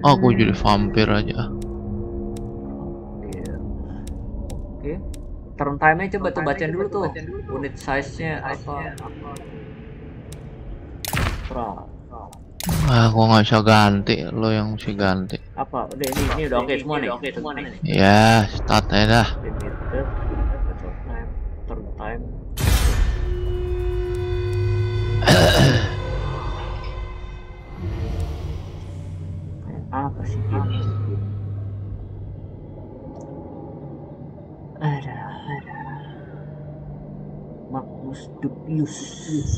Aku jadi vampir aja. Oke. Turn time-nya coba tuh bacain dulu tuh. Unit size-nya apa? Pra. Ah, gua nggak bisa ganti, lo yang mesti ganti. Apa? Udah ini ini udah oke semua nih. Oke semua nih. Ya, start aja dah. Magnus Dupius.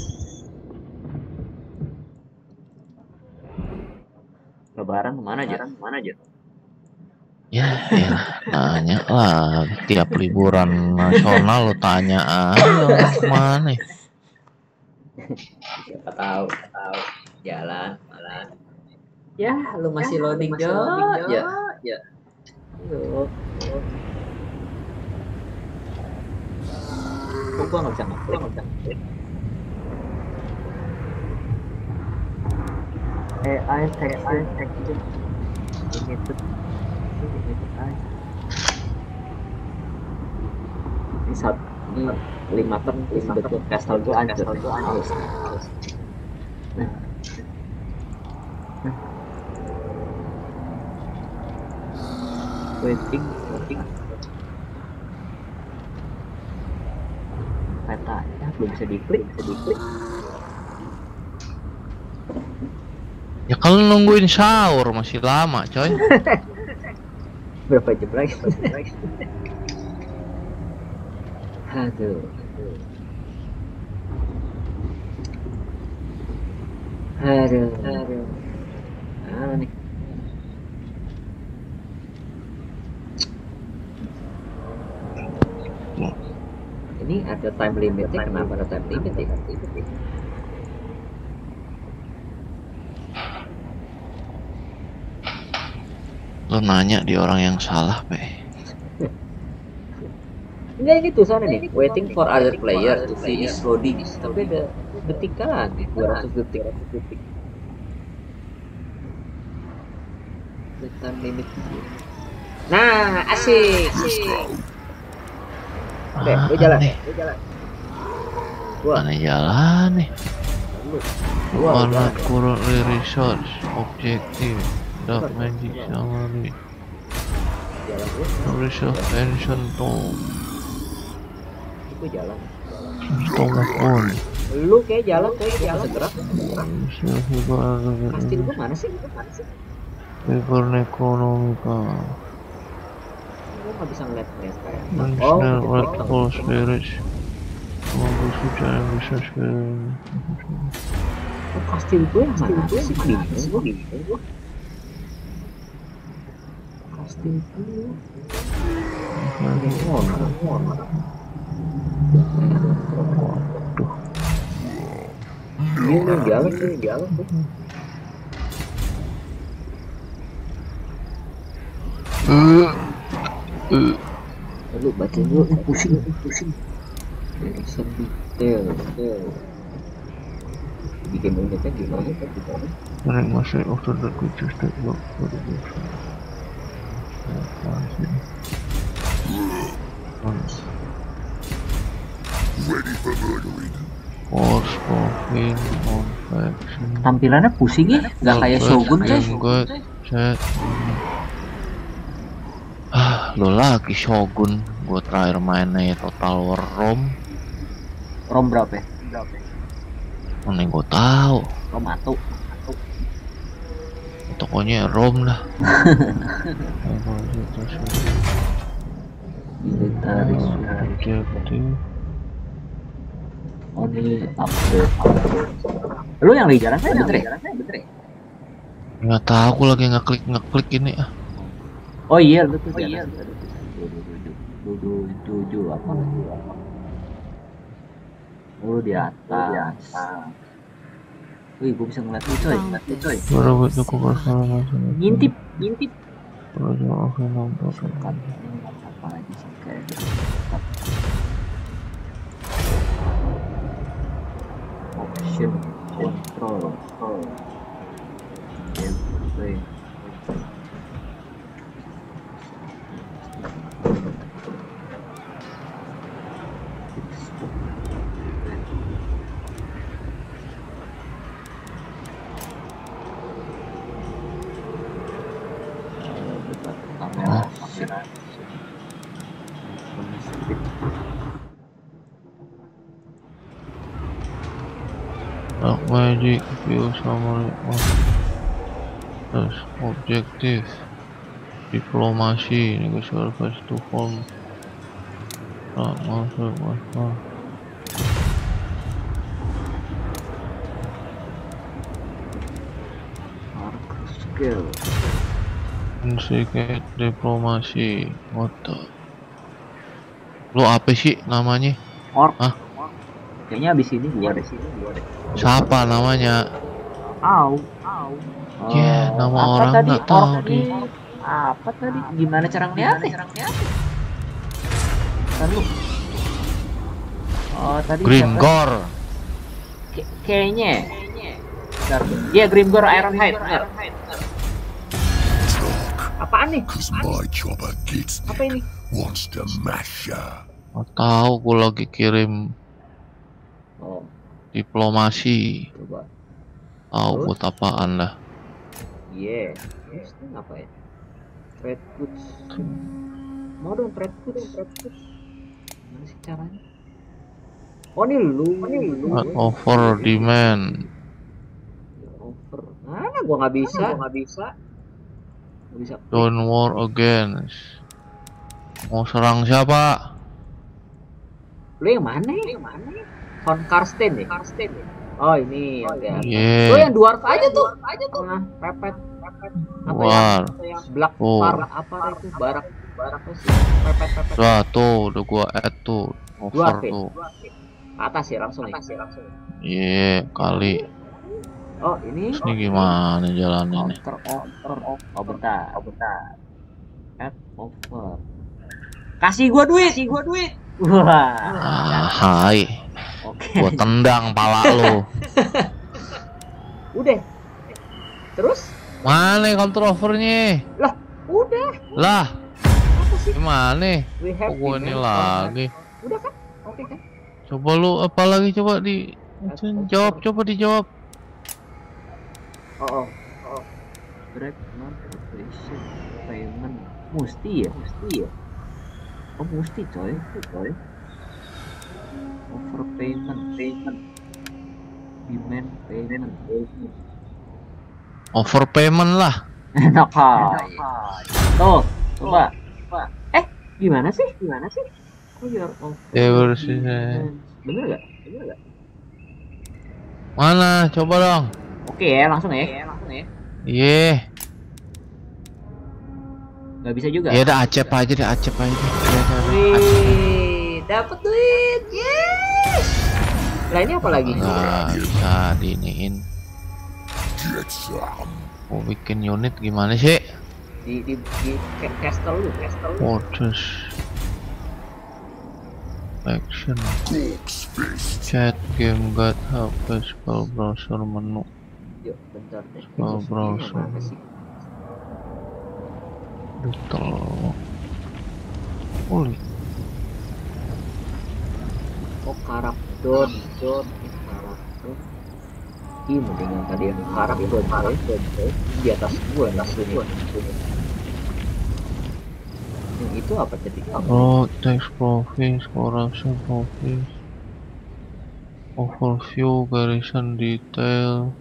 Lebaran ke mana aja? Ke mana aja? Ya, ya, nanya lah. Tiap liburan nasional lo tanya aja ke mana? Siapa tahu, tahu. Jalan, jalan. Ya, lu masih loading Jo. Ya, ya. Lu. Kok gua nggak bisa nggak bisa. Ngeklik. AI text text limited limited AI ini saat ini lima turn lima turn castle gua nah. Waiting waiting petanya belum bisa diklik bisa diklik. Ya kalau nungguin sahur masih lama, coy. berapa jam lagi? Aduh aduh. Aduh. Ah nih ini ada time limitnya kenapa ada time limit ya Lo nanya di orang yang salah, Pe. Enggak ini tulisannya nih, waiting for other player to finish loading. Tapi ada detik kan, 200 detik. detik. Time limit. Nah, asik. Oke, gue jalan, jalan. Gua, Mana jalan nih? lu. Gua, not currently research objective. Dark magic summary. Research ancient tomb. gue jalan. Tomb of on. Lu kayak jalan, kayak jalan gerak. Research Kastil gua mana sih? Mana sih? Paper Necronomica. Gua nggak bisa ngeliat kayak. National Oh. Mampu suci yang bisa. Oh, kastil gue yang mana sih? Bingung gua. Kastil gue. Oh, Iya nih tuh, jalan tuh. Eh, eh, Lu baca dulu, eh, pusing, pusing. Action detail, detail. Bikin unitnya gimana kan gimana? Naik masa after the creatures take back for the bush. Force, coffin, on faction. Tampilannya pusing ya, nggak kayak Shogun coy. Chat. Ah, lo lagi Shogun. Gue terakhir mainnya Total War Rom. Rom berapa ya? Mana gue tahu. Rom atu. Tokonya Rom lah. Upgrade. Lu yang lagi jalan saya bener ya? Nggak tahu aku lagi ngeklik ngeklik ini ah. Oh iya, lu tuh jalan. Tujuh, tujuh, apa lagi? Lu di atas. Wih, gua bisa ngeliat lu coy, ngeliat lu coy. Baru gue cukup bersama masalah. Ngintip, ngintip. Raja akan nampak. Kan, apa lagi sih kayak gitu. Magic view summary of Terus objektif diplomasi negotiasi to form tak masuk masuk skill diplomasi what the? Lu apa sih namanya? Orc. Hah? Kayaknya abis ini gua deh sini gua deh siapa namanya Au, au. Ya, nama apa orang tadi? nggak tahu di. Apa tadi? Gimana cara ngeliatnya? Lu. Oh, tadi siapa? Grimgor K- kayaknya. Bentar. Iya, Grimgor Ironhide. bener. Apaan nih? Apa ini? wants to mash ya. Tahu gua lagi kirim Oh, diplomasi coba. tahu Terus? buat apaan lah Iya. Terus ini apa ya? Trade goods. Mau dong trade goods, trade goods. Gimana sih caranya? Oh, ini lu. Oh, ini lu. Not over demand Over. Mana gua nggak bisa. Gua nggak bisa. Nggak bisa. don't war against mau serang siapa Lu yang mana? Lu yang mana? Von Karsten ya? Karsten ya? Oh ini, oke. yeah Lu yang dwarf aja tuh. aja tuh. Nah, pepet, pepet. Apa War. yang, yang black Oh. bar apa itu barak barak apa sih? Pepet, pepet. Lah tuh udah gua add tuh over Dwarf ya? tuh Ke atas ya langsung ya. langsung. iya kali Oh ini. Terus ini gimana jalannya nih Counter over. Oh bentar. Oh bentar. Add over. Kasih gua duit. Kasih gua duit. Wah. ah hai Oke. gua tendang pala lu Udah. Terus? mana counter overnya Udah. lah Apa sih? gimana kok gua ini lagi Udah kan? Oke kan? coba lu apa lagi coba di jawab coba dijawab Oh, oh. oh. Break non payment. Mesti ya, mesti ya. Oh, mesti coy, coy. Overpayment, payment. Demand payment. overpayment lah Enak aja. Tuh, coba. Eh, gimana sih? Gimana sih? Kok your since- Bener gak? Bener gak? mana coba dong Oke ya, langsung ya. Langsung ya. iya Gak bisa juga. ya udah acep aja deh acep aja deh. Wih, dapat duit. Yes. Lah ini apa lagi? nggak bisa diiniin some. mau bikin unit gimana sih Di di di ca- castle lu, castle lu. Fortress Action. Chat Game Guide HP Spell Browser menu Yuk, bentar deh. Oh, Ini browser. Holy Oh, karak don, don, karak don. Ih, mending yang tadi yang don, karak don, coy. Di atas gua, atas gua. Yang itu apa tadi? Oh, text province, corruption province Overview, garrison detail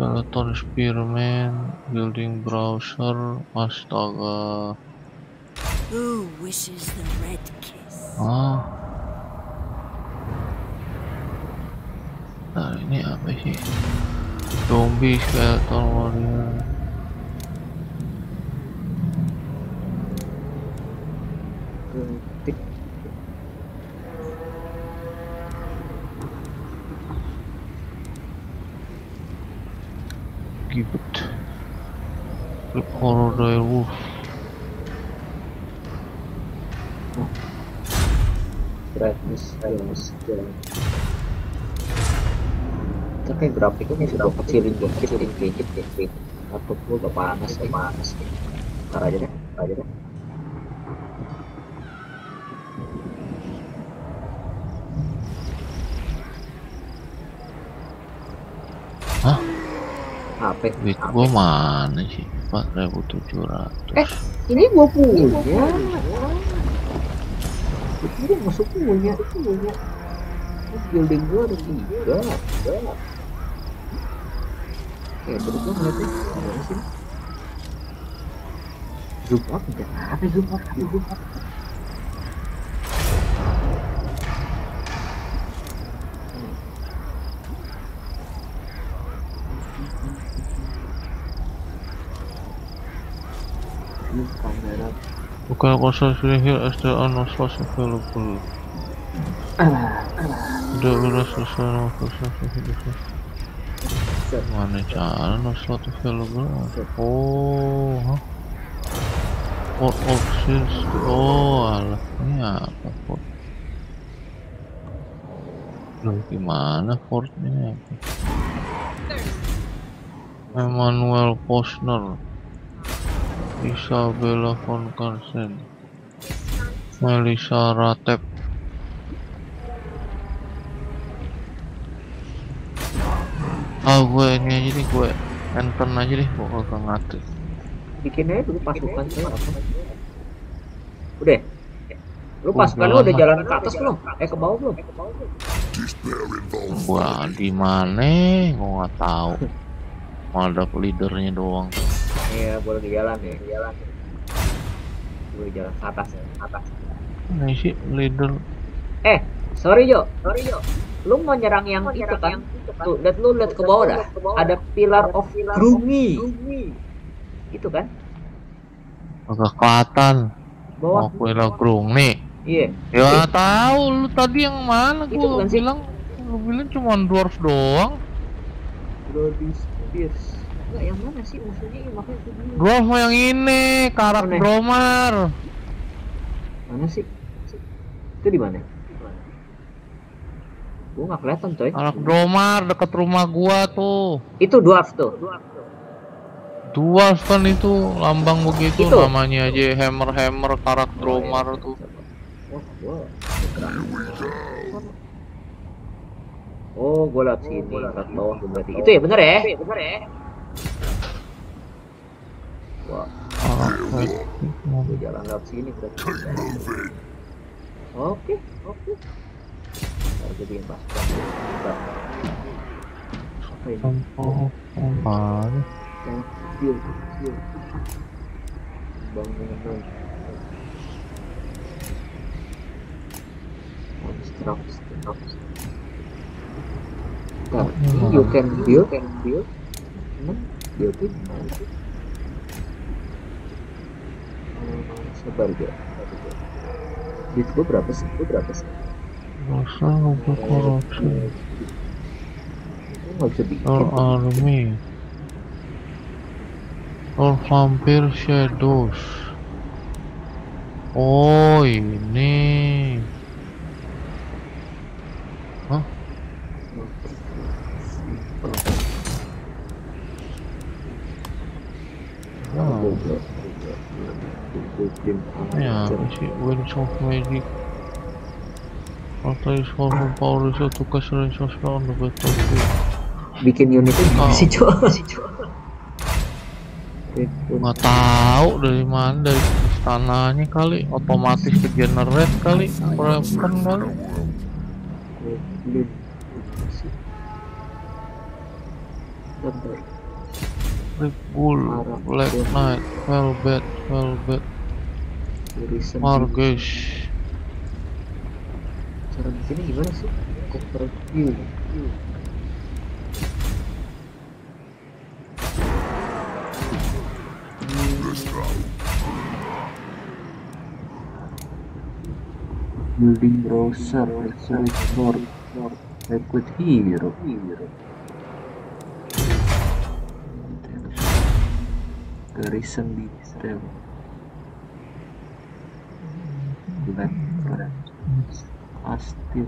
Skeleton spearman, building browser, astaga Who wishes the red kiss? Ah. Nah, ini apa sih? Zombie skeleton warrior. Ketik. Gibbet. Flip horror wolf. Gratis, gratis, gratis. Itu kayak grafiknya sudah kecilin dikit, dikit, dikit, dikit. Laptop gua udah panas, panas. Ntar aja deh, ntar aja deh. HP. Duit gua mana sih? 4700. Eh, ini gua punya. gue masuk punya punya Terus building gue ada tiga tiga Oke terus gue ngeliatnya Mana sih Zoom up zoom up zoom up No slots available. Alah, alah. The rest is no construction here. Set. Mana cara no slot available? Oh, huh? Port options. Oh, alah. Ini apa port? Loh, gimana portnya? Emmanuel Posner. Isabella von Karsen. Melissa Ratep. Ah, gue ini aja deh, gue enter aja deh, gue kagak ngerti. bikin aja dulu pasukan tuh apa udah lu pasukan lu udah jalan ke atas belum eh ke bawah belum Gua di mana? Gua nggak tahu. Dapet leadernya doang. Iya boleh di jalan ya. Jalan boleh jalan ke atas ya atas. Ini sih leader. eh sorry Jo. Sorry Jo lu mau nyerang yang itu kan? Tuh lihat lu lihat ke bawah dah. Ada pilar of Grumi itu kan? Agak kelihatan. bawah. Mau lagrung nih. iya. Ya tahu. Lu tadi yang mana Itu gua bilang? Lu bilang cuma dwarf doang. Bloody Spears Enggak, yang mana sih musuhnya ya, makanya aku bingung. Dwarf mau yang ini, karak Mana? Dromar. Mana sih? Itu di mana? Gua nggak kelihatan coy. Karak Dromar deket rumah gua tuh. Itu dwarf tuh. Dwarf kan itu lambang begitu Itu. namanya aja hammer hammer karak Dromar tuh. Oh, gua. Oh, gua lihat sini, lihat bawah tuh berarti. Itu ya bener ya? Bener ya? Wah, sini berarti. Oke, oke. Ntar jadi yang pasukan. Apa ini? Oh, apaan? Kecil, kecil. Bangunan. Construct, construct. Bentar, ini you can build, can build. Emang build itu gimana sih? Gua berapa sih? Berapa sih? Bisa bikin. Or army. Or vampire shadows. Oh ini. Hah? Wow. Ini apa sih? Winds of Magic. After power is to cast on the battlefield. bikin gimana Oh. sih cok nggak tahu dari mana dari istananya kali otomatis ke generate kali Raven kali Red Bull Black Knight Velvet Velvet Margesh cara bikinnya gimana sih cover view building browser recruit board recruit hero. Hero garrison detail black black Astil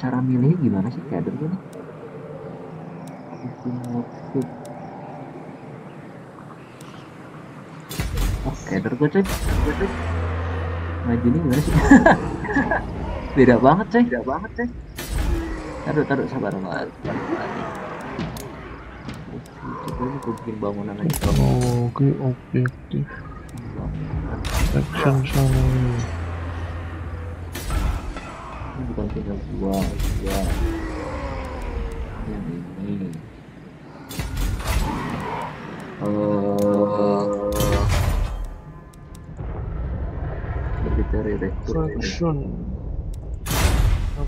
cara milih gimana sih? Kader gini? Outfit oh kader gue coy. Maju ini gimana sih? Beda banget coy. Beda banget coy. Taruh taruh sabar banget gue bikin bangunan aja Oke objektif Action sana. Ini bukan tinggal dua, dua. Yang ini. Eh, military recruit. Faction.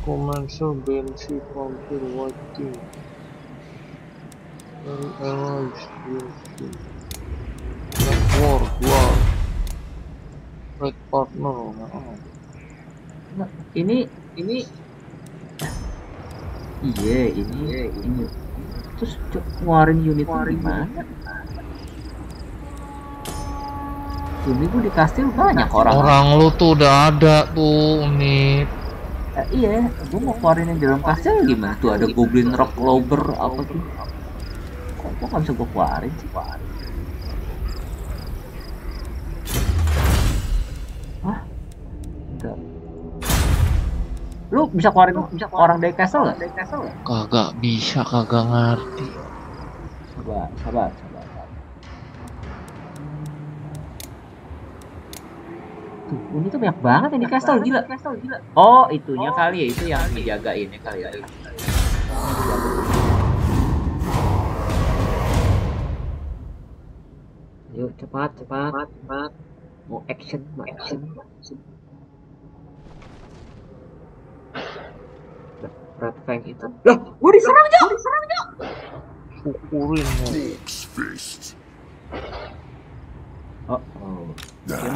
Commencer Bensi Vampir White Team. Very War. Red Partner. Nah. Nah, ini ini iya ini ini terus cok ngeluarin unit di mana ini gue di kastil banyak orang Orang lu tuh udah ada tuh unit. Eh, iya gue mau keluarin yang di dalam kastil gimana tuh ada goblin rock lover apa tuh kok kok nggak bisa gue keluarin sih Hah? Enggak. Lu bisa keluarin bisa orang dari castle nggak? Dari castle nggak? Kagak bisa, kagak ngerti. Sabar, sabar, sabar. Tuh, ini tuh banyak banget yang di castle gila. gila. Oh, itunya kali ya, itu yang ngejagain ya kali ya. Yuk, cepat, cepat, cepat. Mau action, mau action. Red Fang itu. Lah, gua diserang, Jok! Diserang, ya. Orc's Fist. Oh, oh. Barang.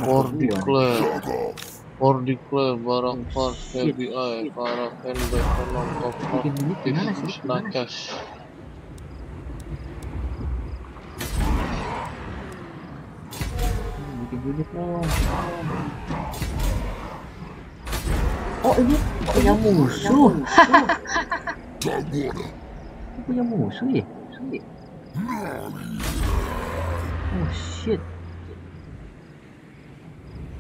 KBI para fanbase penonton unit dong. Oh ini punya musuh. Ini punya musuh ya? Oh shit.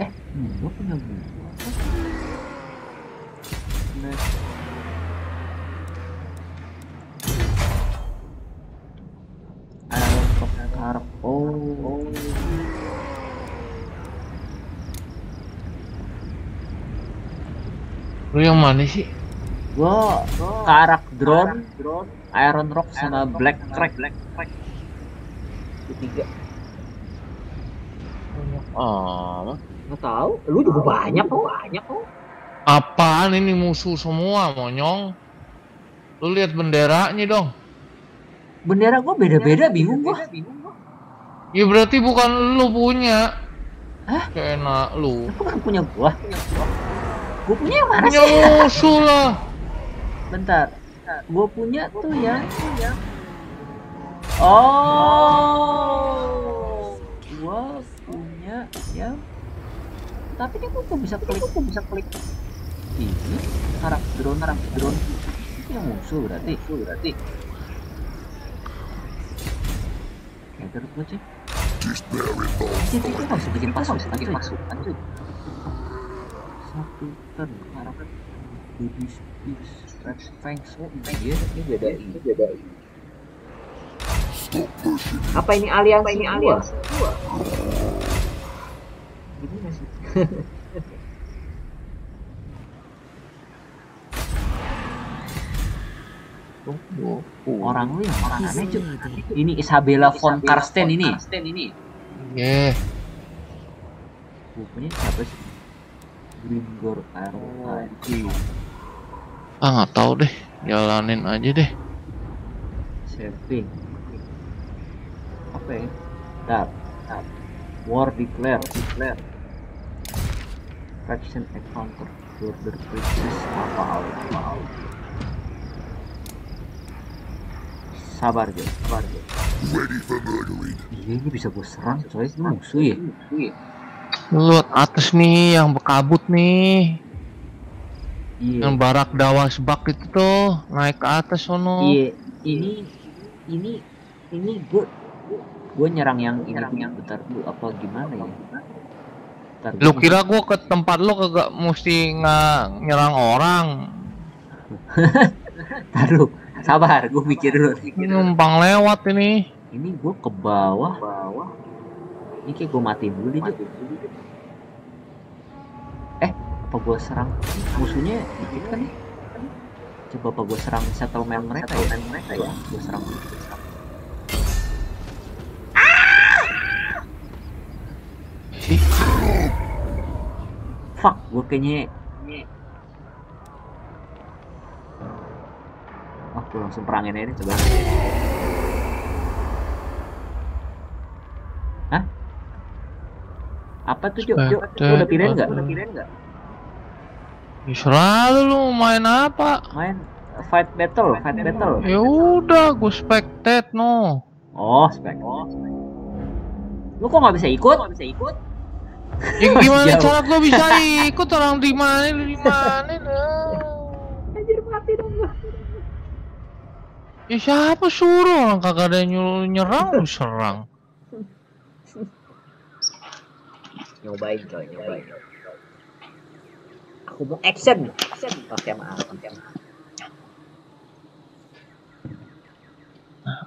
Eh, gua punya musuh. Nah. Ada karp. Oh. Lu yang mana sih? Gua karak drone, Iron Rock sama Black Crack. Black Crack. Ketiga. Ah, Nggak tahu. Lu juga banyak kok. Banyak kok. apaan ini musuh semua, monyong? Lu lihat benderanya dong. Bendera gua beda-beda bingung gua. Ya berarti bukan lu punya. Hah? Kena lu. Itu kan punya gua. Gua punya yang mana Punya sih? musuh lah. Bentar. Gua punya tuh yang Oh. Gua punya yang tapi ini gua kok bisa klik, kok bisa klik ini harap drone, harap drone itu yang musuh berarti, berarti. Kayak cek. Despair involved. Itu masuk bikin pasukan cuy. Pasukan cuy. Harap baby spears. Red fangs oh iya ini beda ini. beda apa ini aliansi ini aliansi gua gimana sih Oh, orang lu yang orang aneh cuy. ini Isabella von Karsten ini. Ini. Yeah. bukunya siapa sih Grimgor Iron Tide Ah nggak tahu deh. Jalanin aja deh. saving. Apa ya? Tab, tab. war declare declare faction encounter border crisis apa apa sabar Jo. Sabar Jo. Ready for murdering. iya ini bisa gue serang coy. Ini musuh ya Lu lihat atas nih yang berkabut nih. iya Yang barak dawas bak itu tuh naik ke atas sono. iya ini ini ini gue gue nyerang yang ini yang bentar dulu apa gimana ya Bentar, Lu kira gua ke tempat lu kagak mesti nggak nyerang orang. Taruh, sabar, gue mikir dulu. Ini numpang lewat ini. Ini gue ke bawah. Ini kayak gue mati dulu deh, Jok. Apa gua serang musuhnya dikit kan nih? Coba apa gua serang settlement mereka ya? mereka ya? Gua serang. Fuck, gua kayaknya gua langsung perangin aja coba. Hah? Apa tuh, Jo? Jo, lu udah pilihin nggak? Udah pilihin nggak? ya selalu lu main apa? Main fight battle, fight battle. Ya udah, gue spectate no. Oh, spek. Lu kok nggak bisa ikut? Nggak bisa ikut? Ya, gimana cara gue bisa ikut orang di mana lu di mana? Anjir mati dong gua. Ya siapa suruh orang kagak ada yang nyuruh nyerang lu serang. Nyobain coy, nyobain. Aku mau action. Action. Oke, maaf, oke, maaf.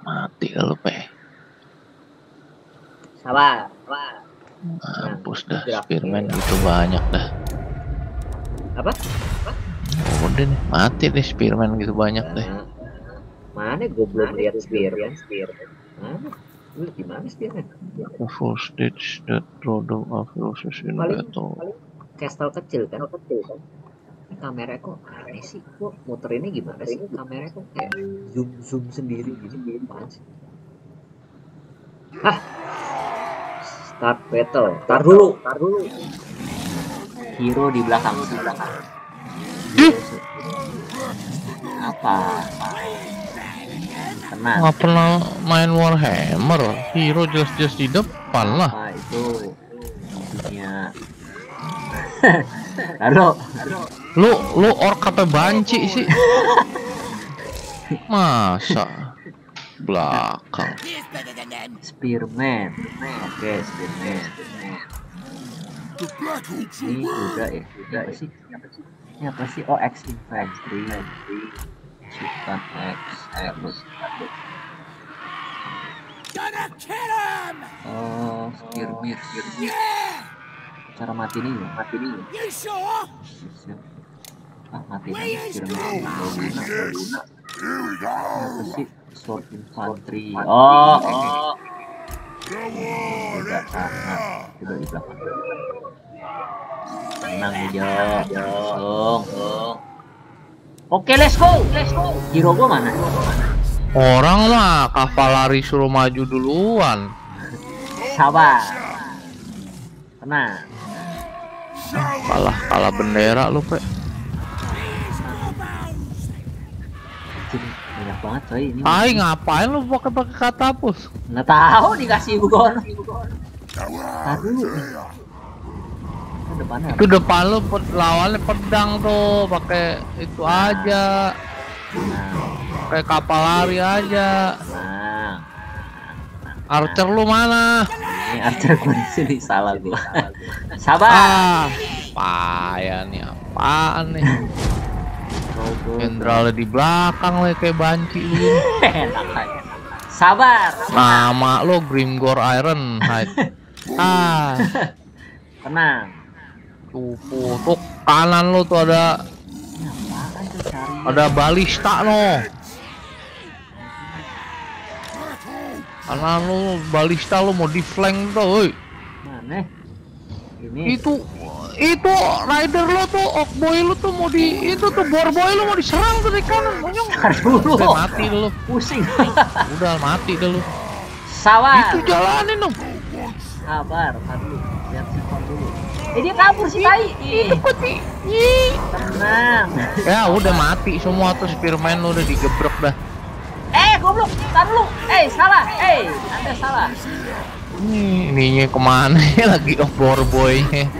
Mati dah lu pe. Sabar, sabar. Mampus dah, Spearman gitu banyak dah. Apa? Oh, udah nih, mati deh Spearman gitu banyak deh. Nah, Mana gue belum lihat spear ya, spear. Mana? Lu di mana spearnya? The full stage that throw them off losses in Paling- battle. Castle kecil kan? Kecil kan? Ini kamera kok aneh sih, kok muter ini gimana sih? Kamera kok kayak zoom zoom sendiri gitu, apaan sih? Hah? Start battle. Tar dulu, tar dulu. Hero di belakang, di belakang. Apa? Tenang. Nggak pernah main Warhammer, hero jelas-jelas di depan lah. Apa itu? Punya. Lalu, Lu lu orc apa banci sih? Masa belakang. Spearman. Oke, Spearman. Black Hawks Ini juga ya, juga apa sih? Ini apa sih? Oh, X Infantry. Sultan X, X. Oh, Spearman, Spearman. Cara mati nih, mati nih. Siap. Ah, mati nih go. Apa sih? Sword Infantry. Oh, oh. Ah, nah, coba di belakang. Tenang Jo. Langsung, langsung. Oke, let's go, let's go. Hero gua mana? Orang mah kavalari suruh maju duluan. Sabar. Tenang. Kalah kalah bendera lu pe. Banyak banget coy ini. Ay ngapain lu pakai pakai katapus? Nggak tahu dikasih. Tar dulu. Itu depannya apa? Itu depan lu lawannya pedang tuh, pakai itu aja, Tenang, kayak kapal lari aja. tenang. Archer lu mana? Ini archer gua di sini salah gua. Sabar. Ah, payah nih apaan nih? Jenderalnya di belakang lah kayak banci lu. Sabar. Nama lo Grimgor Ironhide. Ah, Tenang. Tuh, tuh, kanan lo tuh ada ada balista no. Kanan lo balista lo mau di flank tuh, woi. Mana? Ini. Itu itu rider lo tuh, Okboy lo tuh mau di itu tuh Borboy lo mau diserang tuh dari kanan, monyong. Dulu. Udah mati lo. Pusing. Udah mati dah lo. Sabar. Itu jalanin dong. Sabar. Dulu. Skor Eh dia kabur si tai. Ih, Peti. Ih. Tenang. Ya udah mati semua tuh Spearman udah digebrek dah. Eh goblok. Tar dulu. Eh salah. Eh anda salah. Ini ininya ke mana ya lagi oh Borboynya?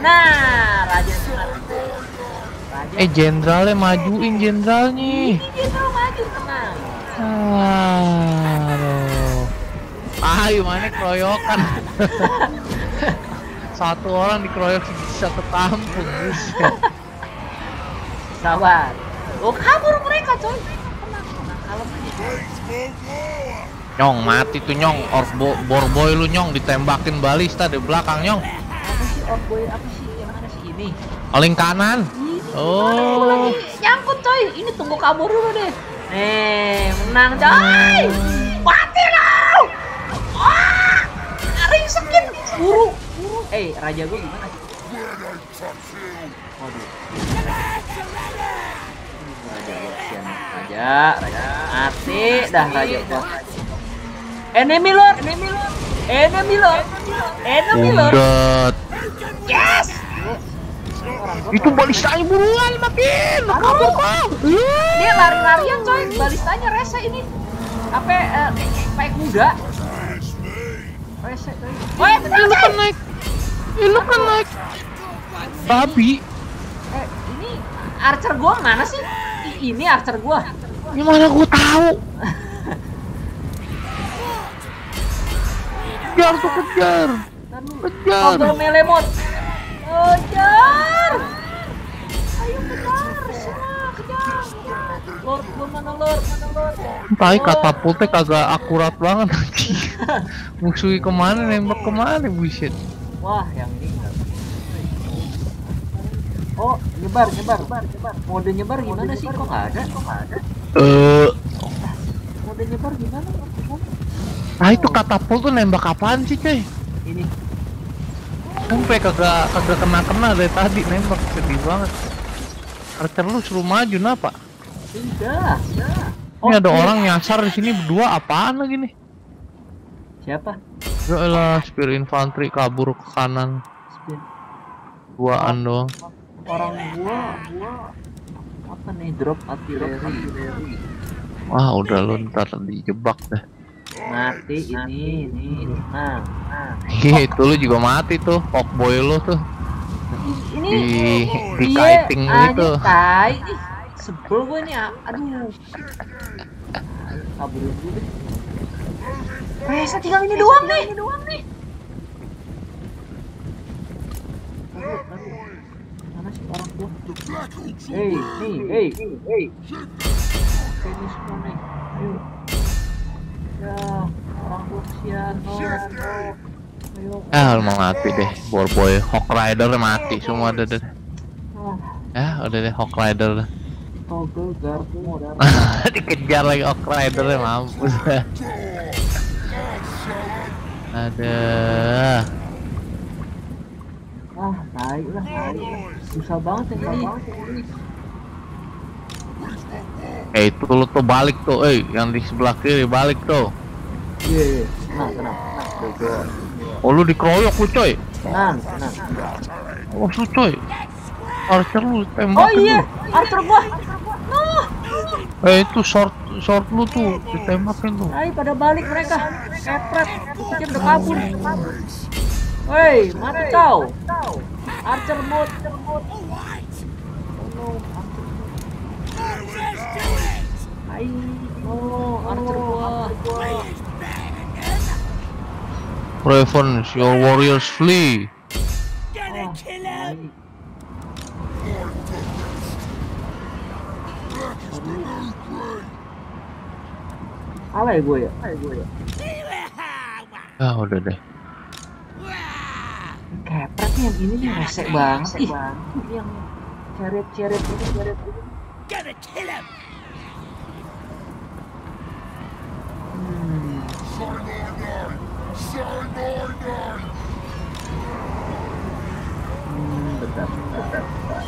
Nah raja Raja. Eh jenderalnya majuin jenderalnya. Kalau maju tenang. Aduh. Ah, gimana keroyokan? Satu orang dikeroyok satu kampung. Sabar. Oh kabur mereka coy. Nyong mati tuh nyong, Orbo, Borboy lu nyong ditembakin balista di belakang nyong. Apa sih orboy? Apa sih? Yang mana sih ini? Paling kanan. Ini Oh. lagi nyangkut coy. Ini tunggu kabur dulu deh. Nih, menang coy. Mati dong. Wah, ringsekin. Buru, Eh, raja gue gimana? Waduh. Raja gue kesian. Raja, raja. Mati dah raja gue. Enemy lord, enemy lord. Enemy lord. Enemy lord. Udah. Yes. Itu balistanya buruan makin. Kabur kau. Dia lari-larian coy, balistanya rese ini. Apa eh, kayak kuda? Rese coy. Lu kan naik. Ih, lu kan naik. Babi. Eh, ini archer gua mana sih? Ih, ini archer gua. Gimana gua tahu? Kejar tuh kejar. Kejar. Toggle melee mode. Kejar. Ayo kejar, kejar. Lord, gua mana Lord? Mana Lord? Katapultnya kagak akurat banget. Musuhi ke mana nembak ke mana buset. Wah, yang ini enggak. Oh, nyebar, nyebar, nyebar, nyebar. Mode nyebar gimana sih? Kok nggak ada? Kok nggak ada? Eh, Mode nyebar gimana? Ah itu katapult tuh nembak apaan sih cuy? Ini Sampai kagak kagak kena kena dari tadi nembak sedih banget. Archer lu suruh maju napa? Tidak. Ini ada orang nyasar di sini berdua apaan lagi nih? Siapa? Ya spear infantry kabur ke kanan. Duaan doang. Orang gua, gua apa nih drop artileri. Wah, udah lu ntar dijebak deh. Mati ini, ini, nah, nah. Iya, itu lu juga mati tuh, fuckboy lu tuh. Ini Di di dia kiting itu. tai. Sebel gua nih, aduh. Kabur dulu deh. Resa tinggal ini doang nih. Ini doang nih. Mana sih orang tua? Hey, hey, hey, hey. Semua nih. Ayo. Ya, orang tua kesian. Ah, lu mati deh. Borboy Hawk Rider mati semua deh. deh. Ah, Ya, udah deh Hawk Rider. Dikejar lagi Hawk Rider mampus. Ada. Ah, tai lah, tai lah. Susah banget ini. Eh itu lu tuh balik tuh, eh yang di sebelah kiri balik tuh. Iya, iya. Tenang, tenang. Tenang, Oh lu dikeroyok lu coy. tenang. tenang. Oh lu coy. Archer lu tembak Oh iya, Arthur gua. No, Eh itu short short lu tuh ditembakin tuh. Ayo pada balik mereka. Kepret, pikir udah kabur. Woi, mati kau. Archer mode. Oh Ayo, oh, Archer gua. Ravens, your warriors flee. Oh, Alay gue ya? Alay gue ya? Ah udah deh. Kepret yang ini nih resek banget ih. Yang ceret-ceret ini, ceret ini. Hmm. Hmm, bentar, bentar, bentar.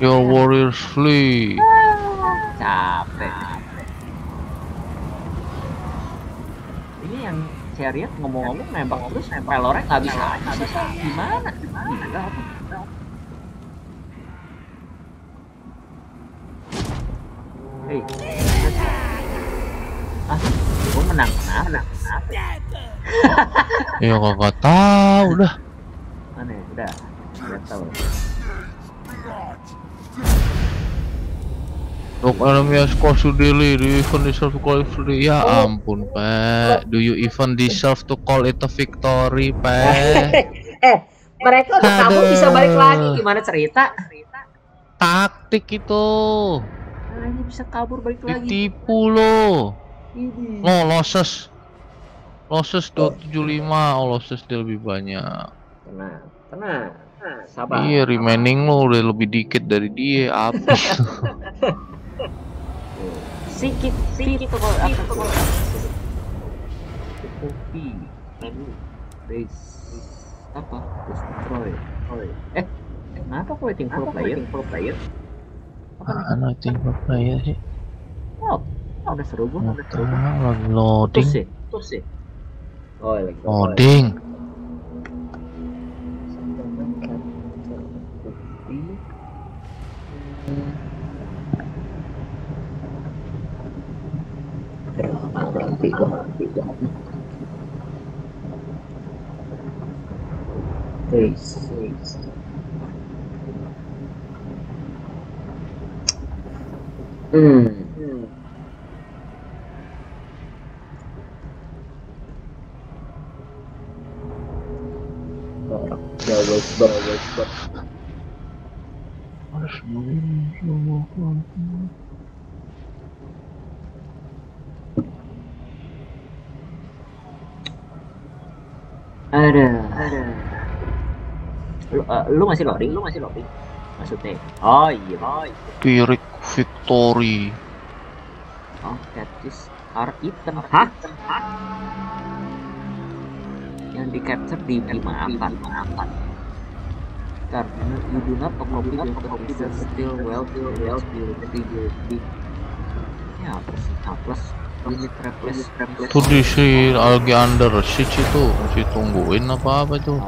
Your warriors flee. Capek. Ini yang chariot ngomong-ngomong nembak terus pelornya nggak bisa nggak bisa gimana gimana Hei, ah, gue menang kenapa? Ya kagak tahu dah. Mana ya? Udah, udah tahu. Look enemy has caused you daily. Do you even deserve to call it free? Ya ampun, Pak. Do you even deserve to call it a victory, Pak? eh, mereka udah kabur Aduh. bisa balik lagi gimana cerita? Taktik itu. Caranya bisa kabur balik lagi. Ditipu lo. Ini. Lo losses. Losses 275, oh losses dia lebih banyak. Tenang, tenang. Sabar. Iya, remaining lo udah lebih dikit dari dia, habis. Sikit, sikit kalau aku. Kopi, menu, base, apa? Destroy. Eh, kenapa aku waiting for player? For player? Apa nih? Mana tinggal player sih? Oh, udah seru gua. Nggak tahu, lagi Terus loading. sih, terus sih. Oh, lagi Loading. Berhenti kok. Base, base. Hmm. Bagus, bagus, bagus. Harus begini semua. Ada, ada. Lu, eh, lu masih loading? Lu masih loading? Maksudnya? Oh iya, oh iya. Pirik Victory. Oh, catfish are eaten. Hah? Yang di capture di dimaafkan, dimaafkan. Karena you do not copy the officer still well still well still still Ya apa sih? A plus unit replace replace. Tuh di si lagi under siege itu masih tungguin apa apa gua.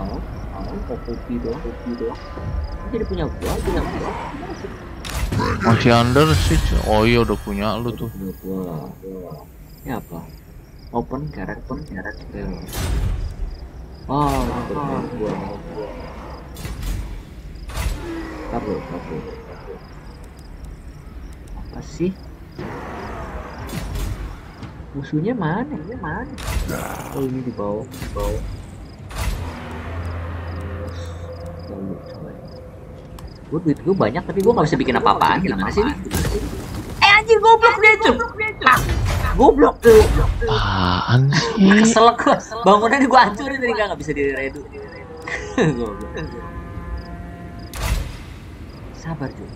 Masih under siege. Oh iya udah punya lu tuh. Ini apa? Open character, character. Oh, ini bermain gua. Kabur. Apa sih? Musuhnya mana? Ini mana? Oh ini di bawah, di bawah. Terus, lalu coba. Gue duit gue banyak tapi gue nggak bisa bikin apa-apaan. Gimana sih? Eh anjir goblok dia. Ah, Goblok tuh. Apaan sih? Kesel gue. Bangunan gue hancurin tadi nggak bisa di redo. Goblok. Sabar tuh.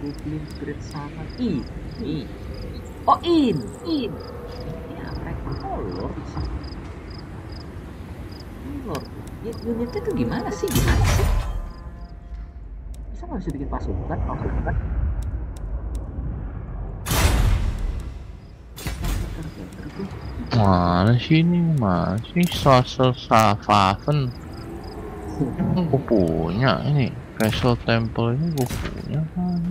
Goblin Great sama in, in. Oh in, in. Ini apa? Oh lord. Lord. Ya, unitnya tuh gimana sih? Gimana sih? Bisa nggak bisa bikin pasukan? Pasukan? Mana sih ini? Mana sih Sasel Safaven? Gue punya ini Castle Temple ini gue punya kan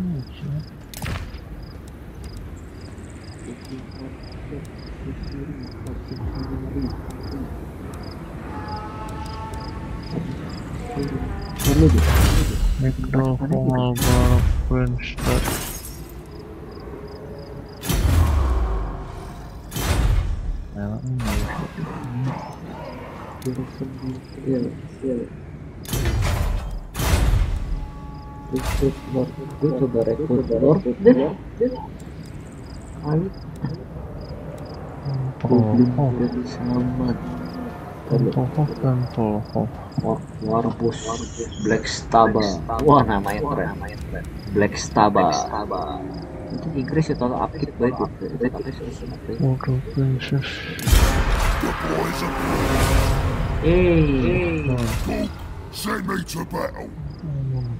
Necrophal Bar Queenstad Enak nih Gue coba rekrut Oh, selamat War Warbus Black Staba wah namanya keren Black Staba itu Inggris ya kalau upkeep baik pakai susah Water Princess eh send me to battle. Now's the time.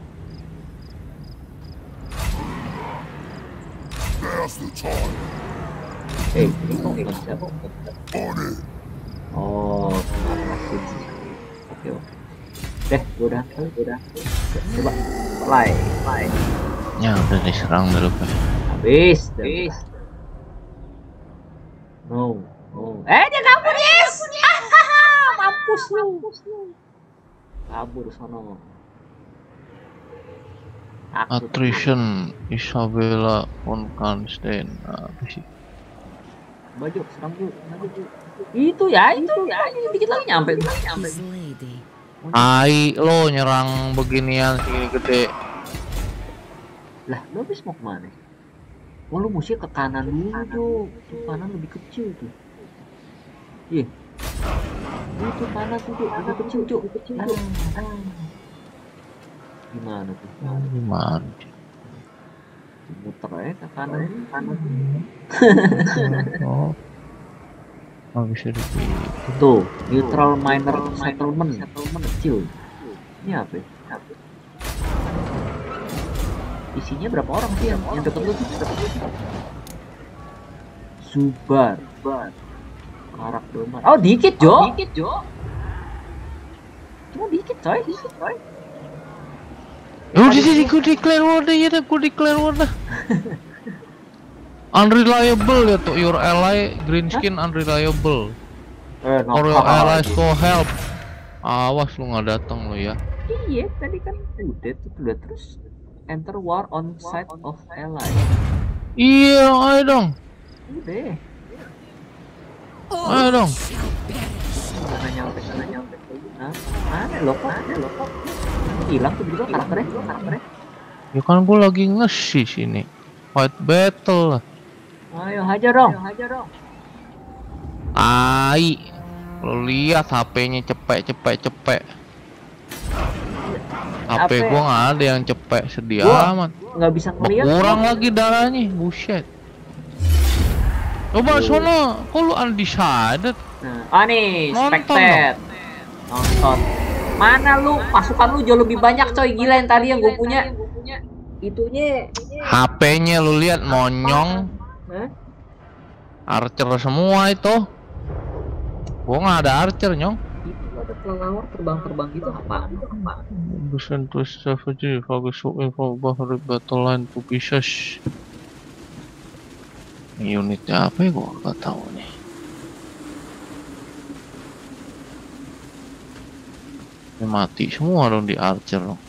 Eh ini kok nggak bisa On it. oh oke oke deh gue udah gue udah coba play play Ya udah diserang dulu Pak Habis, habis. No, no. Eh, dia kabur, yes! Hahaha, Mampus lu. Kabur sono. Attrition Isabella von Kanstein apa sih? Baju, serang dulu. Itu ya, itu ya, ini dikit lagi nyampe, dikit lagi nyampe. Ai lo nyerang beginian segini gede Lah, lu habis mau ke mana? Oh lu mesti ke kanan dulu tuh. Tuh kanan lebih kecil tuh. Iya. Itu kanan tuh, Cuk. lebih kecil, Cuk. Ah, ah. Gimana tuh? Gimana? Muter aja ke kanan, kanan. Oh. Oh bisa dipilih. Tuh, neutral minor settlement, settlement kecil. Ini apa? ya? Isinya berapa orang sih yang, yang deket lu tuh? Zubar. Karak domar. Oh, dikit, Jo. dikit, Jo. Cuma dikit, coy. Dikit, coy. Udah sih, gue declare wadah ya dah, gue declare wadah. unreliable ya tuh your ally green skin unreliable. Eh, Or your allies go help. Awas lu nggak datang lu ya. Iya, tadi kan udah tuh udah terus enter war on side of ally. Iya, ayo dong, Udah. ayo dong. Mana nyampe, nyampe. Hah? Mana lo kok? Mana lo kok? Hilang tuh juga karakternya, karakternya. Ya kan gue lagi nge sini. Fight battle. Ayo hajar dong. Ayo hajar dong. Lo lihat HP-nya cepet cepet cepet. HP HP. gua nggak ada yang cepet sedih Gua- amat. Nggak bisa ngeliat. Kurang lagi darahnya, buset. Coba sono, kok lu undecided? Nah, ah nih, Nonton spectate. Nonton. Mana lu? Pasukan lu jauh lebih banyak coy. Gila yang tadi yang gue punya. Itunya. HP-nya lu lihat monyong, Hah? archer semua itu. Gua nggak ada archer nyong. Itu ada kelelawar terbang-terbang gitu apaan? Apaan? Busen to strategy, focus on for bahari battle line to pieces. Ini unitnya apa ya gua nggak tahu nih. Ini mati semua dong di archer dong.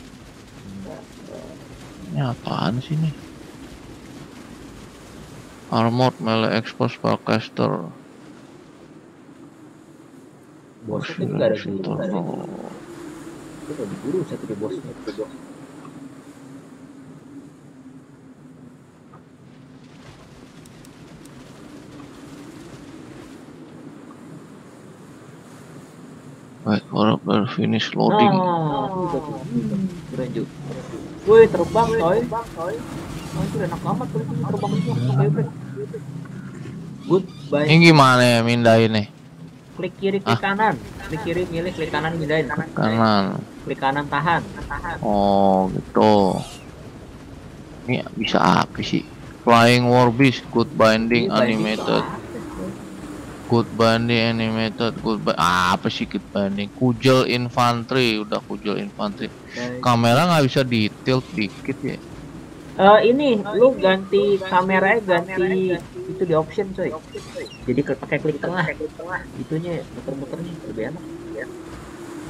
Ini apaan sih nih? Armored melee exposed spellcaster. Bosnya juga ada. Ada oh. Itu ada di bosnya. Wait for a finish loading. Nah. Keren juga. Woi, terbang coy. Itu enak amat tuh terbang langsung bebek. Goodbye. Ini gimana ya mindahinnya? Klik kiri, klik kanan. Klik kiri, milih, klik kanan, pindahin. Kanan. Klik kanan, tahan. Tahan. Oh gitu. Ini bisa apa sih? Flying War Beast, Good Binding Animated, Good Binding Animated, Good Bi- ah, apa sih Good Binding? Kujel Infantry, udah Kujel Infantry. Kamera nggak bisa di tilt dikit ya? Eh ini, lu ganti kameranya ganti itu di option coy. Jadi klik pakai klik tengah. Itunya muter-muternya lebih enak.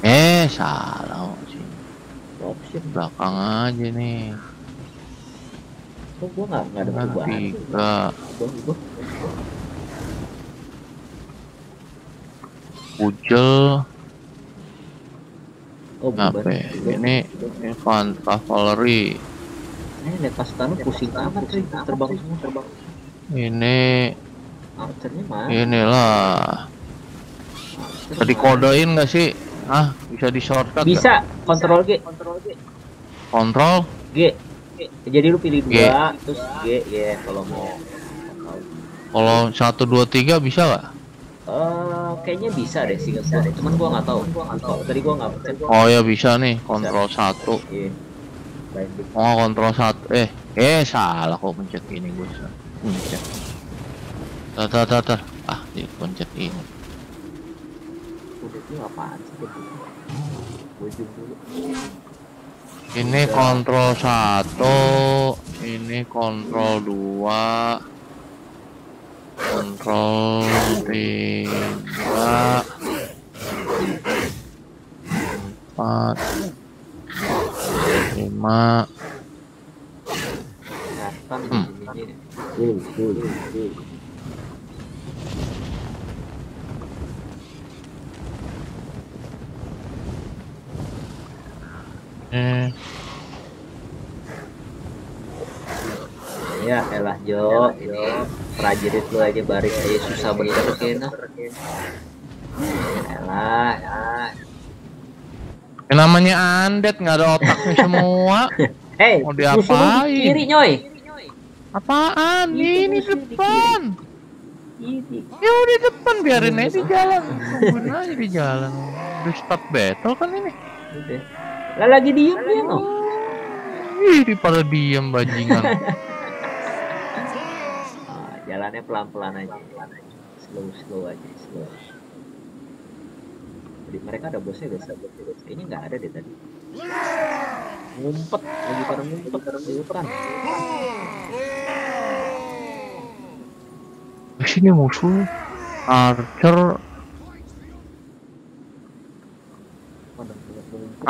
Eh salah sih. Option. Belakang aja nih. Kok gua nggak nggak ada perubahan. tiga. Kujel Oh, apa ya? Ini Infant Cavalry. Eh, lihat pasukan lu pusing amat sih. Terbang semua, terbang. Ini Archernya mana? inilah. Archer Tadi kodein nggak sih? Ah, bisa di shortcut? Bisa, kontrol G. Kontrol G. Kontrol? G. Jadi lu pilih G. dua, terus G ya kalau mau. Kalau satu dua tiga bisa nggak? Eh, kayaknya bisa deh sih, gua. Cuman gua nggak tahu. Gua. Tadi gua nggak. Oh ya bisa nih, kontrol satu. Iya. Baik. Oh kontrol satu. Eh, eh salah kok pencet ini gue. Pencet. Tar, tar, tar, tar. Ah, di pencet ini. Udah itu apaan sih? Dulu. Ini kontrol satu, ini kontrol dua, kontrol tiga, empat, lima, Hmm. eh, Ya, Ya elah Jo, ini prajurit lu aja baris aja susah bener kayaknya. Ya elah, ya. Yang namanya Andet nggak ada otaknya semua. Hei, Mau diapain? di kiri nyoy. Apaan? Ini depan. Ini. Ya udah depan biarin aja di jalan. Tungguin aja di jalan. Udah start battle kan ini. Udah. Lah lagi diem dia no. Ih, di pada diam bajingan. Jalannya pelan-pelan aja. Slow slow aja, slow. Jadi mereka ada bosnya guys. Kayaknya nggak ada deh tadi. Ngumpet, lagi pada ngumpet depan. Di sini musuh Archer Pada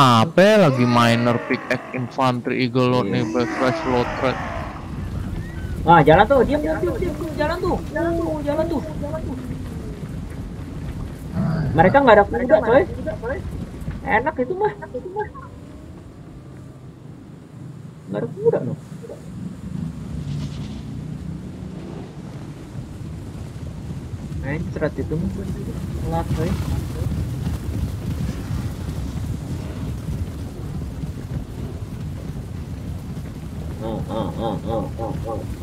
apa lagi minor pickaxe infantry eagle lord nih fresh load threat Nah, jalan tuh, diam, diam, diam, diam, tuh, jalan tuh, uh, jalan tuh, jalan tuh. Mereka nggak ada kuda, coy. Enak itu mah, itu mah. Nggak ada kuda loh. Mencret itu mah, telat coy. Oh, oh, oh, oh, oh, oh.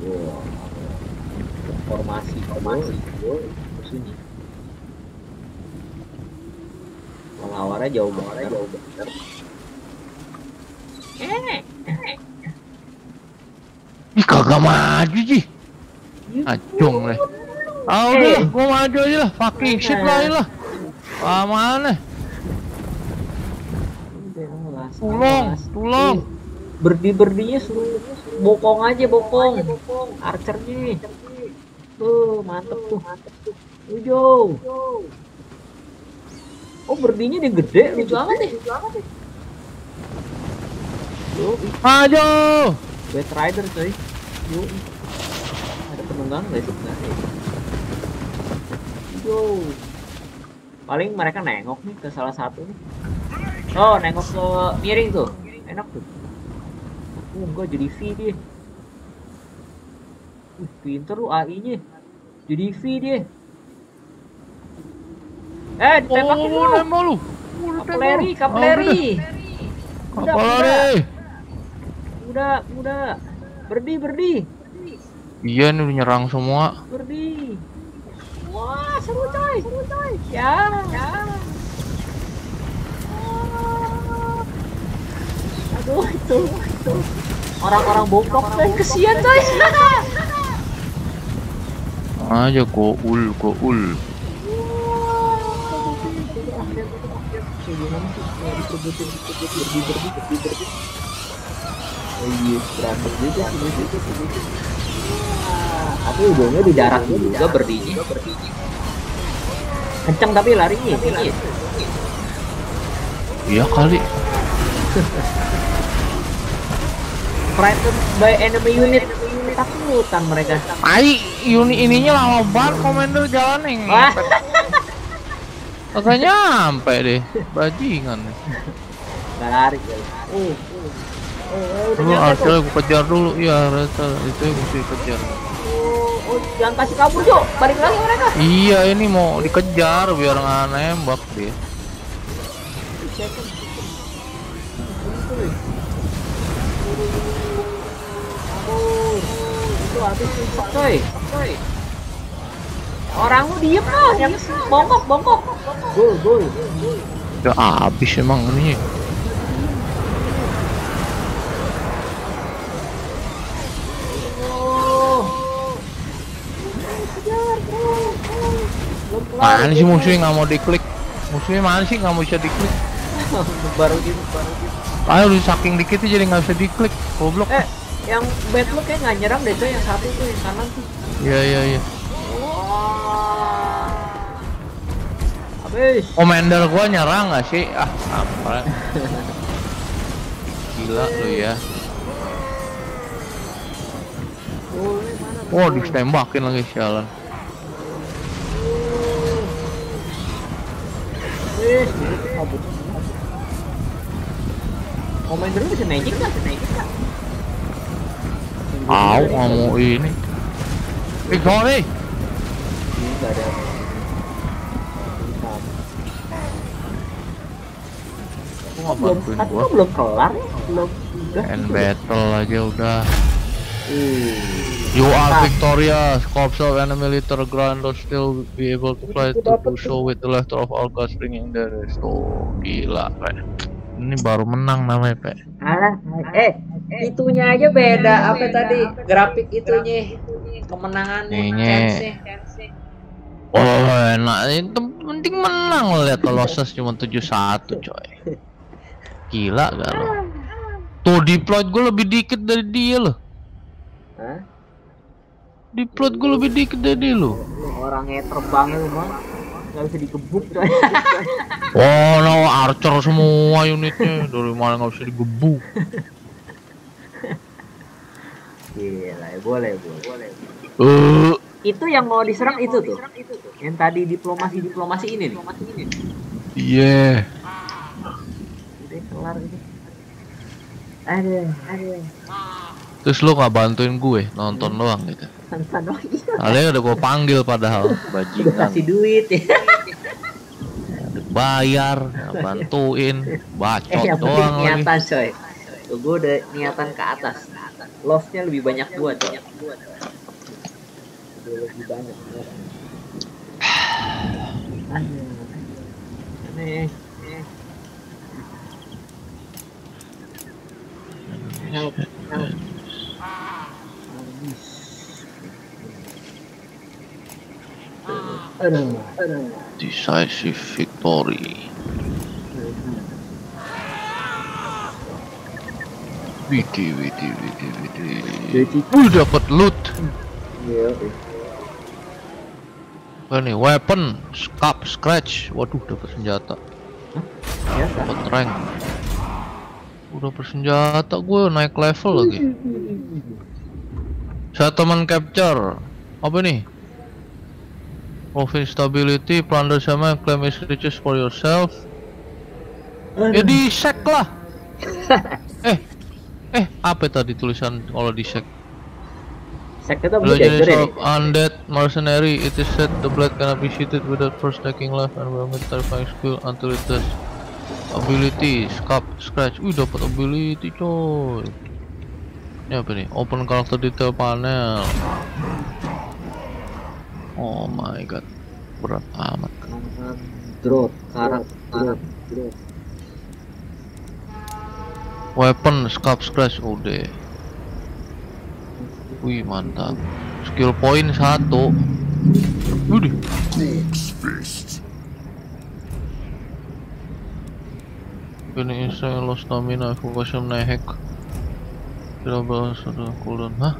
Wah, formasi, formasi, musuhnya. Melawarnya jauh banget, jauh banget. Eh, ih kagak maju sih acung deh ah udah lah gua maju aja lah. Fucking shit lah ini lah. Ah mana? Tolong tolong. Berdi berdinya suruh bokong aja bokong, archernya. Tuh mantep tuh, Ujo. Oh berdinya dia gede, lucu amat deh. Yo, maju Wet Rider coy. Yo. Ada penunggang guys sebenarnya. Yo. Paling mereka nengok nih ke salah satu nih. Oh, nengok ke miring tuh. Enak tuh. Oh, enggak jadi V dia. Uh, pinter lu AI-nya. Jadi V dia. Eh, ditembakin oh lu. nembak lu Oh, Kapeleri, kapeleri. Udah, Udah. Berdi, berdi. iya nih udah nyerang semua Berdi. Wah, seru coy. Seru coy. Ya, ya. Aduh, itu, itu. Orang-orang bongkok coy, kesian coy. aja goul goul iya, berantem juga Tapi ujungnya di darat juga berdinya. Kenceng tapi larinya. Iya kali Frightened by enemy unit. Takutan mereka. Ai, uni ininya lama banget komander jalan yang. Kagak nyampe deh, bajingan. Gak lari guys. Oh, oh. Oh, oh. Arcel gua kejar dulu, ya rata itu yang mesti kejar. Oh, oh, jangan kasih kabur Jo, balik lagi mereka. Iya ini mau dikejar biar nggak nembak dia. Itu habis susah coy. Coy. Orang lu diem lah, yang bongkok, bongkok. Gol, gol. Udah habis emang ini. Oh. Mana sih musuhnya nggak mau diklik? Musuhnya mana sih nggak mau bisa diklik? baru gitu, baru gitu. Ayo udah saking dikit jadi nggak bisa diklik. Goblok. Eh, yang bad lu kayak nggak nyerang deh coy, yang satu tuh yang kanan tuh. Iya iya iya. Wah. Habis. Commander gua nyerang nggak sih? Ah, apa? Gila lu ya. Wah, ditembakin lagi sialan. Wih, kabur. Commander lu bisa magic nggak? Bisa magic nggak? Tahu mau ini. Eh, ada. Aku nggak Belum, gua. belum kelar ya? Belum. End battle aja udah. Ih. You are Nah. victorious. Corps of enemy little ground will still be able to fly to do so with the left of all guns ringing there. Oh, gila, Pe. Ini baru menang namanya. Alah, eh, itunya aja beda. Apa tadi grafik itunya? Kemenangannya. Oh, enak. Itu penting menang lo lihat losses cuma 7-1, coy. Gila gak lo? Tuh deploy gue lebih dikit dari dia loh. Hah? Deploy gue lebih dikit dari dia loh. Lu orangnya terbangnya lu mah nggak bisa digebuk coy. Oh, no, archer semua unitnya. Dari mana nggak bisa digebuk? Gila, ya, boleh, boleh, boleh. Eh, Itu yang mau diserang itu tuh. Yang tadi diplomasi diplomasi ini nih. iya. Udah kelar ini. Aduh, aduh. Terus lu nggak bantuin gue nonton doang gitu. Tantan oh iya. Kalian udah gue panggil padahal Udah bajingan. kasih duit ya. Bayar, bantuin, Eh bacot yang penting doang lagi. niatan coy. Tuh gue udah niatan ke atas. Love-nya lebih banyak gua. Udah lebih banyak. Aneh. Help, help. Decisive victory. Widi, widi, widi, widi. Jadi, Wih, dapat loot. iya, Apa nih? Weapon, scalp, scratch. Waduh, dapat senjata. biasa. Dapat rank. Udah bersenjata gue naik level lagi. Settlement capture. Apa nih? Province stability, plunder sama claim is riches for yourself. Ya di sek lah. eh, eh apa tadi tulisan kalau di sek? Bisa Legends jadi of undead mercenary. It is said the blade cannot be cheated without first taking life and will terrifying skill until it does. Ability, scalp, scratch. Wih dapat ability coy. Ini apa nih? Open character detail panel. Oh my god, berat amat. Drop, karakter, drop. Weapon, scalp, scratch udah. Wih mantap. Skill point satu. Fist. Ini saya lost stamina evacuation naik. Tidak balas ada cooldown. Hah?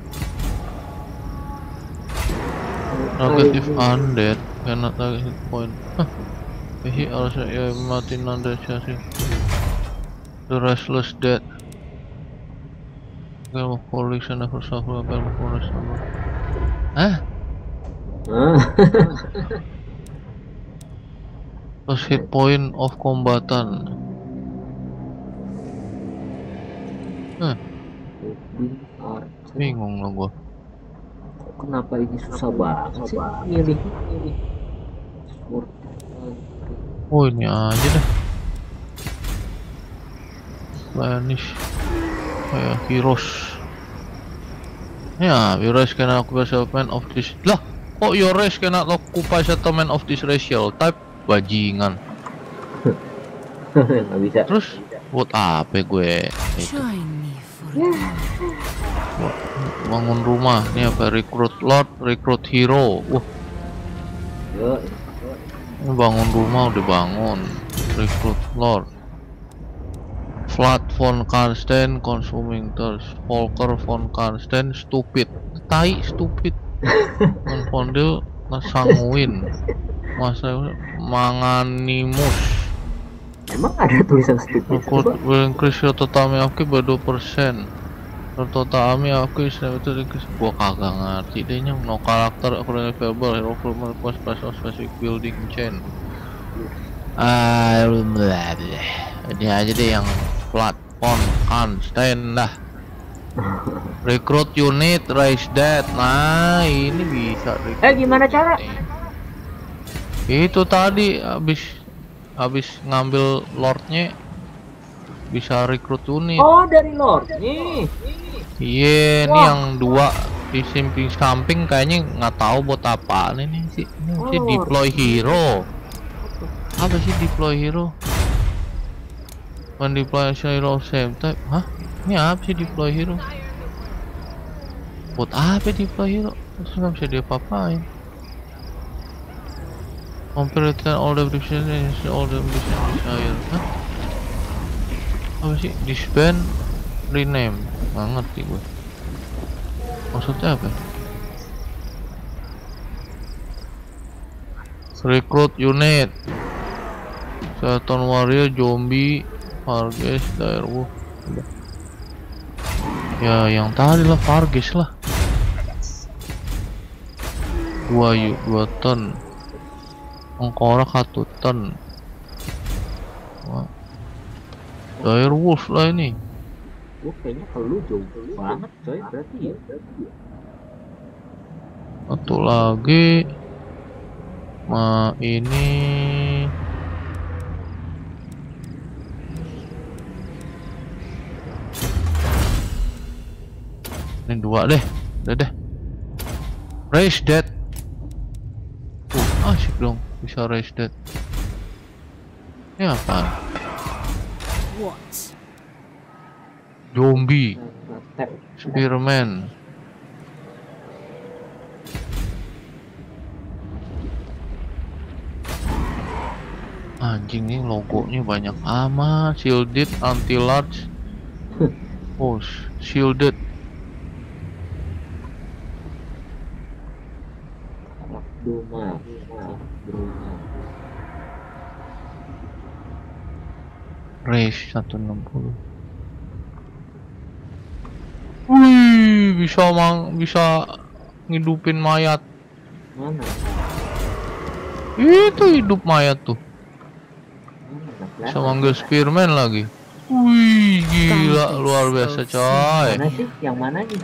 If undead cannot target hit point. Hah? He also ya mati nanda chassis. The restless dead. Game of collection never suffer game of number. Hah? Ah. Plus hit point of combatant. Hah? Bingung lah gua. Kok Kenapa ini susah banget sih milih. Oh ini aja dah. Vanish. Kayak heroes. Ya, your race cannot occupy settlement of this. Lah, kok your race cannot occupy settlement of this racial type? Bajingan. Nggak bisa. Terus buat apa gue itu for bangun rumah? Ini apa? Recruit lord, recruit hero. Wah, ini bangun rumah udah bangun. Recruit lord. Flat von Karsten consuming thirst. Volker von Karsten stupid. Tai stupid. Konfondil ngesanguin. Masa Manganimus. emang ada tulisan stupid. Record will increase your total AMI by 2% Your total AMI AFK is limited increase Gua kagak ngerti deh nyong No karakter according available Hero from request of specific building chain Ah. Ini aja deh yang flat on kan stand dah Recruit unit, raise that. Nah, ini bisa. recruit Eh gimana cara? Itu tadi habis habis ngambil lordnya bisa rekrut unit. Oh dari Lord. Nih. Iya, ini Wah. yang dua di samping samping kayaknya nggak tahu buat apaan ini sih. Ini Oh, deploy hero. Apa sih deploy hero? When deploy hero same type. Hah? Ini apa sih deploy hero? Buat apa deploy hero? Terus nggak bisa diapa-apain. Compare all the divisions all the divisions desire. Hah? Apa sih? Disband rename. Nggak ngerti gue. Maksudnya apa? Recruit unit. Skeleton warrior, zombie, Vargas, direwolf. Udah. Ya yang tadi lah Vargas lah. Dua yuk, dua ton. Engkora satu ton. Wah. Lah ini. Gue kayaknya kalau lu jauh banget coy berarti ya. Satu lagi Ma ini Ini dua deh. Udah deh. Raise that Uh, asik dong Bisa raise that Ini apa? What? Zombie. Spearman. Anjing nih logonya banyak amat. Shielded, anti large Oh, sh- shielded Duma. Duma. Race 160 Wih, bisa mang bisa ngidupin mayat. Mana? Itu hidup mayat tuh. Mana? Bisa manggil spearman lagi. Wih, gila luar biasa coy. Mana sih? Yang mana nih?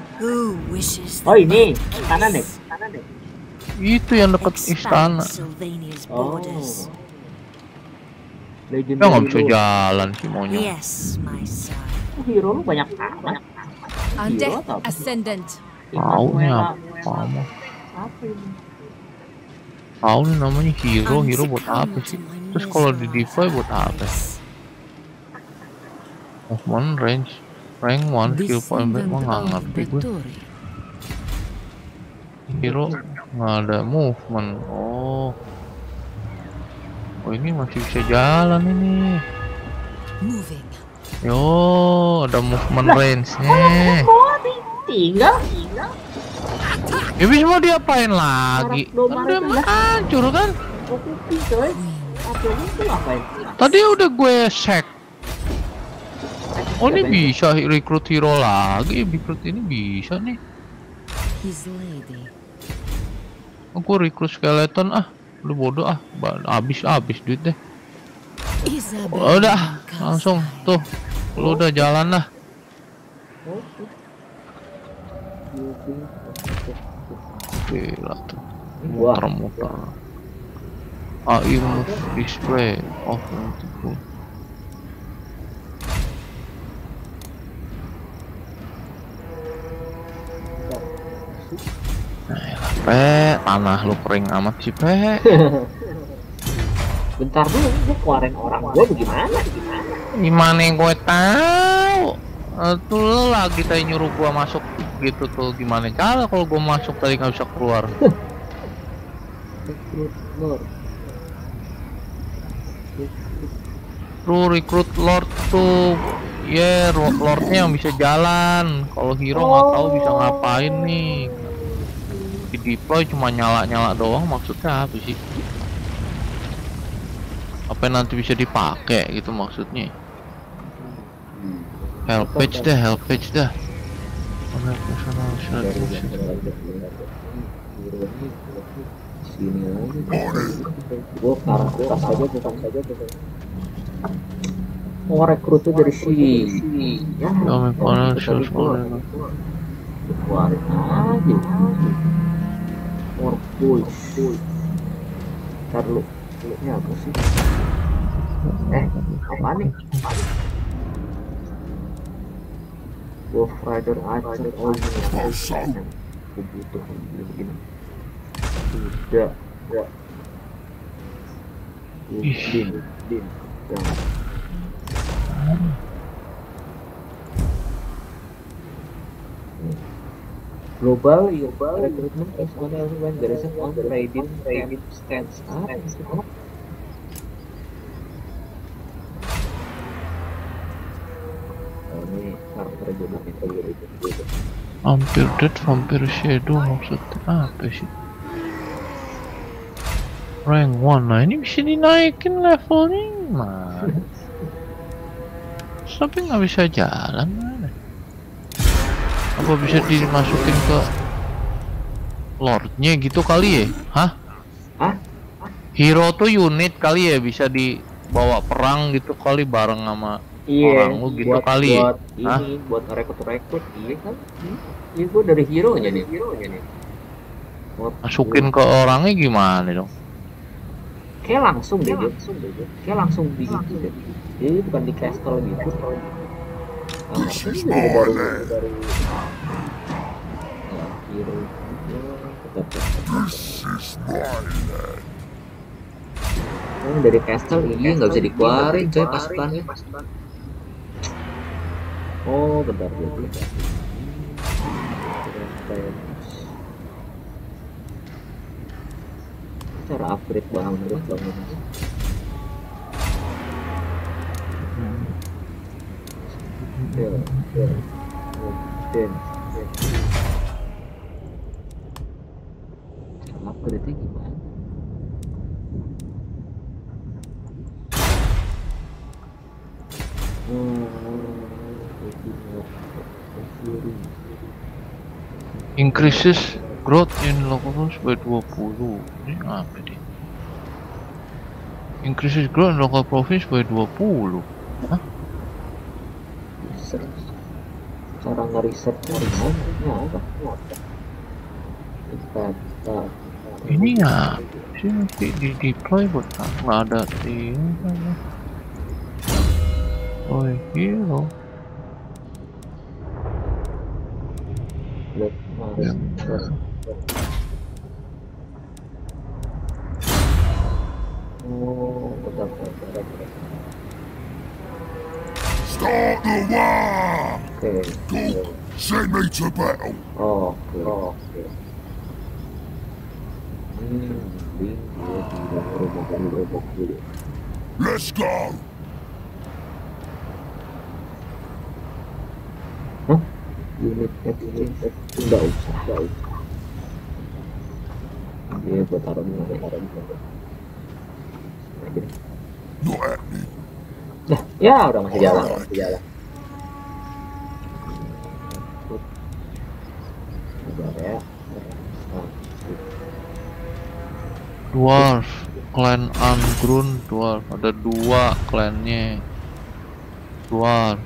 Oh ini, kanan deh, kanan deh. Itu yang dekat istana. Oh. Legend Ya nggak bisa jalan sih maunya. Yes, my son. Hero lu banyak amat. Undead? Ascendant. Tahu nih apa ini? Tahu nih namanya hero, hero buat apa sih? Terus kalau di deploy buat apa? vice. Movement range, rank 1, skill point back mah nggak ngerti gue. Hero nggak ada movement. Oh. Oh ini masih bisa jalan ini. Moving. Yo, ada movement range-nya. Oh, ti- tinggal, tinggal. Ya bisa mau diapain lagi? Kan udah hancur kan? Tadi udah gue sek. Oh ini bisa rekrut hero lagi, rekrut ini bisa nih. Lady. Aku rekrut skeleton ah, lu bodoh ah, abis abis duit deh. Oh, udah, langsung tuh, lu udah jalan lah. Gila tuh, Wah, muter-muter. AI move display off multiple. Pe, tanah lu kering amat sih, Pe. bentar dulu, gua keluarin orang gua bagaimana? Gimana? Gimana yang gue tahu? Eh, Tuh lu lagi tadi nyuruh gua masuk gitu tuh gimana cara kalau gua masuk tadi nggak bisa keluar Rekrut Lord. lu rekrut lord tuh ya yeah, lordnya yang bisa jalan kalau hero nggak tahu bisa ngapain nih di deploy cuma nyala nyala doang maksudnya apa sih apa yang nanti bisa dipakai gitu maksudnya help page dah help page dah. Sini. Gua sekarang keras aja, keras aja, keras. Oh rekrutnya dari sini. Ya, sales dulu. panel. keluarin more push ntar lu ini apa sih? Eh apa nih? Apa nih Wolf Rider Archer oh ini Awesome. aku butuh begini. Tidak tidak. Ih. din din jangan Global, global recruitment is only when there is an on trading trading stance. Ah, itu apa? Oh, ini karakter jadi itu jadi itu. Vampir Dead, Vampir Shadow maksudnya apa sih? Rank 1, nah ini bisa dinaikin levelnya mana? Tapi nggak bisa jalan? Apa bisa dimasukin ke Lordnya gitu kali ya? Hah? Hah? Hero tuh unit kali ya bisa dibawa perang gitu kali bareng sama Iya, Orang lu gitu buat, kali ya? buat ini, buat rekrut-rekrut, iya kan? Iya, gua dari hero nya nih. Hero nya nih. Buat- masukin ke orangnya gimana dong? Kayak langsung deh, Jo. Kayak langsung di itu deh. Jadi bukan di castle gitu. Land. dari. Oh, castle ini nggak bisa dikeluarin coy pasukannya. Oh, bentar jadi. Cara upgrade banget banget. Ya, ya. Upgrade-nya gimana? Increases growth in locals by 20 Ini apa deh? Increases growth in local province by 20 Research. Cara ngerisetnya di apa? Kita, kita, Ini ya sih nanti di deploy buat? Nggak ada di Oh hero. Oh, betul, betul, betul. Start the war. Go. Send me to battle. robok dulu. Let's go. Hah? Unit nggak usah, nggak usah. Dia buat taruh di mana? Taruh di? Not happening. Nah, ya udah masih jalan, masih jalan. Dwarf Clan Angrun Dwarf. Ada dua klannya. Dwarf.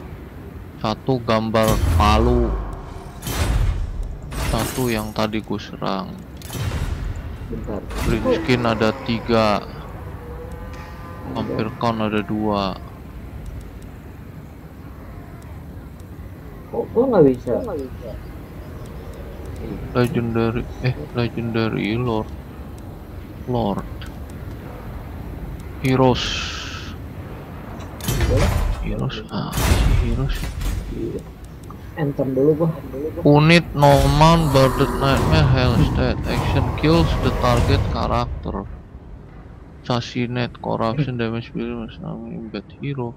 Satu gambar palu. Satu yang tadi gue serang. Bentar. Green skin ada tiga. Vampir count ada dua Kok gua nggak bisa? Legendary Eh Legendary Lord. Lord. Heroes. Heroes? Ah sih Heroes. Iya. Enter dulu gua. Unit Noman Bird Nightmare Hellstat Action kills the target character. Assassinate Corruption Damage Building Embed Hero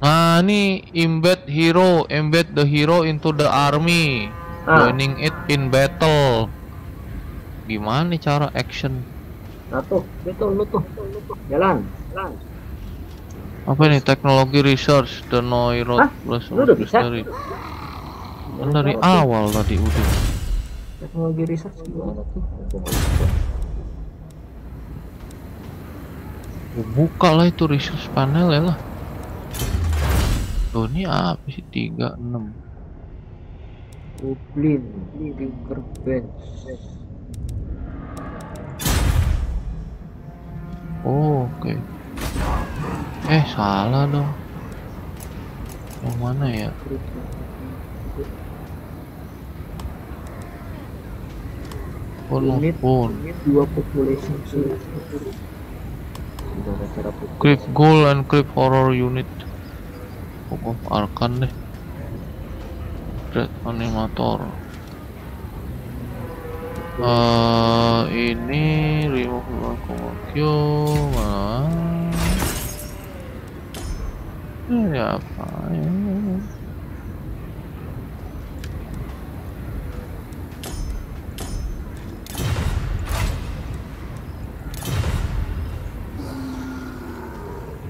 Nah ini Embed Hero Embed the hero into the army Ah, Joining it in battle Gimana nih cara action tuh, itu lu tuh. Jalan, jalan. Apa ini teknologi research The Noirot Hah? plus Lu udah bisa? dari, kan dari awal tadi udah Teknologi research gimana tuh? Buka lah itu research panel ya lah Tuh ini apa sih 36 Goblin, Tinker Bench. Oh, oke. Eh, salah dong. Yang mana ya? Unit, unit dua population Creep Goal and Creep Horror Unit. Of Arkan deh. Dread Animator. Eh, ini remove locomotive. Ah. Ini apa ya?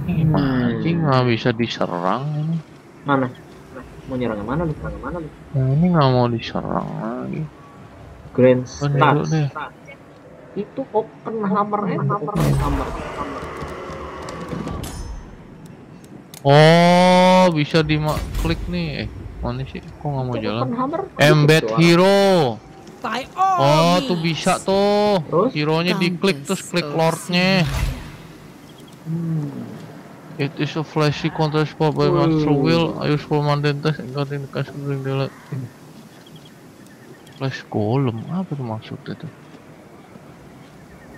Ini Hmm. Anjing nggak bisa diserang ini. Mana? Mau nyerang mana lu? Yang mana lu? Nah, ini nggak mau diserang lagi. Grand Stats. deh. Itu open hammer eh, open hammer. Oh, bisa di klik nih. Eh, mana sih? Kok nggak mau jalan? Hammer. Embed hero. Oh, tuh bisa tuh. Terus? Hero-nya diklik terus klik lordnya. Hmm. It is a flashy counter sport by master Wih. wheel. Useful mundane task and got in considering the Flash golem apa tuh maksudnya tuh?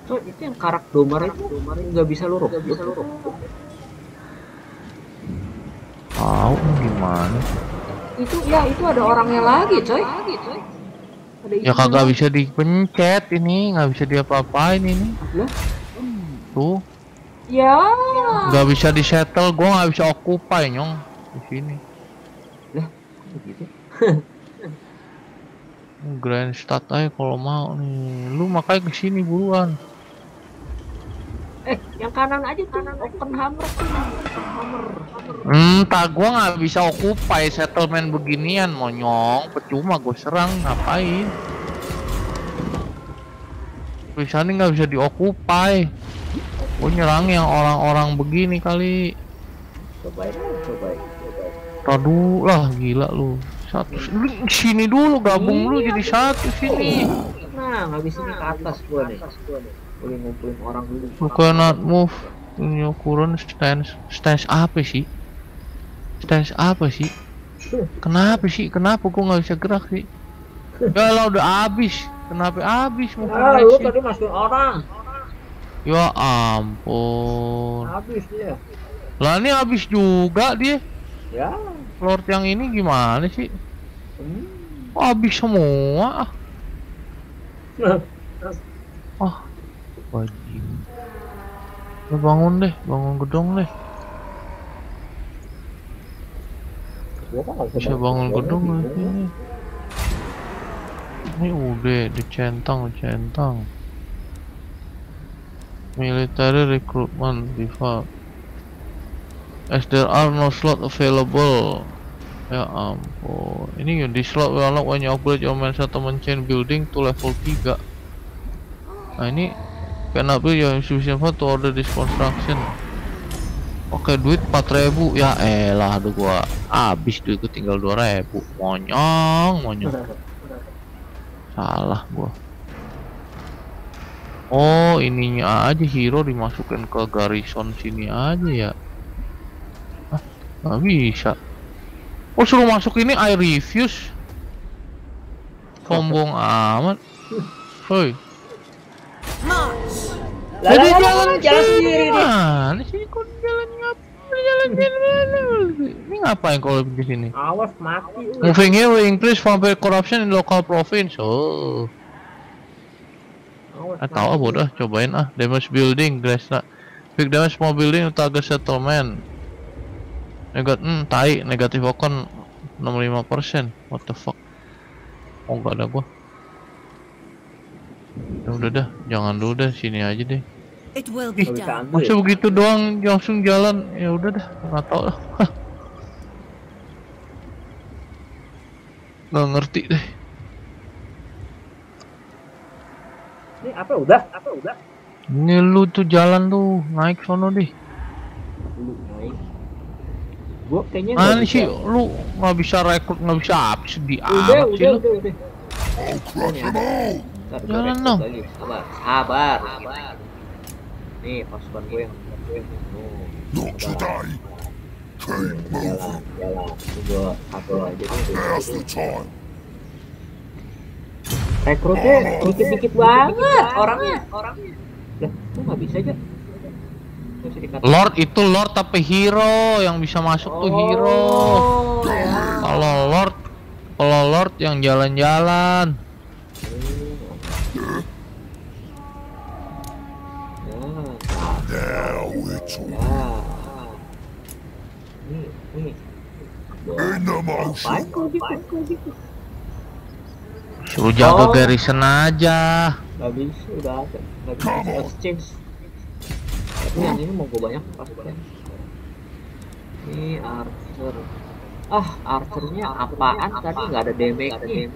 So itu yang karak domar itu nggak bisa bisa luruk. Tahu gimana? Itu ya itu ada orangnya lagi coy. Ada Ya kagak lagi. bisa dipencet ini, nggak bisa diapa-apain ini. Lah, Tuh, Ya. nggak bisa di settle, gua nggak bisa occupy nyong di sini. Gitu. Grand stat aja kalau mau nih. Lu makanya ke sini buruan. Eh, yang kanan aja tuh open hammer tuh. Hammer. Hmm, tak gua nggak bisa occupy settlement beginian monyong. Percuma gua serang ngapain? Tulisannya nggak bisa dioccupy. Gua nyerang yang orang-orang begini kali. Cobain, cobain, cobain. Tadu lah gila lu. Satu lu sini dulu gabung lu jadi satu sini. Nah, nggak bisa nih ke atas gua nih. Boleh ngumpulin orang dulu. You cannot move in your current stance. Stance apa sih? Stance apa sih? Kenapa sih? Kenapa gua nggak bisa gerak sih? Ya lah udah habis. Kenapa habis mau Ah, lu tadi masukin orang. Ya ampun. Habis dia. Lah ini habis juga dia. Ya. Lord yang ini gimana sih? Hmm. Oh, habis semua. ah. Ah, wajib. Ya bangun deh, bangun gedung deh. Kan Bisa bangun gedung ini? Ini udah dicentang, dicentang. Military recruitment default. As there are no slot available. Ya ampun. Ini di slot will unlock when you upgrade your main settlement chain building to level 3. Nah ini cannot be your insufficient fund to order this construction. Oke duit 4000 ya elah aduh gua habis duitku tinggal 2000 monyong monyong salah gua Oh ininya aja hero dimasukin ke garrison sini aja ya Hah, nggak bisa Oh suruh masuk ini I refuse sombong amat Hoi Lah, lah, lah, jalan sendiri nih. Mana sih kok jalan ngapain? Jalan jalan mana? Ini ngapain kalau di sini? Awas mati. Moving here will increase vampire corruption in local province. Oh, ah, tahu ah bodoh. Cobain ah. Damage building, grass lah. Big damage small building target settlement. Negat, hmm, tai. Negatif okon 65%. What the fuck? Oh, enggak ada gua. Ya udah dah, jangan dulu dah, sini aja deh. It will be done. Masa begitu doang langsung jalan? Ya udah dah, nggak tahu lah. Nggak ngerti deh. Ini apa udah? Apa udah? Ini lu tuh jalan tuh, naik sono deh. Dulu naik. Gua kayaknya Mana sih lu nggak bisa rekrut nggak bisa apa sedih Udah, amat sih udah, lu. udah, udah. Jangan rekrut dong. lagi. Sabar, sabar, sabar. Nih pasukan gue yang Oh, Not today. Keep moving. jalan, jalan. Gua satu aja nih. Now's the time. Rekrutnya dikit-dikit banget orangnya. Orangnya. Lah, kok nggak bisa aja? Lord itu Lord tapi hero yang bisa masuk tuh hero. Oh. Kalau Lord kalau Lord yang jalan-jalan. Now. Nih, nih. In the motion. Apaan kok gitu? Kok gitu? Suruh jaga Oh. garrison aja. Gak bisa, udah ada. Gak bisa exchange. Tapi yang ini mau gue banyak pasukan. Ini Archer. Ah, Archernya apaan? Tadi nggak ada damage-nya.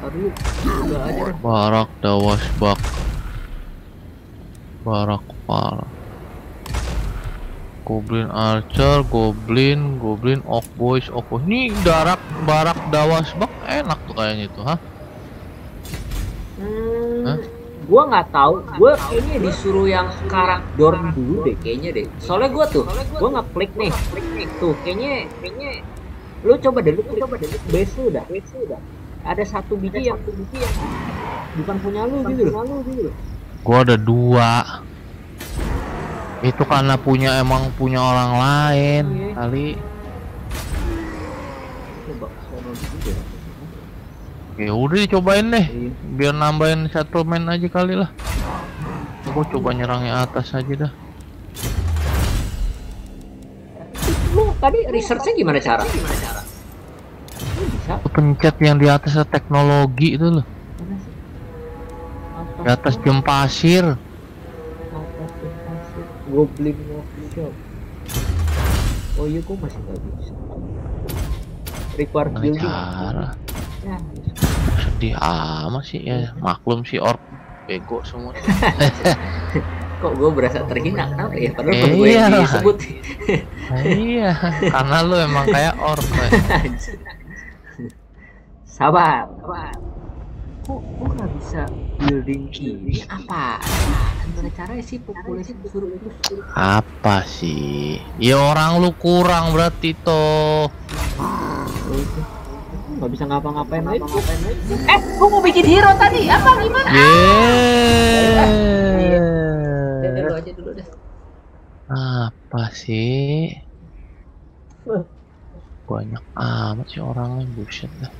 Tadi udah aja. Barak dawas bak. Barak kepala. Goblin Archer, Goblin, Goblin, Oak Boys, Oak Boys. Ini darak barak dawas bak enak tuh kayaknya itu, ha? Hmm, Hah? gua nggak tahu. Gua kayaknya disuruh yang karak dorm dulu deh, kayaknya deh. Soalnya gua tuh, gua nggak klik nih, klik nih. Tuh, kayaknya, kayaknya. Lu coba deh, lu coba deh, base lu dah, base lu dah. Ada satu biji yang, satu biji yang bukan punya lu gitu loh. Lu gitu loh. Gua ada dua. Itu karena punya emang punya orang lain Iya. kali. Coba sono dulu deh. Ya udah dicobain deh. Iya. Biar nambahin settlement aja kali lah. Gua coba nyerangnya atas aja dah. Lu tadi researchnya gimana cara? Gimana cara? Bisa? Pencet yang di atas teknologi itu loh. Di atas jam pasir. Goblin. Oh iya, gua masih nggak bisa. Require building. cara? Ya, Sedih amat sih ya. Maklum sih orc bego semua. kok gue berasa terhina kenapa ya? Padahal Eh, gue yang iya. disebut. Iya, karena lu emang kayak orc. Boy. Sabar. Sabar. Kok gue nggak bisa building ini apa? Gimana caranya sih populasi suruh terus Apa sih? Ya orang lu kurang berarti toh. Nggak bisa ngapa-ngapain. Eh, gue mau bikin hero tadi. Apa gimana? Yeay. Udah, lu aja dulu deh. Apa sih? Banyak amat sih orangnya buset dah.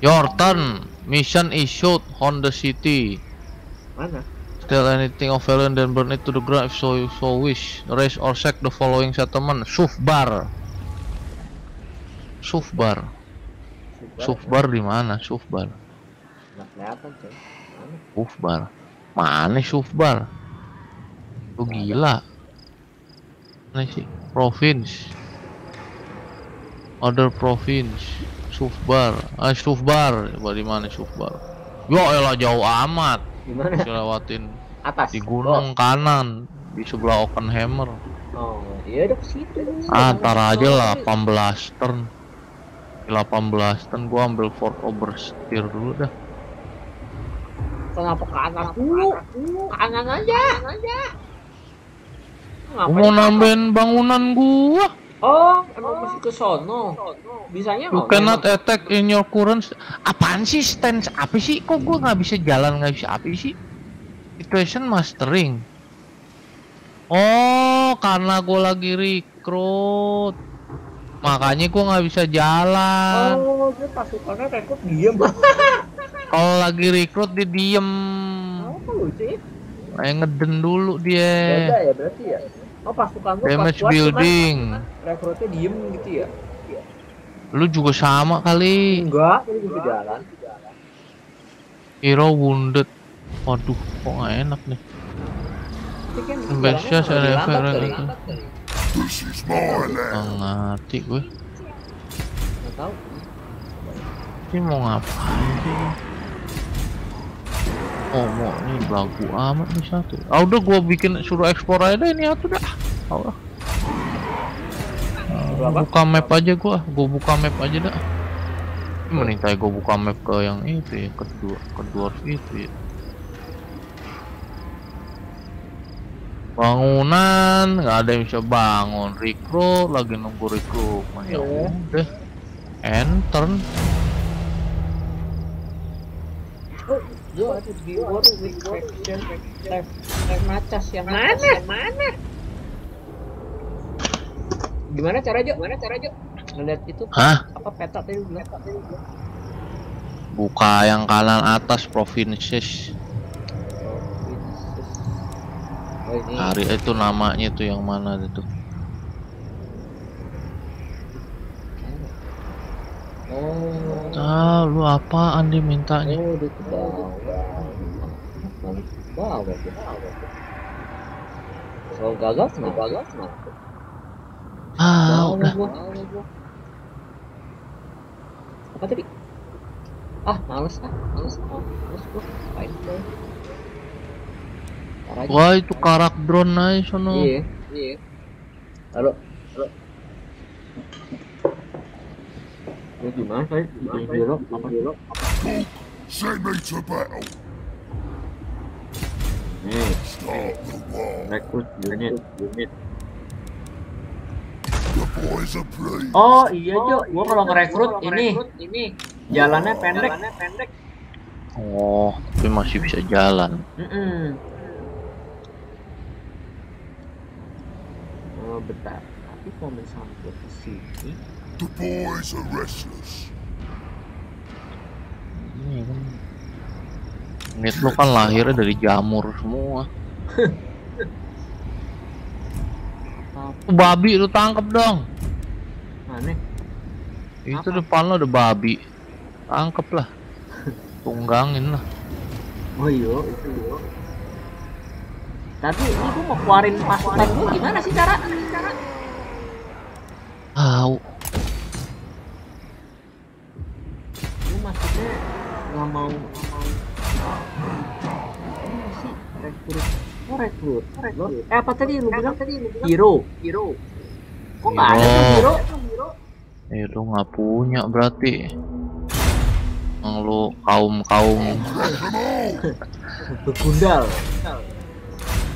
Your turn. Mission issued on the city. Mana? Steal anything of value and then burn it to the ground if so you so wish. Raise or sack the following settlement. Sufbar. Sufbar. Sufbar di mana? Sufbar. Nggak kelihatan coy. Sufbar. Mana Sufbar? Lu gila. Mana sih? Province. Other province. Sufbar. Ah, Sufbar. Di mana Sufbar? Yo elah jauh amat. Gimana? Bisa lewatin Atas. di gunung kanan di sebelah Oakenhammer. Oh, iya udah ke situ. Ah, ntar aja lah 18 turn. Di 18 turn gua ambil Fort Oversteer dulu dah. Kenapa ke atas dulu? Kanan aja. aja. Gua mau nambahin bangunan gua. Oh, emang masih ke sono. Bisanya You cannot attack in your current st- Apaan sih stance apa sih? Kok gua nggak bisa jalan nggak bisa apa sih? Situation mastering. Oh, karena gua lagi recruit. Makanya gua nggak bisa jalan. Oh, dia pasukannya rekrut diem. Kalau lagi recruit dia diem. Kok lucu ya? Kayak ngeden dulu dia. Beda ya berarti ya. Oh, pasukan gua Damage kuat-kuat, building. Rekrutnya diem gitu ya? Lu juga sama kali. Enggak, jadi bisa jalan. Hero wounded. Waduh, kok nggak enak nih. Kan Best ngerti gue. Tahu. Ini mau ngapain sih? Oh mau nih lagu amat nih satu. Ah udah gua bikin suruh ekspor aja deh ini satu dah. Ah, udah. Ah, buka map aja gua gua buka map aja dah mending tadi gua buka map ke yang itu ya kedua kedua itu ya bangunan nggak ada yang bisa bangun rekrut lagi nunggu rekrut ya udah enter yang mana? Mana? Gimana cara Jo? Gimana cara Jo? Ngeliat itu Hah? apa peta tadi bilang? buka yang kanan atas provinces Oh ini. hari itu namanya tuh yang mana itu Oh. ah lu apaan dia mintanya Oh, ke bawah. Bawah tuh. Soal gagal kenapa? Gagal kenapa? ah Bawah udah. Apa tadi? Ah, males ah, males ah, males gua. Ngapain aja. wah itu karak drone aja sono Iya, iya. Halo, halo. Ini gimana sih? Bikin dialog apa dialog? Send me to battle. Nih, Start the war. rekrut unit, unit. The boys are pleased. Oh iya Jo, gua kalau ngerekrut ini, ini jalannya pendek. Jalannya pendek. oh tapi masih bisa jalan Mm Oh bentar, tapi kalau misalnya gua ke sini, The boys are restless. ini kan Nit lu kan lahirnya dari jamur semua Tuh babi lu tangkap dong aneh. itu Apa? depan lo ada babi tangkep lah tunggangin lah Oh iya, itu iya. Tapi ini gua mau keluarin pasukan gua gimana sih cara? Cara? tahu Gua maksudnya nggak mau nggak mau. Ini sih rekrut oh rekrut rekrut eh apa tadi lu bilang? Tadi lu bilang hero. Hero. Kok nggak ada tuh hero? Hero eh lu nggak punya berarti. Lu kaum kaum begundal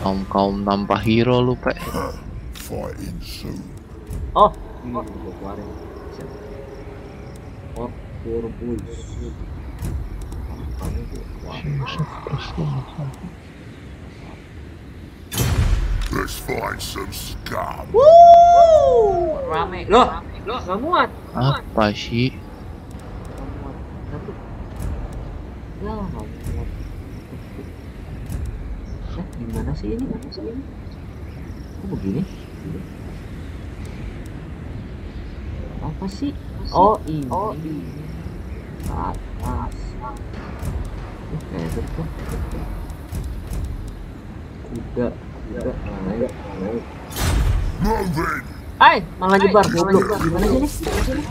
kaum kaum tanpa hero lu soon. oh ini keluarin oh Corvus Ini gua keluarin. Let's find some scum. Wuh, rame. Loh loh nggak muat. Apa sih? Nggak muat. Satu. Ya muat eh gimana sih ini? Gimana sih ini? Kok begini? Apa sih? Oh ini. Oh ini. Atas eh kayak gitu. Kuda kuda naik naik. Hai, malah. Gimana sih ini? Gimana sih ini?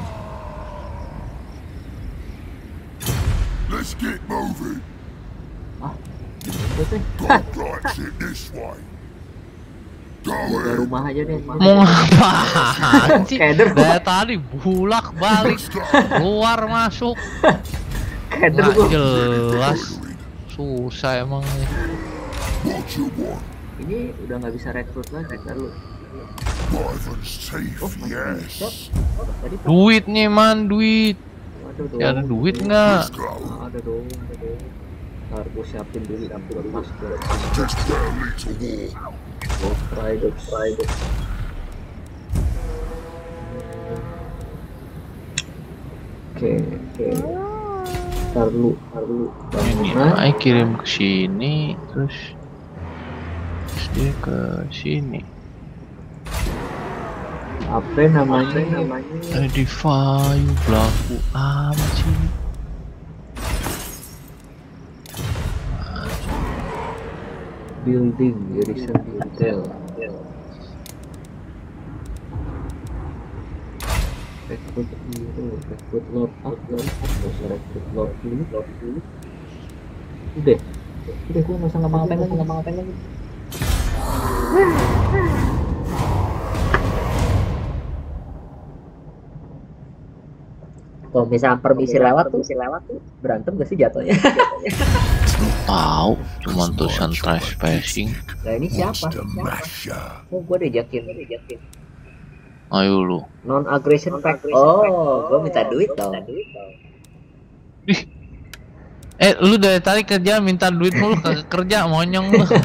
Let's get moving. Itu teh. God likes it this way. Go Jaga ahead. rumah aja deh. mau ngapain sih Keder. dari tadi bulak balik keluar masuk Keder gua. jelas susah emang nih? Ini udah nggak bisa rekrut lagi ntar lu. Wyvern's teeth, Oh, yes. Pak. duitnya man duit ya ada duit nggak. Ada dong, ada dong. Ntar gua siapin dulu to war. Ghost Rider, Ghost Rider. Oke, oke. Ntar dulu, ntar dulu. ini Bangunan. Ai kirim ke sini terus terus dia ke sini Apa namanya? namanya? edify belaku amat sih Building, recent detail. Rekrut hero, rekrut lord up, lord rekrut lord dulu, lord dulu. Udah, udah gue nggak usah ngapa-ngapain lagi, ngapa-ngapain lagi. Kalau misalnya permisi lewat tuh, lewat tuh berantem gak sih jatuhnya? Tahu, cuma tulisan trespassing. Nah ini siapa? Siapa? Oh gue diajakin. Ayo lu. Non aggression pact. Oh, gue minta duit dong. Eh, lu dari tadi kerja minta duit mulu kagak kerja monyong lu.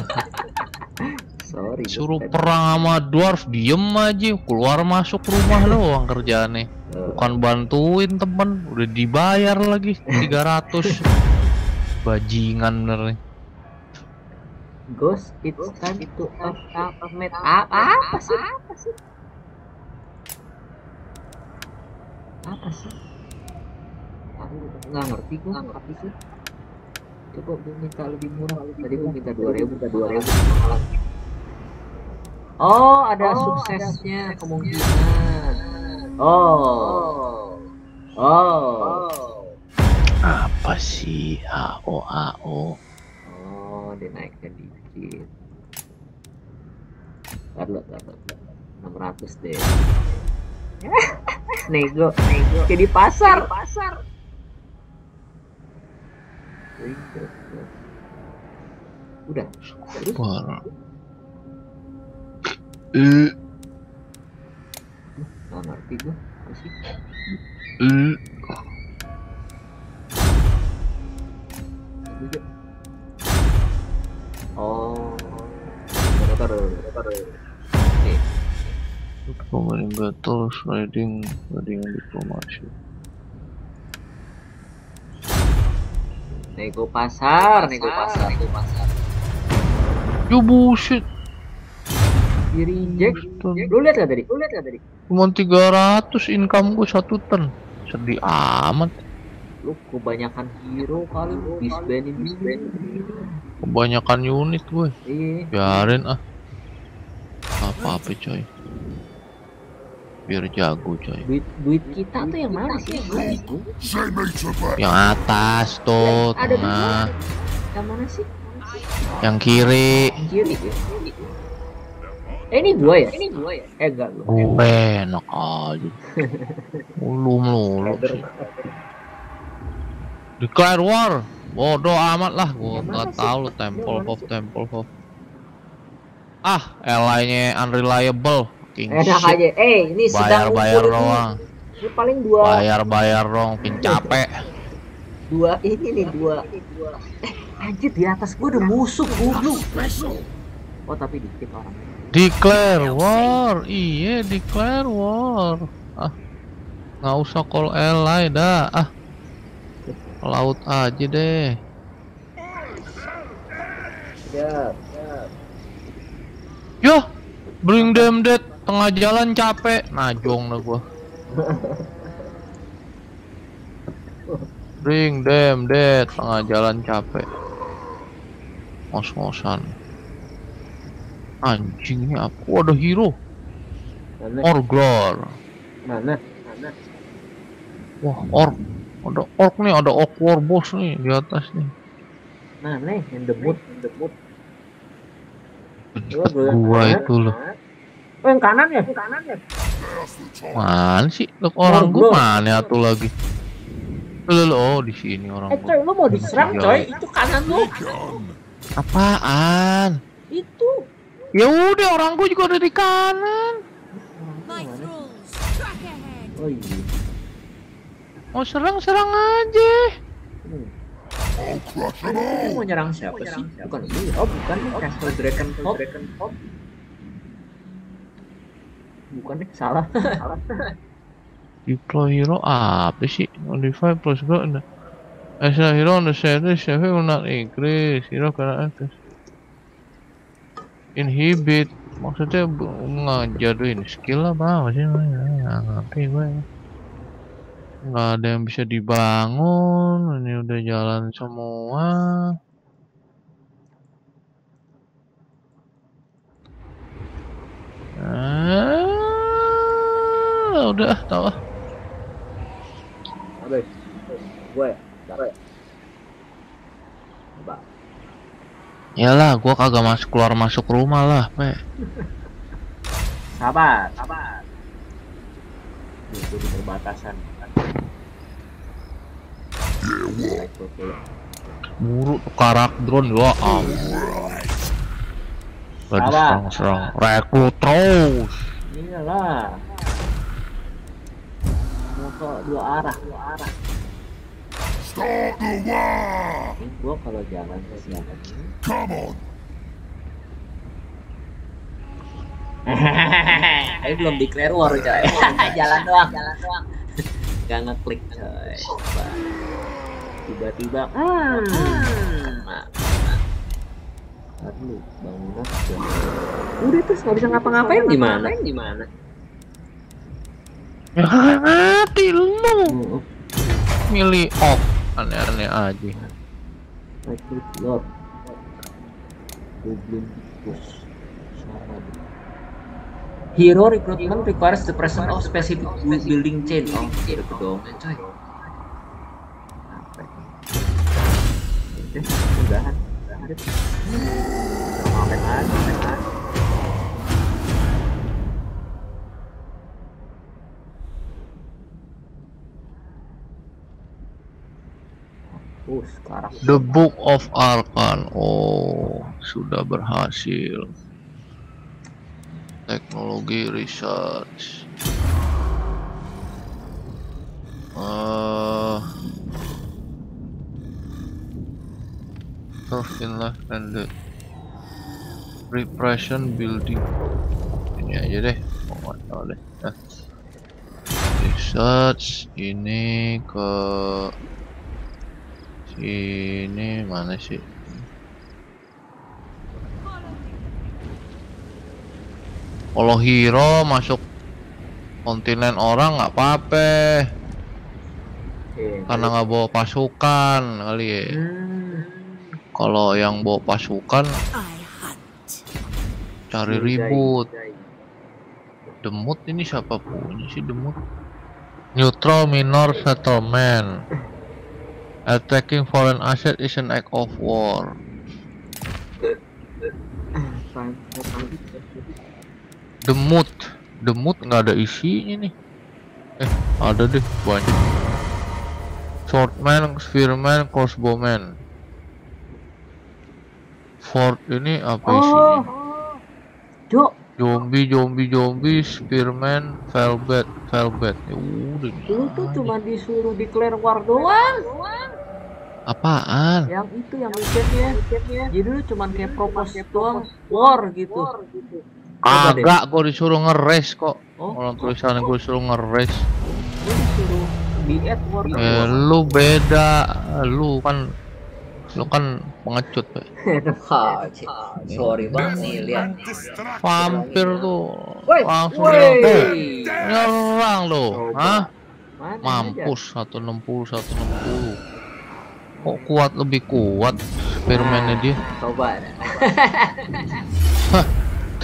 Sorry. Suruh perang sama dwarf diem aja, keluar masuk rumah doang kerjaannya. duit. Bukan bantuin temen, udah dibayar lagi 300 Bajingan bener nih. Ghost, it's time to up up met up apa sih? Apa sih? Apa sih? Aku nggak ngerti gue apa sih? Coba gue minta lebih murah. Tadi gue minta dua ribu, minta dua ribu. Oh, ada suksesnya kemungkinan. Oh, oh, Apa sih AO AO? oh, dinaikkan dikit. Enam ratus deh. nego, nego. Kayak di pasar, pasar. Udah. Eh, sih? eh. Oh, taruh. Oke. Pemain battles, riding, riding diplomasi. Nego pasar, nego pasar, nego pasar. Yo bullshit, Di reject. Astaga. Lu lihat gak tadi? Lu lihat gak tadi? cuma 300 income gue satu ton. Sedih amat. Lu kebanyakan hero kali lu disbandin disbandin. Kebanyakan unit gue. Iya. Biarin ah. Apa-apa coy. Biar jago coy. Duit duit kita tuh yang mana sih? Yang atas tuh, Ada di tengah. Yang mana sih? Yang kiri. Kiri. Eh ini gua ya? Ini gua ya? Eh enggak lu. Gue enak aja. Mulu mulu sih. Declare war. Bodoh amat lah, Yang mana nggak tahu lu Yang Temple of? Temple of. Ah, ally-nya unreliable. King Enak shit. aja. Eh ini sedang Bayar-bayar ngumpul ini. doang. Ini paling dua Bayar-bayar dong, pin capek. dua ini nih dua. Eh anjir di atas gua ada musuh goblok. Oh tapi dikit orang. Declare war. Iya, declare war. Ah. Nggak usah call ally dah. Ah. Ke Laut aja deh. Siap. Yo, bring them dead. Tengah jalan capek. Najong dah gua. Bring them dead. Tengah jalan capek. Ngos-ngosan. Anjing ini apa? Oh, ada hero. Mana? Orglor. Mana? Mana? Wah, orc. Ada orc nih, ada orc war boss nih di atas nih. Yang debut? Yang debut. Gua gua yang Gua itu loh. Oh yang kanan ya? Yang kanan ya? Mana sih? Loh, orang gua mana atuh lagi? Loh, loh, oh di sini orang Eh gua. coy, lu mau diserang Iya. coy? Itu kanan lu. Apaan? Itu. Ya udah orang gua juga ada di kanan. Oh iya. Mau serang-serang aja. I'll crush them Ini mau nyerang siapa sih? Bukan ini. Oh bukan nih Castle Dragon Pop. Bukan deh, salah. salah. Deploy hero apa sih? Modify plus go ada. As a hero on the series, save will not increase. Hero karena aktif. Inhibit. Maksudnya ngajarin skill apa apa sih? Nggak ngerti gue. Nggak ada yang bisa dibangun. Ini udah jalan semua. Ah, udah tahu ah. Habis. Gue. Coba. Coba. Yalah, gua kagak masuk keluar masuk rumah lah, pe. Sabar, sabar. Itu di perbatasan. Rekrut dulu. Buru tuh karak drone ya ampun. Gak diserang-serang. Rekrut terus. Iyalah. Mau ke dua arah, dua arah. Start the war! Ini gua kalau jalan ke sini. Come on! Tapi belum declare war coy. jalan doang, jalan doang. Gak ngeklik coy. Tiba-tiba, hmm. Nah, nah. Ntar dulu, bangunan. Udah terus nggak bisa ngapa-ngapain gimana? Gimana? Mati lu. Hmm. Milih op. Aneh-aneh aja. Lord Goblin Tikus dia. Hero recruitment requires the presence of specific bu- building chain Oh, itu kedomen coy Apa ini? Oke, udahan Udahan deh Ngapain lagi, ngapain lagi Oh, sekarang The Book of Arkan. Oh, sudah berhasil. Teknologi research. Uh, Serve in life and death. Repression building. Ini aja deh. Oh, tahu deh. Nah. Research ini ke sini mana sih? Kalau hero masuk kontinen orang nggak apa-apa Oke. karena nggak bawa pasukan kali ya. Hmm. Kalau yang bawa pasukan cari ribut. Demut ini siapa punya sih demut? Neutral minor settlement. Attacking foreign asset is an act of war. Fine. Demut, demut nggak ada isinya nih. Eh, ada deh banyak. Swordman, Spearman, Crossbowman. Fort ini apa Oh, isinya? Jok, Zombie, zombie, zombie, Spearman, Velvet, Velvet. Ya udah. lu tuh cuma disuruh declare war doang. Apaan? Yang itu yang mikirnya. Jadi lu cuma kayak propose doang war gitu. Coba deh. Agak, gua disuruh ngeres kok. Oh, Orang tulisannya gua disuruh ngeres. lu disuruh di Eh, lu beda, lu kan, lu kan pengecut. Pak. Cik. Sorry banget nih lihat. Vampir tuh langsung nyerang. nyerang lo, hah? Mampus 160 160. Kok kuat lebih kuat Spearman-nya dia? Coba.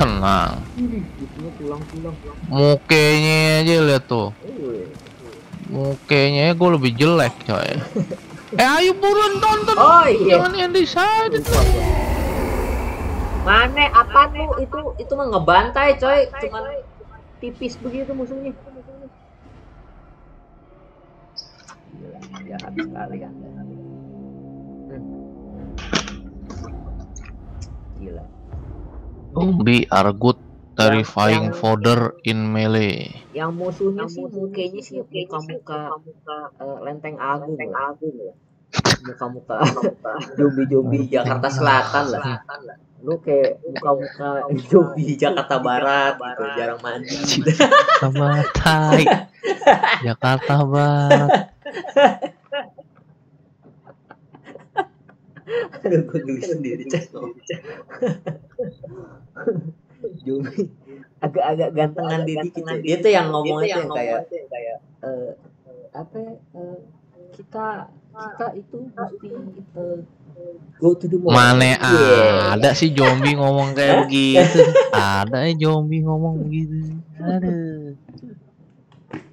Tenang. Mukanya aja lihat tuh. Woi. Mukanya gue lebih jelek coy. eh ayo buruan tonton. Oh iya. Jangan yang decided. Mana apa lu itu itu mah ngebantai coy, cuman tipis begitu musuhnya. Jahat sekali. Gila. Zombie are good terrifying fodder in melee. Yang musuhnya sih mukanya sih muka-muka eh, lenteng agung lah. Muka-muka zombie-zombie Jakarta Selatan lah. Lu kayak muka-muka zombie Jakarta Barat gitu, jarang mandi. Jakarta Barat. Jakarta Barat. Aduh, gue geli sendiri, Cek. Zombie agak-agak gantengan dia dikit. ya. Dia tuh yang ngomongnya tuh yang kayak eh, apa ya, eh, kita kita itu mesti eh, go to the mall. Mana Yeah. ada sih zombie ngomong kayak begitu. Ada ya zombie ngomong begitu. Aduh.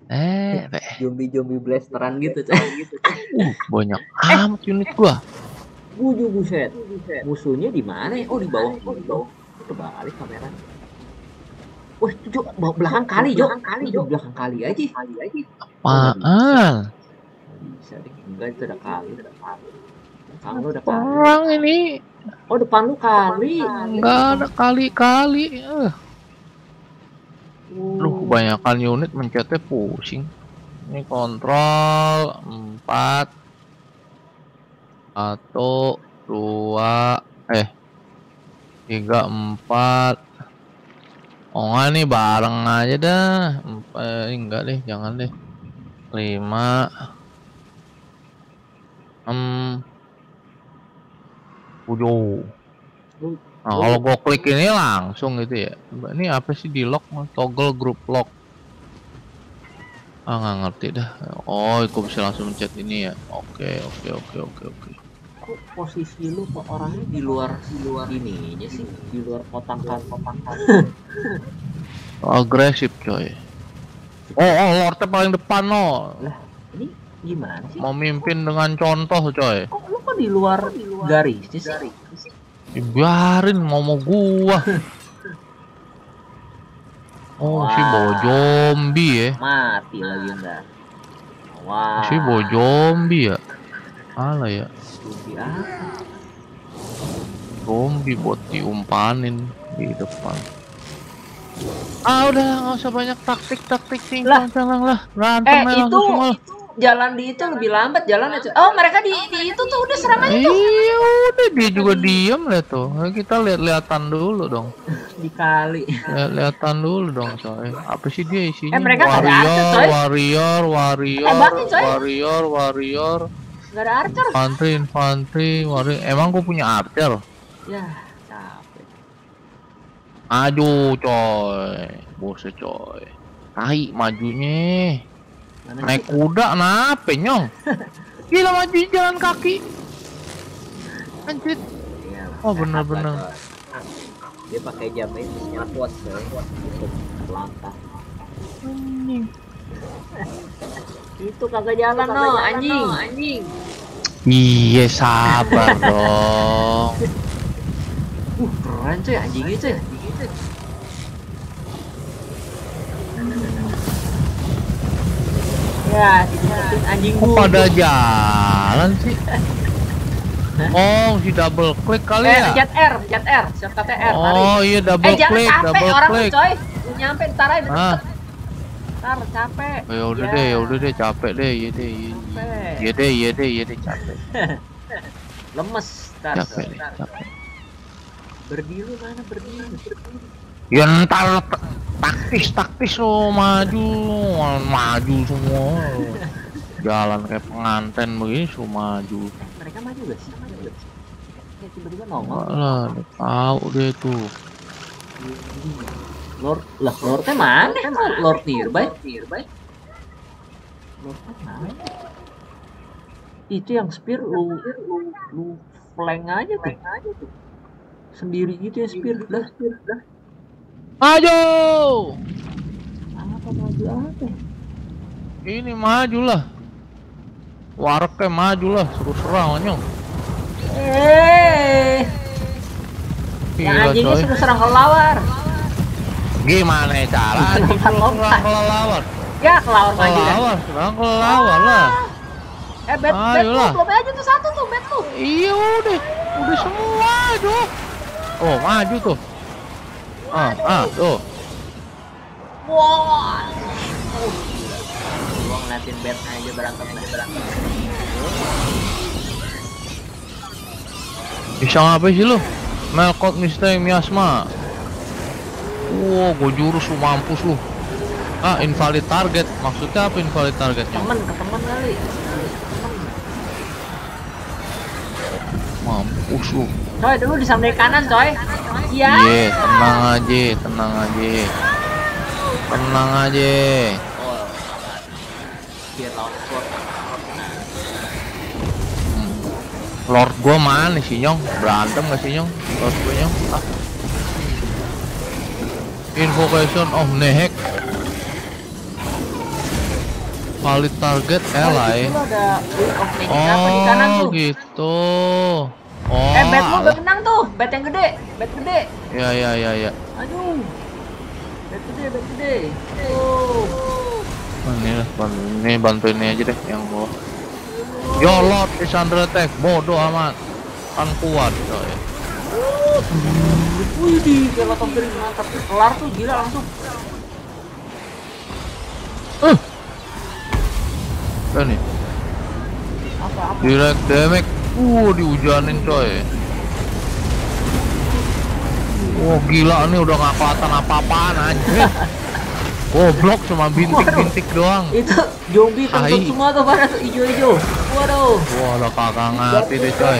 Eh, eh, Zombie-zombie blasteran gitu, Cek. uh, banyak amat unit gua. Buju buset. Musuhnya di mana ya? Oh, di bawah. Oh, di bawah. Kebalik kamera. Wah, itu Jo, bawa belakang kali, Jo. Belakang kali, Jo. Belakang kali aja. Kali aja. Apaan? bisa deh. Enggak itu udah kali. Depan lu udah kali. Perang ini Oh depan lu kali. nggak ada kali-kali. Eh. Lu Uh, kebanyakan unit mencetnya pusing. Ini kontrol 4 satu dua eh tiga empat oh enggak nih bareng aja dah empat eh, enggak deh jangan deh lima enam tujuh Nah, kalau gua klik ini langsung gitu ya. Ini apa sih di lock? Toggle group lock. Ah nggak ngerti dah. Oh, gua bisa langsung mencet ini ya. Oke, oke, oke, oke, oke. Posisi lu kok orangnya di luar di luar ininya sih di luar kotakan kotakan Agresif coy. Oh, oh, Lordnya paling depan no. ini gimana sih Memimpin dengan contoh coy. kok lu kok di luar garisnya sih Biarin mau mau gua. Oh, si bawa zombie ya. mati lagi enggak wah Si bawa zombie ya. Alah ya. zombie apa zombie buat diumpanin di depan. Ah udah nggak usah banyak taktik taktik Lah. singkat jangan lah berantem eh aja itu semua. lah. jalan di itu lebih lambat jalan itu oh mereka di di itu tuh udah serang aja tuh Iya udah dia juga diem lihat tuh. Kita lihat-lihatan dulu dong. dikali Lihat-lihatan dulu dong coy. Apa sih dia isinya? Eh, mereka nggak ada warrior, warrior, warrior, coy. warrior, warrior, nggak ada archer infantry, infantry, warrior. Emang gua punya archer? ya capek Aduh coy, bosnya coy. Tai majunya. mana Naik sih kuda nape nyong? Gila maju jalan kaki. Anjir. Iya, Oh, bener-bener. dia pakai jam ini nyelpot coy untuk langkah itu kagak jalan no anjing anjing Iya sabar dong. uh keren coy anjing itu ya ya anjing Kok gua pada jalan sih? Oh, si double klik kali eh ya? pencet R pencet R shortcut R tarik Oh iya eh double jangan klik, capek double orang coy nyampe ntar aja Ah. Ntar capek. Ya udah deh, ya udah deh capek deh, iya deh, iya. Capek. Iya deh, iya deh, iya deh capek. lemes. Ntar Capek deh, capek. berdiri mana berdiri Ya ntar taktis taktis lo maju. Maju semua. Jalan kayak pengantin begini suruh maju. Mereka maju gak sih? Maju gak sih? Tiba-tiba nongol. Lah tahu deh tuh Lord lah Lordnya mana? Kok Lord nearby. Nearby. Lordnya mana? Itu yang spear lu lu lu flank aja tuh. Sendiri gitu ya spear lah. Lah maju! Apa maju apa? Ini maju lah. Wareknya maju lah suruh serang nyong eh yang anjingnya suruh serang kelawar gimana ya cara Lompat. serang kelelawar. Ya kelawar maju dah kelelawar serang kelelawar lah. Eh bet bet lu belum aja tuh satu tuh bet lu iya udah. Udah semua aduh. Oh maju tuh. Ah ah tuh. Wah. Gua ngeliatin bednya aja berantem aja berantem. Bisa ngapain sih lu? Melkot Misteng Miasma. Wow, gue jurus lu mampus lu. Ah, invalid target. Maksudnya apa invalid targetnya? Temen ke temen kali. Mampus lu. Coy, dulu di samping kanan, coy. Iya. Iya, tenang aja, tenang aja. Tenang aja. Oh. Biar lawan sport. Lord gua mana sih nyong? Berantem gak sih nyong? Lord gua nyong? Ah. Invocation of Nehek. Valid target ally. Di kanan Oh tuh? gitu. Oh. Eh, bet lu menang tuh. Bet yang gede. Bet gede. Ya ya ya ya. Aduh. Bet gede, bet gede. Oh, Ini lah, ini bantuin ini aja deh yang bawah. Your lord is under attack. Bodoh amat. Kan kuat coy. Wih di Lot of the Ring mantap. Kelar tuh gila langsung. Kan nih. Apa apa? Direct damage. Uh, dihujanin coy. Wah gila nih udah nggak kelihatan apa-apaan anjir. Goblok cuma bintik-bintik doang. Itu zombie Tai. semua tuh pada ijo-ijo. Waduh. Wah udah kagak ngerti deh coy.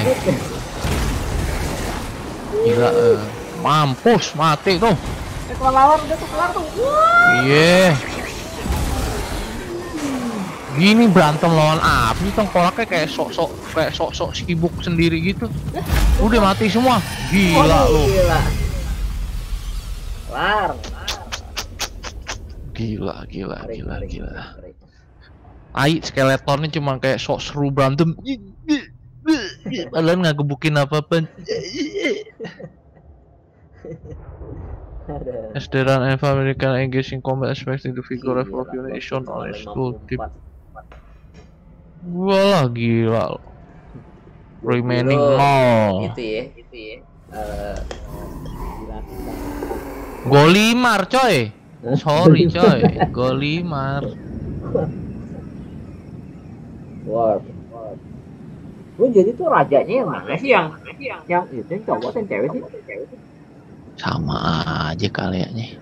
Gila. eh. Mampus mati tuh. Eh kelar lawan udah tuh kelar tuh. Iya. Gini berantem lawan api tengkoraknya kayak sok-sok kayak sok-sok sibuk sendiri gitu. Udah mati semua. Gila Waduh, lu. Gila. Kelar. Gila, gila, gila, gila. Ai skeletonnya cuma kayak sok seru berantem. Padahal nggak gebukin apa-apa. As the run and family can engage in combat expecting the figure of unit is shown on its tooltip. Gua lah gila. Remaining nol. Itu ya, itu ya. Eh, Golimar coy. Sorry coy. Golimar. Wah. Gue jadi tuh rajanya yang mana sih yang yang itu yang cowok yang cewek sih? Sama aja kayaknya.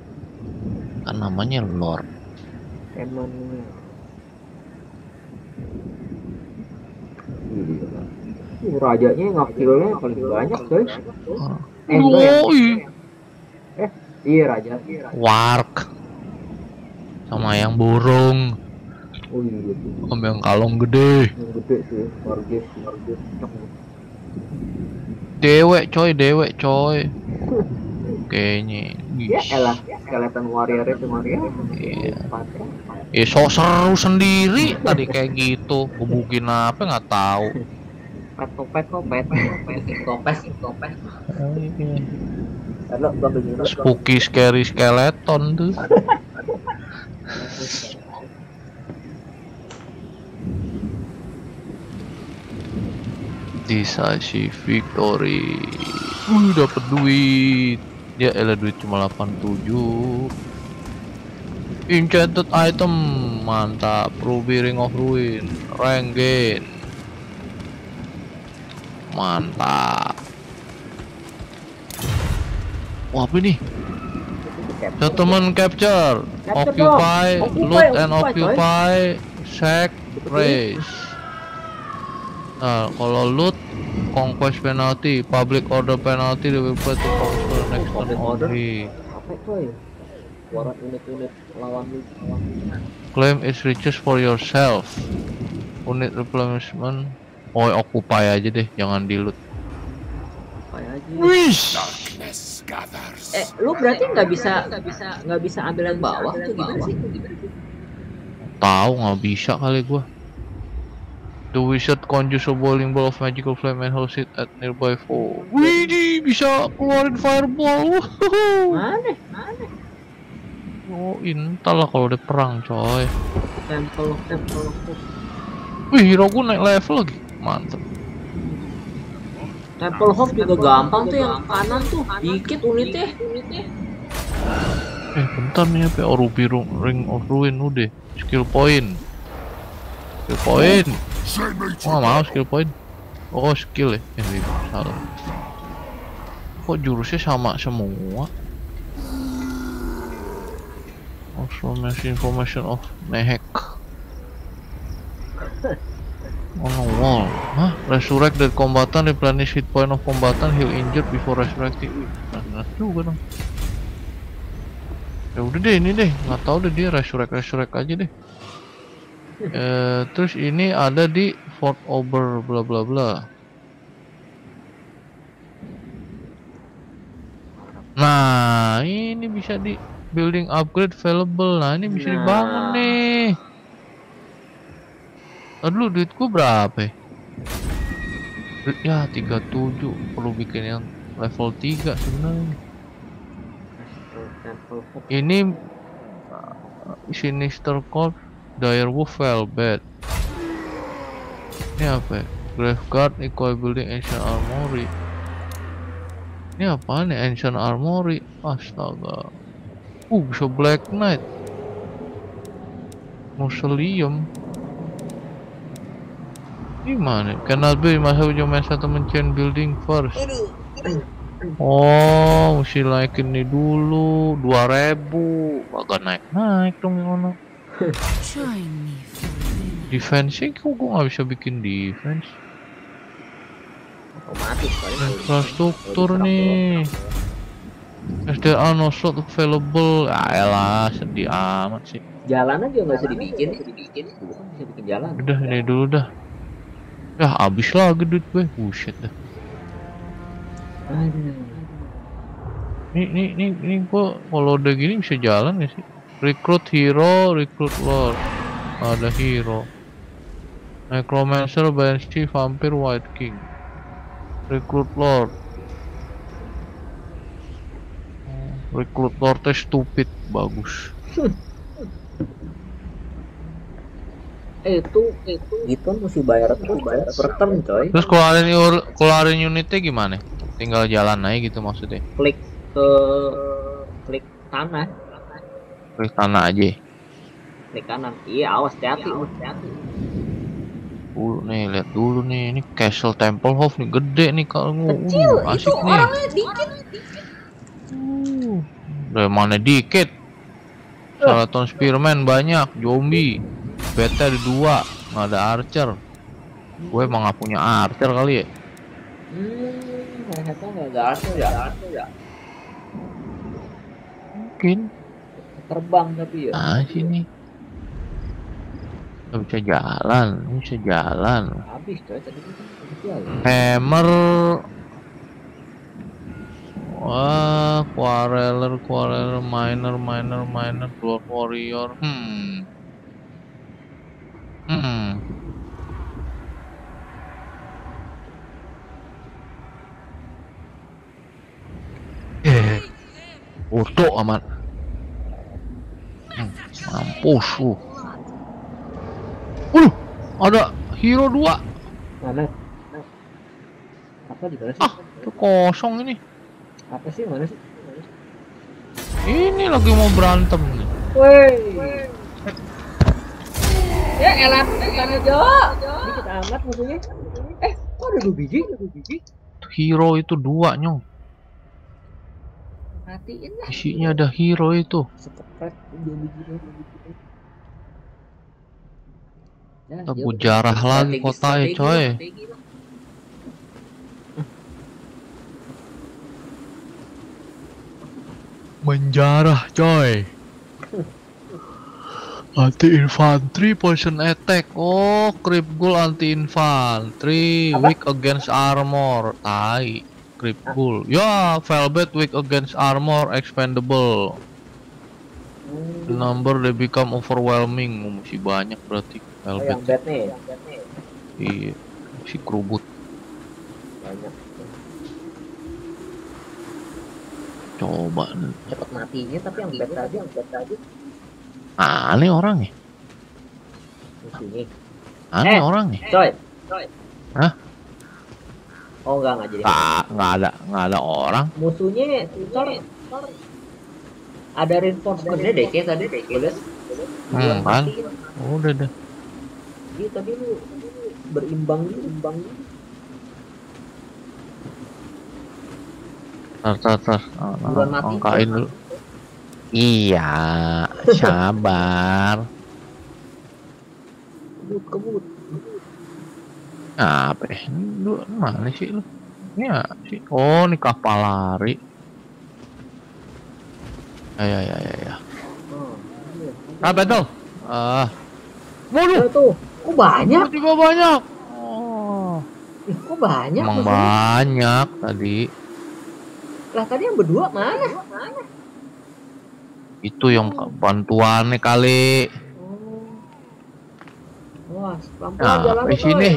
Kan namanya Lord. Ini rajanya ngakilnya paling banyak coy. Oh. Eh, enggak ya? Yoi. Iya raja. Iya raja. Wark. Sama yang burung. Oh iya tuh. Sama yang kalong gede. Yang gede sih. Dewek coy, dewek coy. Kayaknya. Ya elah, skeleton warrior itu warrior. Iya. Pakai. Ya sok seru sendiri tadi kayak gitu. Gebukin apa nggak tahu. Pet kopet kopet kopet kopet kopet. Spooky scary skeleton tuh. Decisive victory. Wih, dapat duit. Ya elah duit cuma 87. Enchanted item mantap. Ruby Ring of Ruin. Rank gain. Mantap. Wah, apa nih? Settlement capture, Capture occupy, loot and occupy, sack, raise. Nah, kalau loot, conquest penalty, public order penalty, pay to conquer next turn only. Apa coy? Suara unit-unit lawan. Claim its riches for yourself. Unit replenishment. Oh, occupy aja deh, jangan di loot. Wish. Darkness gathers. Eh, lu berarti nggak bisa nggak bisa nggak bisa ambil yang bawah tuh gimana sih? Tahu nggak bisa kali gua. The wizard conjures a boiling ball of magical flame and holds it at nearby foe. Widih, bisa keluarin fireball. Mana? Mana? Oh, intal lah kalau udah perang, coy. Temple Temple Wih, hero gua naik level lagi. Mantep. Temple of juga gampang tuh yang kanan tuh dikit unitnya. Eh, bentar nih apa? Oh, Ruby Ru- Ring of Ruin udah. Skill point. Skill point. Oh, nggak mau skill point. Oh, skill ya. Eh, salah. Kok jurusnya sama semua? Machine information of Mehek. On a wall. Hah? Resurrect that combatant, replenish hit point of combatant, heal injured before resurrecting. Wih, Nah, juga dong. Ya udah deh ini deh, nggak tahu deh dia resurrect resurrect aja deh. Eh, terus ini ada di Fort Ober bla bla bla. Nah, ini bisa di building upgrade available. Nah, ini bisa Nah. dibangun nih. Aduh, duitku berapa ya? Duit- Ya, 37. Perlu bikin yang level 3 sebenarnya. Ini Sinister Corp Direwolf Velvet Ini apa? ya? Graveguard, Eco Building, Ancient Armory. Ini apa nih? Ancient Armory. Astaga. Uh, bisa Black Knight. Mausoleum. Gimana? Cannot be masa ujung main settlement chain building first. Oh, mesti naikin ini dulu 2000 Agak naik-naik dong yang Join me for dinner. Defense kok gue nggak bisa bikin defense Otomatis. Infrastruktur nih are no slot available Ya elah sedih amat sih Jalan aja nggak usah dibikin, dibikin. Dulu kan bisa bikin jalan. Udah ini dulu dah Ya habis lagi duit gue Buset dah Aduh. Nih nih nih nih gua kalau udah gini bisa jalan gak sih? Recruit hero, recruit lord. Ada hero. Necromancer, Banshee, Vampire, White King. Recruit lord. Recruit lordnya stupid, bagus. Eh itu itu itu mesti bayar terus bayar per turn coy. Terus keluarin keluarin unitnya gimana? Tinggal jalan aja gitu maksudnya. Klik ke klik tanah, Klik tanah aja. klik kanan. Iya awas hati-hati, hati-hati. Dulu nih, lihat dulu nih. Ini Castle Templehof nih gede nih kalau Kecil, uh, itu asik nih. orangnya dikit. Uh, dari mana dikit? Skeleton Spearman banyak, zombie. Beta ada dua, nggak ada archer. Gue emang nggak punya archer kali ya. Hmm, ternyata nggak ada ya, artinya ya. Mungkin. Terbang tapi ya. Ah sini. Nggak bisa jalan, nggak bisa jalan. Habis coy tadi kan. Hammer. Wah, quarreler, quarreler, miner, miner, miner, dwarf warrior. Hmm. Hmm. Eh, bodoh amat. Mampus lu. Uh, ada hero dua. Mana? Apa di mana sih? Ah, itu kosong ini. Apa sih mana sih? Ini lagi mau berantem nih. Woi. Ya elah, bukan aja. Dikit amat musuhnya. Eh, kok ada dua biji? Ada dua biji? Hero itu dua nyong. Matiin lah. Isinya ada hero itu. Sekepret dua biji. Ya, Tebu dia jarah lagi kotanya strategi coy. lah, strategi lah. Menjarah coy. Anti infantry poison attack. Oh, creep ghoul anti infantry. Apa? Weak against armor. Tai. Creep ghoul. Ya, velvet weak against armor expendable. The number they become overwhelming. Oh, masih banyak berarti oh, velvet. yang bad nih, yang bad nih. Iya. Si kerubut. Banyak. Coba. Cepet matinya tapi yang bad tadi, yang bad tadi Aneh orang nih. musuhnya. Aneh Eh. orang nih. Coy, coy. Hah? Oh enggak enggak jadi. Nggak, nggak ada, nggak ada orang. Musuhnya ntar ntar ada reinforcementnya deh kayak tadi deh kayak Hmm, kan? Udah deh. Iya tadi lu lu berimbang dulu, imbang dulu. Tar, tar, tar. Ah, Buruan ah, mati. Angkain dulu. Iya, sabar. Kebut, kebut. Apa ya? Lu mana sih lu? Ini ya sih. Oh, ini kapal lari. Ya, ya, ya, ya, ya. Oh, iya. Ah, battle. Ah. Waduh, tuh. Kok banyak? tiba banyak. Oh, Ih, kok banyak? emang banyak tadi. Lah tadi yang berdua mana? Mana? Itu yang bantuannya kali. Oh. Wah, pelan-pelan Nah, di sini.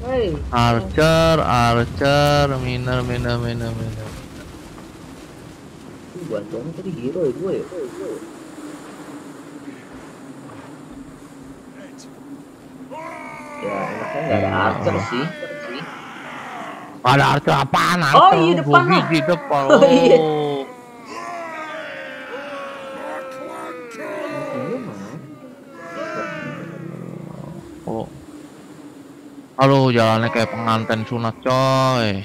Hei, Archer, Archer, miner, miner, miner, miner. Ih, tadi hero ya gue ya. Ya Ya, enaknya nggak ada archer sih. Ada archer apaan? Oh, Archer iya, lu depan lah. di depan. Oh, iya. Oh. Iya, Halo, jalannya kayak pengantin sunat, coy.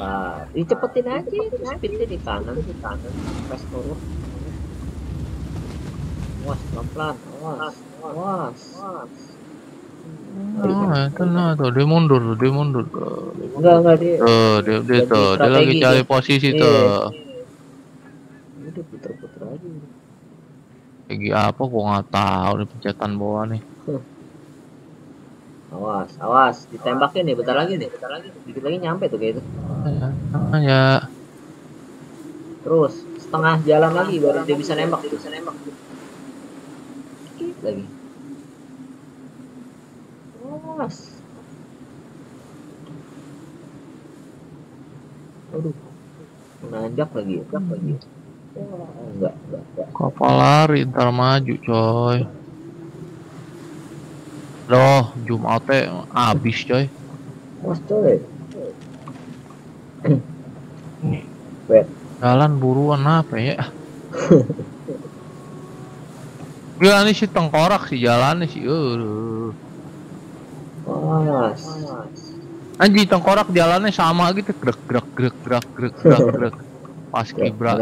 Wah, dicepetin aja speednya di kanan, di kanan, press forward. Awas, pelan-pelan, awas, awas. Ah, tenang tuh, dia mundur, dia mundur. Enggak, enggak dia. Tuh, dia, dia tuh, dia lagi cari posisi Iya. tuh. Udah puter-puter aja. Lagi apa gua nggak tahu nih pencetan bawah nih. Awas, awas, ditembakin nih, bentar lagi nih, bentar lagi. Dikit lagi nyampe tuh kayak itu. Ah, ya. Terus setengah jalan lagi baru dia bisa nembak tuh. Bisa nembak. Dikit lagi. Awas. Aduh. Menanjak lagi, nanjak lagi. Wah, enggak, enggak, enggak. Kapal lari ntar maju, coy. Loh, Jumatnya abis, coy. Awas coy. Wait. Jalan buruan apa ya? Gila nih si tengkorak sih jalannya sih. Uh. Awas. Anjing tengkorak jalannya sama gitu. Grek grek grek grek grek grek grek. Pas kibra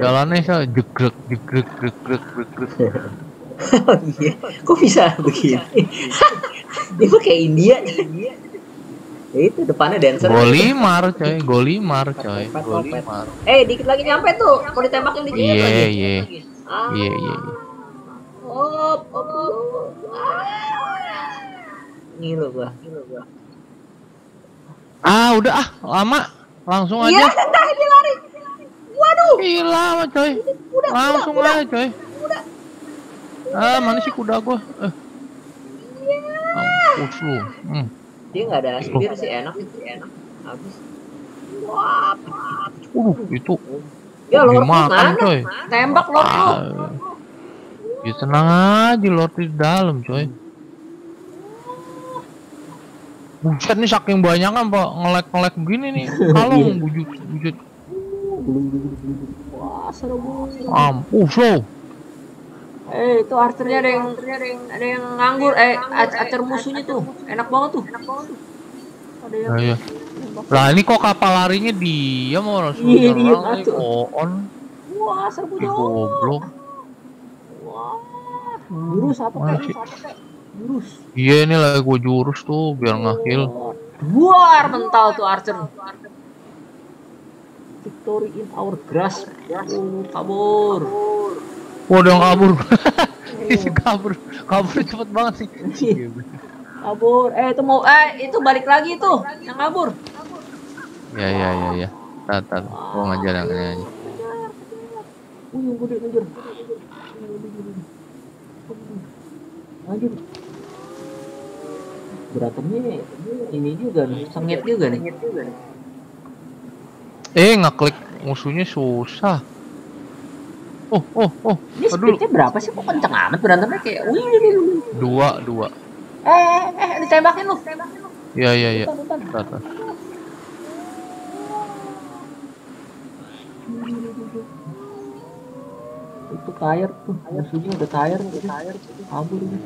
jalannya so jegrek jegrek grek grek grek grek. Oh iya, kok bisa begini? Dia mah kayak India. Ya itu depannya dancer. Golimar coy, golimar coy, golimar. Eh, dikit lagi nyampe tuh. Mau ditembakin dikit Iya, lagi. iya. Ah, Iya iya. iya. Op, op, op. Ah. Ngilu gua, ngilu gua. Ah udah ah lama langsung Iya, aja. dah dia lari. Waduh, Gila coy. udah, Langsung udah, aja coy. udah. Ah mana sih kuda gua? Eh. Mampus lu. Hmm. Dia nggak ada spear sih enak itu, enak. Habis. Wah, Uh, itu ya dimakan mana? coy. Tembak lu. Ah, ya tenang aja Lord di dalam coy. Buset nih saking banyak kan pak ngelek-ngelek begini nih kalau bujut bujut Wah, seru banget. mampus lo Eh, itu archernya ada yang ada yang ada yang nganggur. Eh, ar- archer musuhnya tuh. Enak banget tuh. Enak banget tuh. Ada yang Nah, iya. Lah ini kok kapal larinya dia mau langsung Iya, dia nyerang nih satu. on Wah, banget. goblok. Wah. Jurus apa kek? kek? Jurus. Iya ini lagi gue jurus tuh biar nggak heal. Buar mental tuh archer. Victory in our grasp. Oh, kabur. Wah udah kabur. Isi kabur, kabur cepet banget sih. Iya, kabur. Eh, itu mau eh itu balik lagi tuh yang kabur. Ya ya ya ya. Tar tar, gua ngajar yang ini aja. Yang gede anjir. Anjir. Berantemnya ini juga nih, sengit juga nih. Eh ngeklik musuhnya susah. Oh oh oh. Ini speednya berapa sih? Kok kenceng amat berantemnya kayak wih, wih, wih, wih. dua dua. Eh, eh, eh, ditembakin lu. Tembakin lu. Ya ya ya. Itu tire tuh, musuhnya udah tire, udah tire, kabur ini.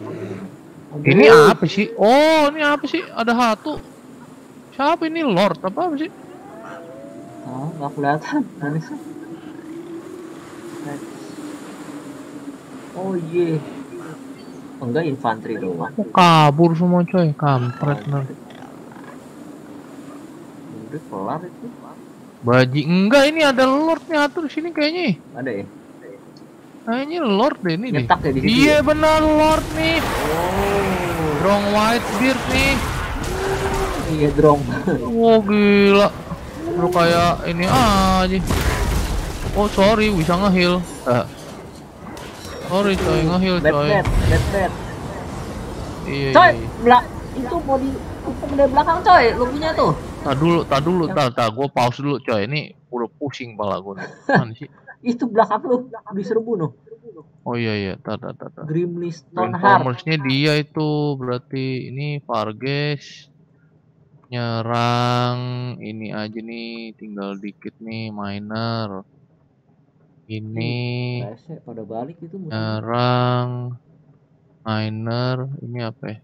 Ini apa sih? Oh ini apa sih? Ada hatu. Siapa ini Lord apa, apa sih? Ah, nggak kelihatan. Oh iya. Enggak infanteri doang. Kok kabur semua coy? Kampret bener. Udah kelar itu. Baji enggak ini ada Lord nih atur sini kayaknya. Ada ya? Kayaknya Lord deh ini deh. Nyetak ya di. Iya benar Lord nih. Strong white beard nih. Iya drong. Oh gila. Lu kayak ini aja. Oh sorry bisa ngeheal. Ah. Sorry coy ngeheal coy. bad, bad bad. Iya Coy, iya. iya. itu mau di itu dari belakang coy, lu punya tuh. Tak dulu, tak dulu, tak, tak. Gue pause dulu coy. Ini udah pusing pala gue nih. Mana sih? Itu belakang lu diserbu noh. Oh iya iya, tar tar. tar. Grimly Stoneheart. Informersnya dia itu berarti ini Vargas nyerang ini aja nih tinggal dikit nih miner ini Rese pada balik itu nyerang miner ini apa ya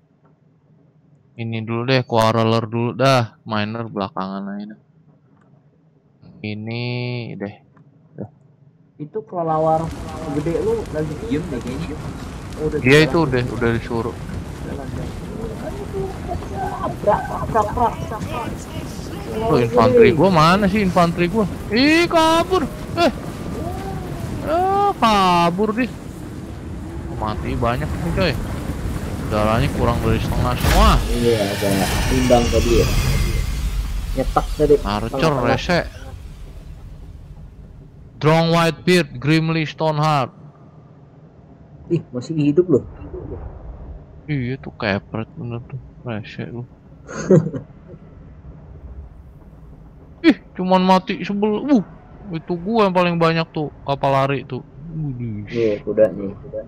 ini dulu deh quarreler dulu dah miner belakangan aja dah. ini deh Itu kelelawar gede lu lagi diem deh kayaknya. Oh, udah dia itu udah udah disuruh. Tuh infanteri gua mana sih infanteri gua? Ih kabur. Eh. Eh kabur deh. Mati banyak nih coy. Darahnya kurang dari setengah semua. Iya, agak timbang tadi ya. Nyetak tadi. Archer rese. Drong Whitebeard, Grimly Stoneheart. Ih, masih hidup loh. Iya tuh kepret bener tuh. Rese lu. Ih, cuman mati sebel. Uh, itu gua yang paling banyak tuh kapal lari tuh. Nih, kudanya, kuda.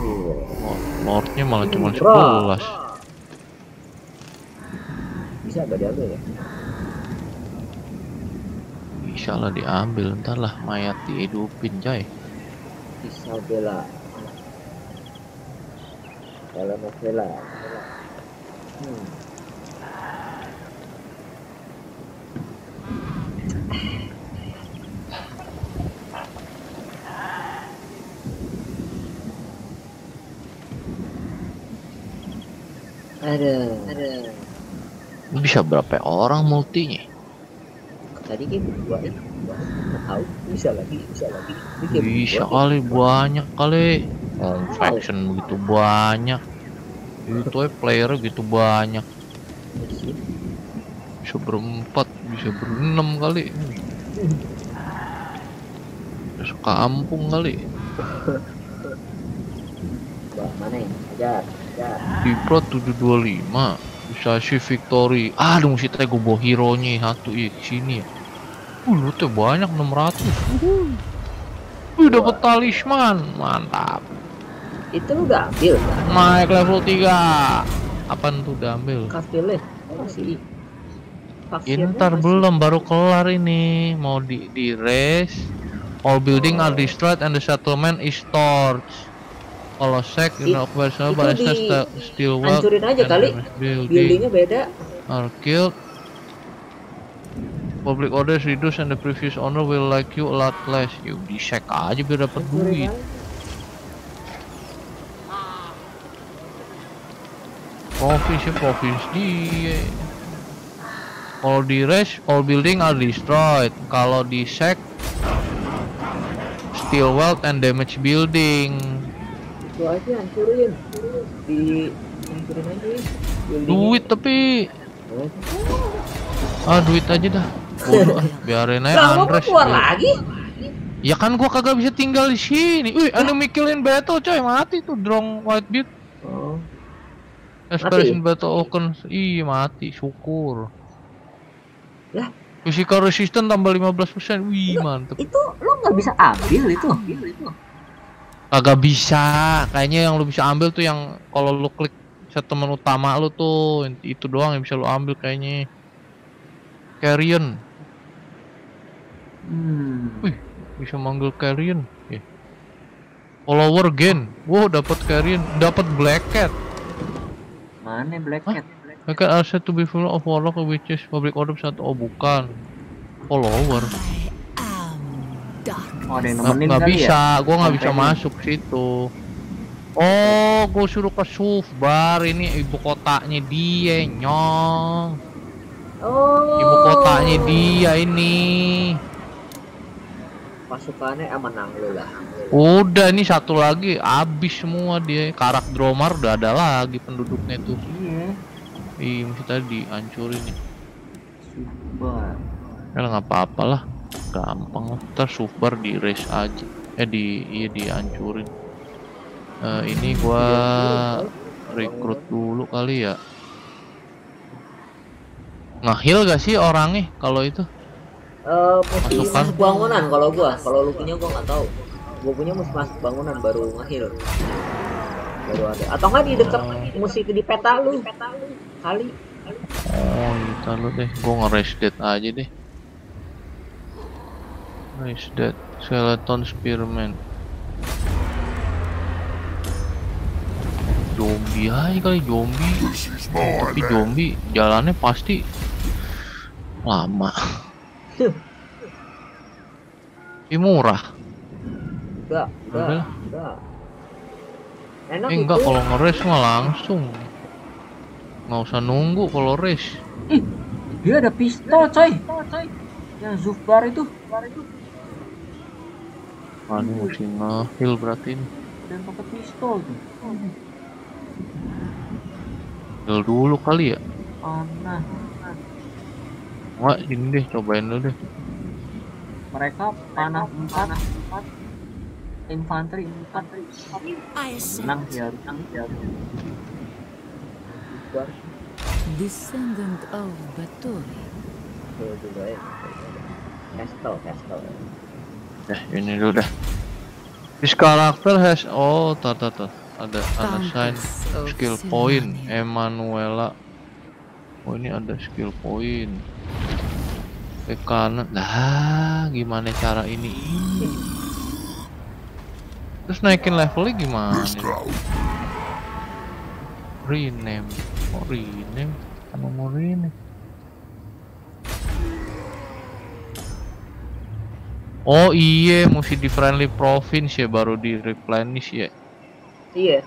Iya. Lordnya malah cuma. 11 Bisa gak diambil ya? Bisa lah diambil ntar lah mayat dihidupin coy Isabella. Kalau novela. Hmm. Ada, ada. Bisa berapa orang multinya? Tadi kayak berdua ya. Tahu, bisa lagi, bisa lagi. Ini kayak Bisa berdua, kali banyak kali Oh, Faction begitu banyak Itu ya player gitu banyak Sip. Bisa berempat, bisa berenam kali Bisa sekampung kali Wah, mana ya? Ajar, ajar. Di Pro 725 Bisa si Victory. Aduh mesti teh gue hero nya satu iya sini ya. Uh, lu tuh banyak 600 Uhuh. Wih dapet talisman. Mantap. Itu lu udah ambil kan? Naik level 3 Apaan tuh udah ambil? Kastilnya masih Intar masih- belum baru kelar ini. Mau di di race all building are destroyed and the settlement is torched kalau sek I- in operational itu ballistas di- sta- still well hancurin aja kali. building. Buildingnya beda. Are killed public orders reduced and the previous owner will like you a lot less. Yuk di sek aja biar dapat duit. Hancurin aja. provinsi provinsi dia. Kalau di race all building are destroyed. Kalau di sek still wealth and damage building itu aja hancurin. Di hancurin aja ya. Duit tapi. Oh. ah duit aja dah. Bodoh ah, biarin aja unrest keluar dia. lagi? Ya kan gua kagak bisa tinggal di sini. Wih enemy killing battle coy. Mati tuh drong whitebeard oh. Escalation battle token iya mati. Syukur. Lah? Physical resistance tambah 15% wih mantep. itu lu nggak bisa ambil itu Kagak bisa. Kayaknya yang lu bisa ambil tuh yang kalau lu klik settlement utama lu tuh itu doang yang bisa lu ambil kayaknya. Carrion hmm. bisa manggil Carrion. Ya. Follower gain. Wow, dapat Carrion, dapat Black Cat. mana black cat Cat are said to be full of warlock which is public order satu oh bukan. Follower. Oh ada yang Nggak, nemenin nggak kali bisa, ya gua nggak bisa masuk situ. Oh, gua suruh ke Sufbar ini ibu kotanya dia, nyong. oh Ibu kotanya dia ini. pasukannya lu lah Udah ini satu lagi habis semua dia. Karak Dromar udah ada lagi penduduknya tuh. iya Ih, mesti tadi hancurin nih. super Ya nggak apa-apa lah. Gampang lah. Ntar Sufbar di race aja. Eh di iya dihancurin. Eh ini gua rekrut dulu kali ya. Ngahil gak sih orangnya kalau itu? Eh, mesti Pasukan. bangunan kalau gua kalau lu punya gua nggak tahu gue punya mesti masuk bangunan baru ngehil baru ada atau nggak di dekat mesti di peta lu kali Oh, iya lu deh. Gua nge-raise dead aja deh. Raise dead. Skeleton Spearman. Zombie aja kali zombie. Is Tapi zombie jalannya pasti lama. Ih murah. enggak enggak Udah. enggak enak Eh enggak itu kalau nge-raise mah langsung. Nggak usah nunggu kalau race. ih dia ada pistol coy yang Zufbar itu Ah, ini mesti nge-heal berarti ini. dan pakai pistol tuh Heal dulu kali ya. aneh Enggak, ini deh cobain dulu deh. mereka panah empat infanteri empat menang ya menang ya Descendant of Baturi. ya Castle, Castle. Dah, ini dulu dah. This character has oh, tar tar tar. Ada ada sign skill point. Emanuela. Oh, ini ada skill point. Ke kanan. Lah, gimana cara ini? Terus naikin levelnya gimana? Rename. Oh, rename. Apa mau rename? Oh iya, mesti di friendly province ya baru di replenish ya. Iya.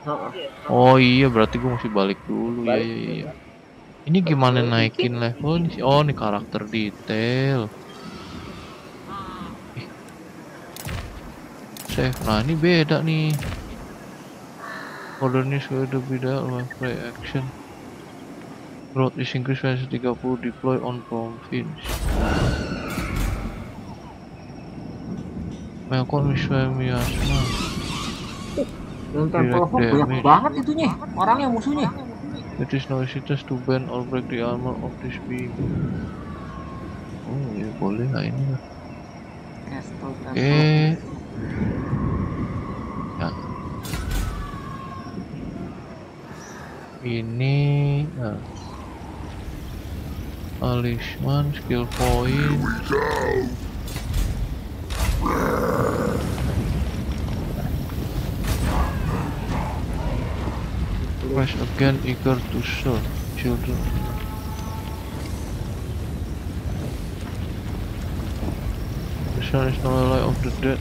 Oh iya, berarti gue mesti balik dulu ya Balik ya dulu. iya. Ini gimana naikin level nih? Oh, ini karakter detail. Save. Nah, ini beda nih. Modernis sudah beda play action. Growth is increased by 30 deploy on province. Wiswa Miyasma. Yang Temple Iya, banyak banget itunya, orangnya musuhnya. It is no to bend or break the armor of this being. Oh ya boleh lah ini lah. Eh. Ya. Ini nah. Alisman skill point. We go. Press again eager to serve children. The sun is no ally of the dead.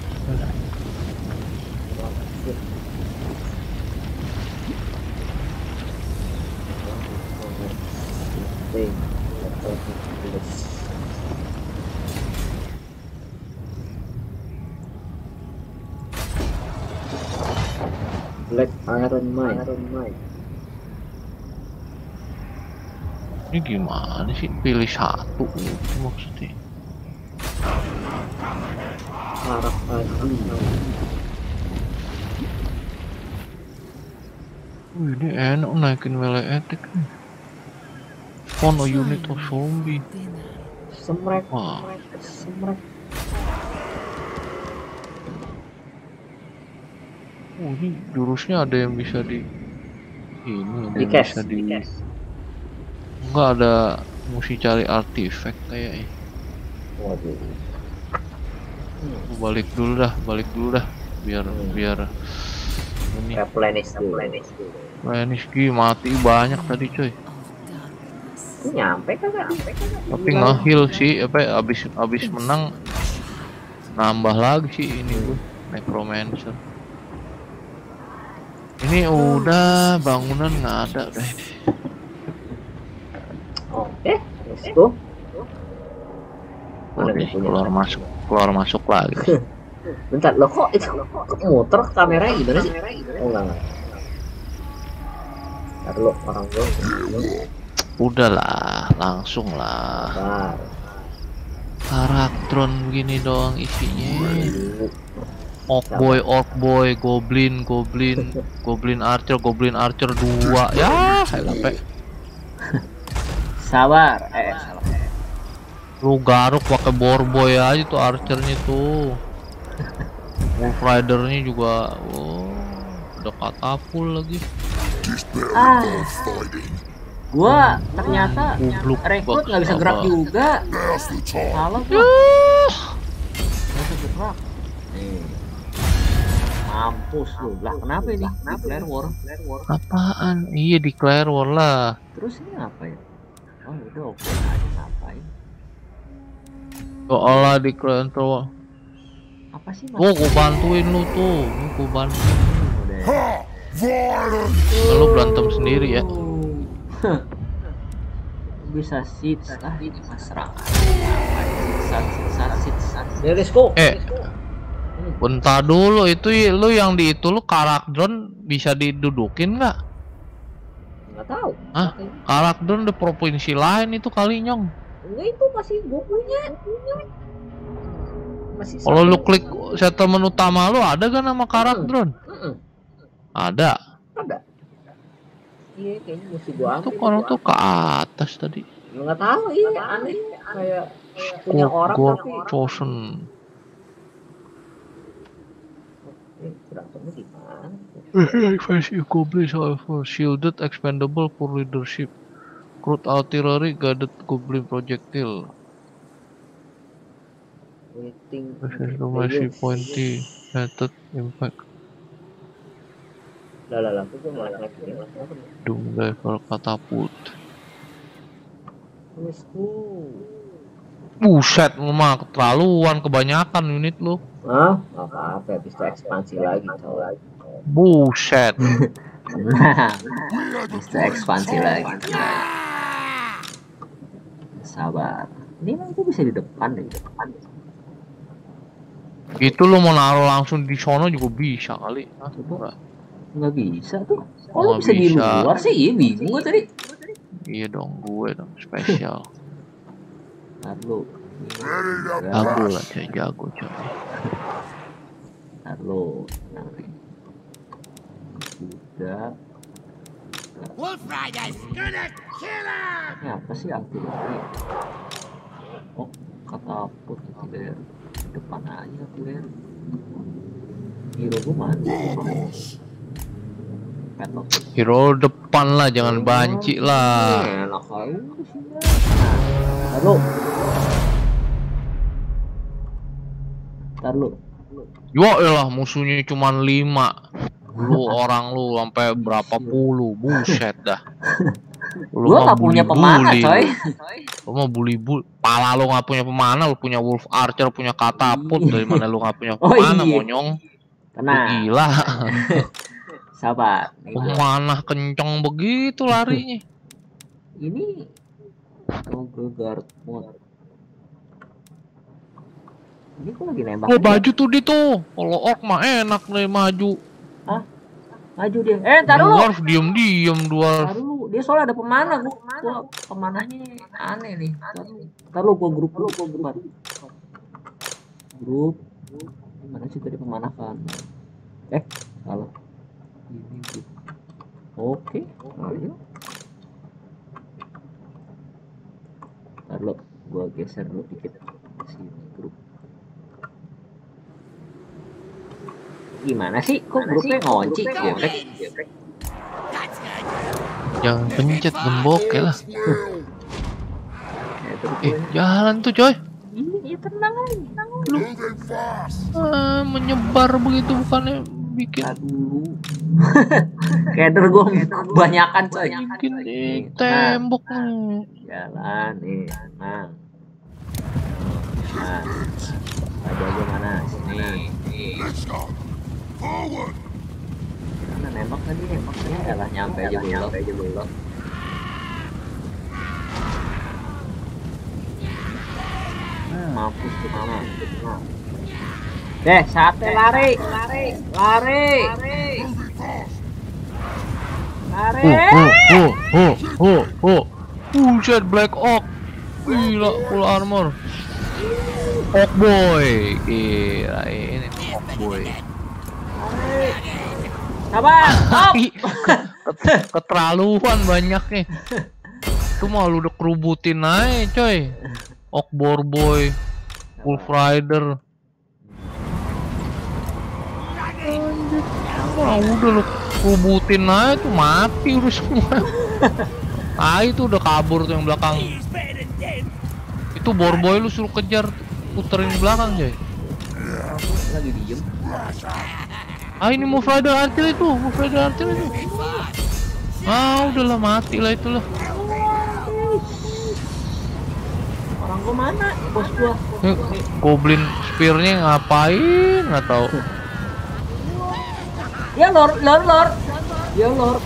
Black Iron Mine. Iron Mine. Ini gimana sih? Pilih satu itu maksudnya. Harap Adi. Wih, ini enak naikin melee attack nih. Spawn a unit of zombie. Semrek. Wah, Semrek. Oh, ini jurusnya ada yang bisa di ini ada Di yang cash. bisa di Di cash. enggak ada mesti cari artifact kayaknya. Waduh. Gua balik dulu dah, balik dulu dah biar biar ini Replenish. Replenish. Maniski mati banyak tadi coy. Nyampe kagak? Nyampe kagak? Tapi nge-heal sih apa ya, abis abis menang nambah lagi sih ini gue necromancer. Ini udah bangunan nggak ada deh. Oke, let's go. Mana Oke, keluar masuk keluar masuk lagi. Bentar, lo kok itu kok muter kamera gimana sih? Oh enggak enggak. Ntar lo orang gue. Udahlah, langsung lah. Karaktron begini doang isinya. Orc boy, orc boy, goblin, goblin, goblin archer, goblin archer dua. Ya, sampai Sabar. Eh, salah. lu garuk pakai borboy aja tuh archernya tuh. Wolf Rider-nya juga oh, ada katapul lagi. Ah. Gua ternyata rekrut nggak bisa gerak juga. Salah gua. Yuh. Nggak bisa gerak. Nih. Mampus lu. Lah kenapa ini? Declare war. Apaan? Iya declare war lah. Terus ini apa ya? Oh udah oke aja ngapain? Seolah declare war. Apa sih mas? Oh, gua bantuin lu tuh. Ini gua bantuin. Udah. Lu berantem sendiri ya. bisa sit ah ini mas sat sit sat ya let's go Eh, bentar dulu itu lu yang di itu lu karak drone bisa didudukin nggak? nggak tahu Hah? Karak drone di provinsi lain itu kali nyong. enggak itu masih gue punya masih Kalau lu klik settlement utama lu ada gak nama karak Hmm. drone? Mm-mm, Ada. ada iya kayaknya mesti gue ambil Itu orang tuh ke atas tadi. nggak tahu iya aneh kayak punya orang Gua tapi chosen. Eh, Face goblins however shielded expendable for leadership. Crude artillery guided goblin projectile. waiting pointy method impact. lah lah lah gue malah Doom level katapult. go Buset, lu mah keterlaluan kebanyakan unit lu. Hah? Apa-apa, itu ekspansi lagi tau lagi. Buset. Itu ekspansi lagi. Sabar. Ini emang gue bisa di depan deh, di depan. Itu lu mau naruh langsung di sono juga bisa kali. Hah? Enggak. Nggak bisa tuh. Oh, lu bisa, di bisa. luar sih? Iya bingung gue tadi. Iya dong, gue dong spesial. Ntar lu. Ready to Jago lah, coy, jago coy. Ntar lu. Nanti. Udah. Wolf Riders gonna kill him! Ini apa sih artileri? Oh, kata put artileri. Depan aja artileri. Hero gue mana? Padlock. Hero depan lah, jangan banci lah. Enak aja sih. Taruh. Taruh. Yo lah musuhnya cuma lima. Lu orang lu sampai berapa puluh, buset dah. Lu Gua gak punya pemana coy. Lu mah bully bully. Pala lu gak punya pemana, lu punya wolf archer, punya katapult. Dari mana lu gak punya Oh, pemana, iya. monyong? Lu Tenang, Gila. sabar. Nih, Pemana kenceng begitu larinya. Ini Toggle guard mode. Ini kok lagi nembak. Oh baju tuh di tuh. Kalau orc mah enak nih maju. Maju dia. Eh, taruh lu. Dwarf diem diem dwarf. Taruh lu. Dia soalnya ada pemanah. Gua, gua pemanahnya aneh nih. Taruh. Gua grup lu, gua grup. Grup. Mana sih tadi pemanah kan? Eh, salah. Ini grup. Oke, ayo. Taruh, gua geser lu dikit ke sini grup. Gimana sih? Kok grupnya ngonci? Geprek. Jangan pencet gembok ya lah. Ya, terus Eh jalan tuh coy. Ini ya tenang aja. tenang fast. Ah, menyebar begitu bukannya bikin dulu. Keder gue kebanyakan coy. bikin di Nih, tembok nih. Nah, jalan nih, nah. Nah. Ada aja mana? Sini. Nih. Let's go. Forward. Mana nembak tadi nembak tadi adalah nyampe aja belum. Nyampe aja belum. Hmm, mampus tuh mama. Deh, sate lari, lari, lari, Moving fast. lari. Oh, oh, oh, oh, oh. Buset Black Oak. Gila full armor. Oak boy. Gila ini Oak boy. Sabar, Keterlaluan banyaknya. Itu mah lu udah kerubutin aja coy. Oak boy, Wolf Rider. Orang udah lu rubutin aja tuh mati udah semua. ah itu udah kabur tuh yang belakang. Itu borboy lu suruh kejar puterin belakang Jay. Aku lagi diem. Ah ini move rider archer itu, move rider archer itu. Ah udahlah mati lah itulah. Orang gua mana? Bos gua. Eh, Goblin spearnya ngapain nggak tahu. Ya lor, lor, lor. Ya lor.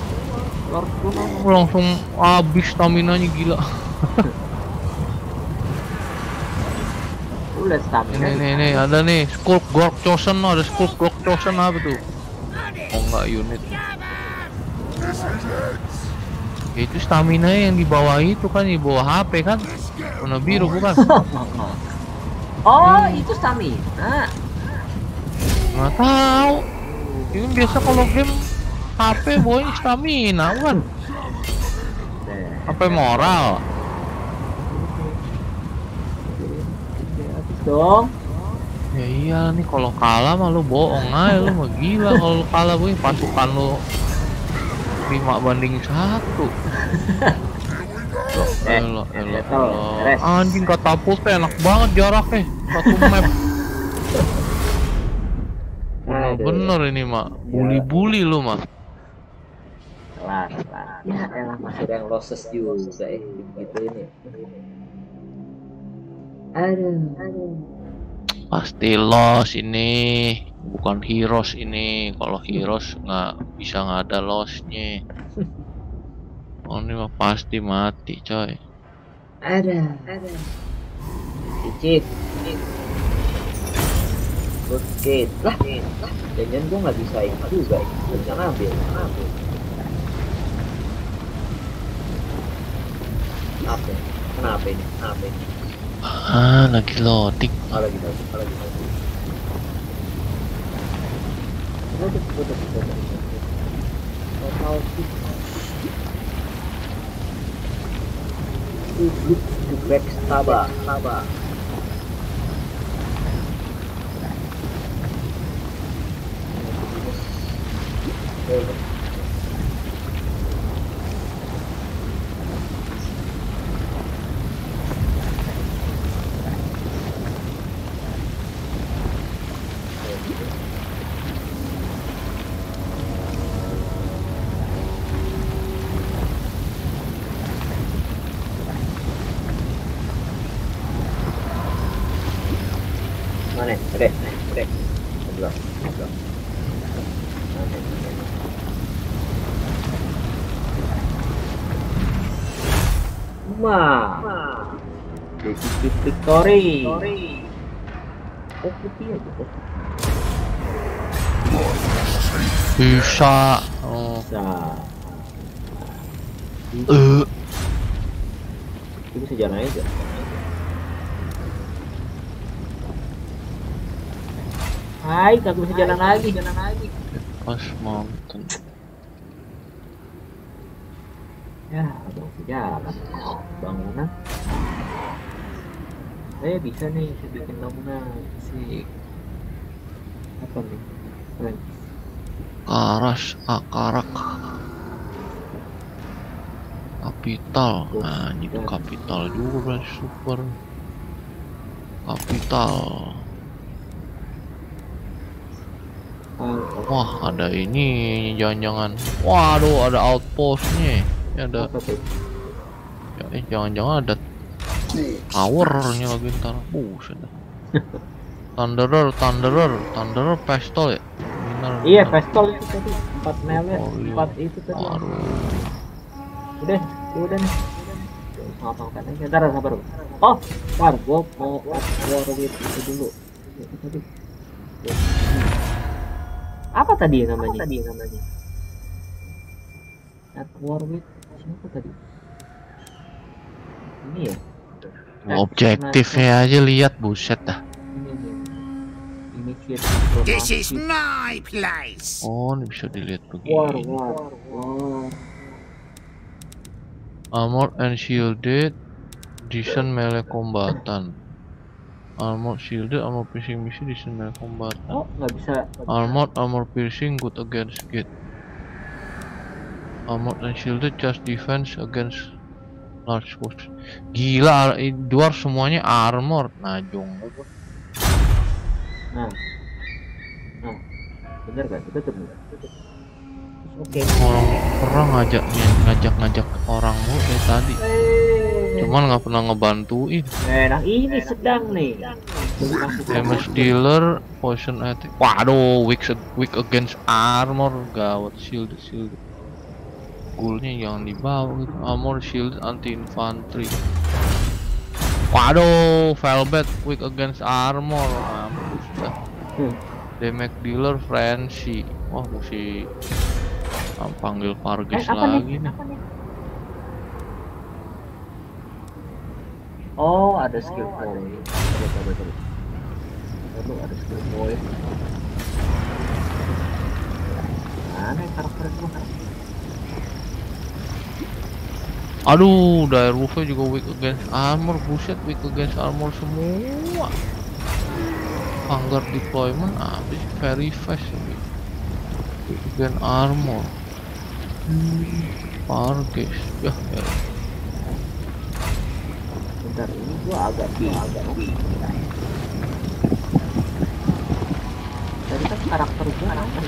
Lor gua? Aku langsung habis stamina nya gila. Lihat stamina. Ini nih nih ada nih Skulk Gork Chosen ada Skulk Gork Chosen apa tuh? Oh enggak unit. Ya, itu stamina yang di bawah itu kan di bawah HP kan? Warna biru bukan? Oh, itu stamina. Nggak tahu. Ini biasa kalau game HP bawahnya stamina kan? HP moral. Dong. Ya iya nih kalau kalah mah lu bohong aja lu mah gila kalau kalah boy pasukan lu 5 banding satu. Eh, Elah, elah, betul, elah. Anjing katapultnya enak banget jaraknya satu map. Bener, Aduh. bener ini mak, bully-bully lu mah. Kelar, kelar. Ya elah masih ada yang losses juga eh gitu ini. Aduh, aduh. Pasti loss ini, bukan heroes ini. Kalau heroes nggak bisa nggak ada lossnya. Oh ini mah pasti mati coy. Ada, ada. Cicit. Bukit lah, lah. Jangan gua nggak bisa ini juga, nggak bisa ngambil, ngambil. Apa? Kenapa ini? Kenapa ini? Ah lagi loading. Oh, lagi lagi, oh, lagi udah. Total sih. Publik Staba, Staba. Mana? Detik Victory. Oh putih aja. Bisa. Oh. Bisa. Eh. Itu bisa jalan aja. Hai, kagak bisa jalan lagi, jalan lagi. Pas mountain. Ya, abang bisa jalan. Bangunan. Eh, bisa nih, saya bikin bangunan. Sih. Apa nih? Keren. Karas, akarak. Kapital. Nah, ini tuh kapital juga berarti super. Kapital. Ah, Wah, ada ini jangan-jangan. Waduh, ada outpostnya. Ya ada. Ya, eh, jangan-jangan ada towernya lagi ntar. Buset dah. Thunderer, Thunderer, Thunderer pistol ya. Bener, Iya, pistol itu tadi. Empat melee, Oh, iya. empat itu tadi. Waduh. Udah, udah nih. Sama kan aja. Ntar sabar. Oh, ntar gua mau war with itu dulu. Tadi. Apa tadi namanya? Apa tadi namanya? At war with siapa tadi? Ini ya. Eh, Objektifnya aja lihat buset dah. This is my place. Oh, ini bisa dilihat war begini. war war. Armor and shielded, decent melee kombatan. Armor shielded, armor piercing missile di melee combat. Oh, nggak bisa. Armored, armor piercing good against gate. Armored and shielded just defense against large force. Gila, ar- i- dwarf semuanya armor. Nah, jong. Nah. Nah. Bener kan? Kita tuh. Oke. Orang ngajak ngajak ngajak orang mulu kayak tadi. Eh, Cuman nggak pernah ngebantuin. eh, nah ini sedang nih. Damage dealer, poison attack. Waduh, weak weak against armor, gawat shield shield. Gulnya jangan dibawa gitu. Armor shield anti infantry. Waduh, Velvet weak against armor. Mampus dah. Hmm. Damage dealer frenzy. Wah, mesti ah, panggil Eh, Vargas apa lagi nih? nih. Oh, ada skill point. Coba, coba, coba. Lalu ada skill point. Mana ya karakter gua? Aduh, Direwolf juga weak against armor, buset weak against armor semua. Vanguard deployment habis very fast weak Weak against armor. Vargas, ya, ya. Bentar ini gua agak bingung. Tadi kan karakter gua karakter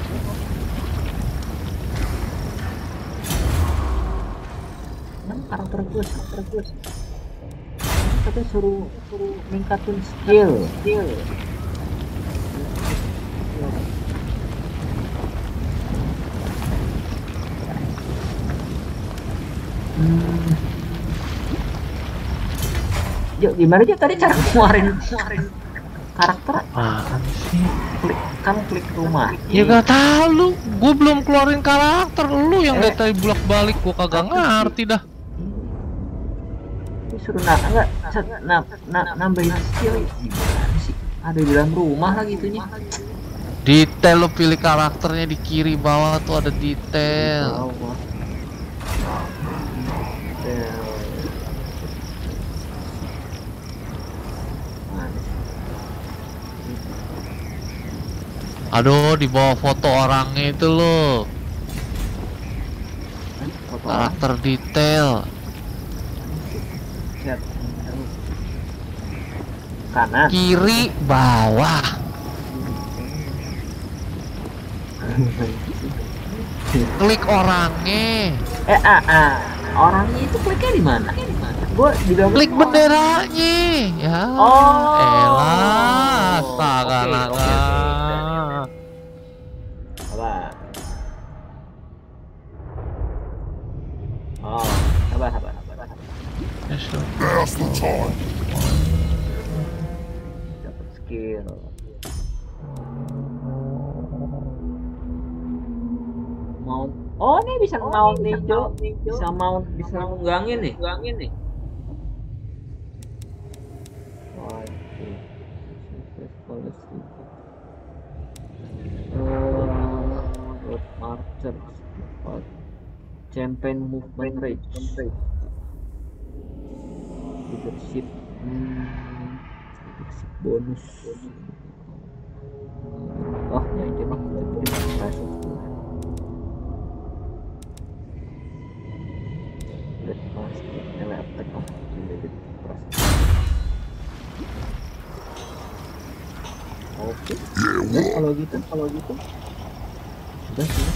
gua. Kan karakter gua, karakter. Tapi suruh suruh ningkatin skill, skill. Hmm. Yuk, gimana aja tadi cara keluarin keluarin karakter Apaan sih? klik kan klik rumah Ya gak tau lu, gua belum keluarin karakter lu yang dari tadi bolak balik gua kagak ngerti dah. Ini suruh nah enggak nah, nah, nambahin skill gimana sih ada di dalam rumah lagi itunya Detail lu pilih karakternya di kiri bawah tuh ada detail. Aduh, di bawah foto orangnya itu lo. Orang? Karakter detail. Set. Kanan Kiri bawah. Klik orangnya. eh ah, ah. orangnya itu kliknya di mana gua Klik benderanya. Ya. Oh. Elah, astaga oke. Sabar. Oh, sabar, sabar, sabar, sabar. Yes, sir. Now's the time. Skill. Mount. Oh, ini bisa mount nih, Jo. Bisa mount, bisa nunggangin nih. Nunggangin nih. Oh, archer. Champion movement rate. Leadership. Hmm. Bonus. Oh, ya of of related price. Oke. Kalau gitu, kalau gitu. Udah sih.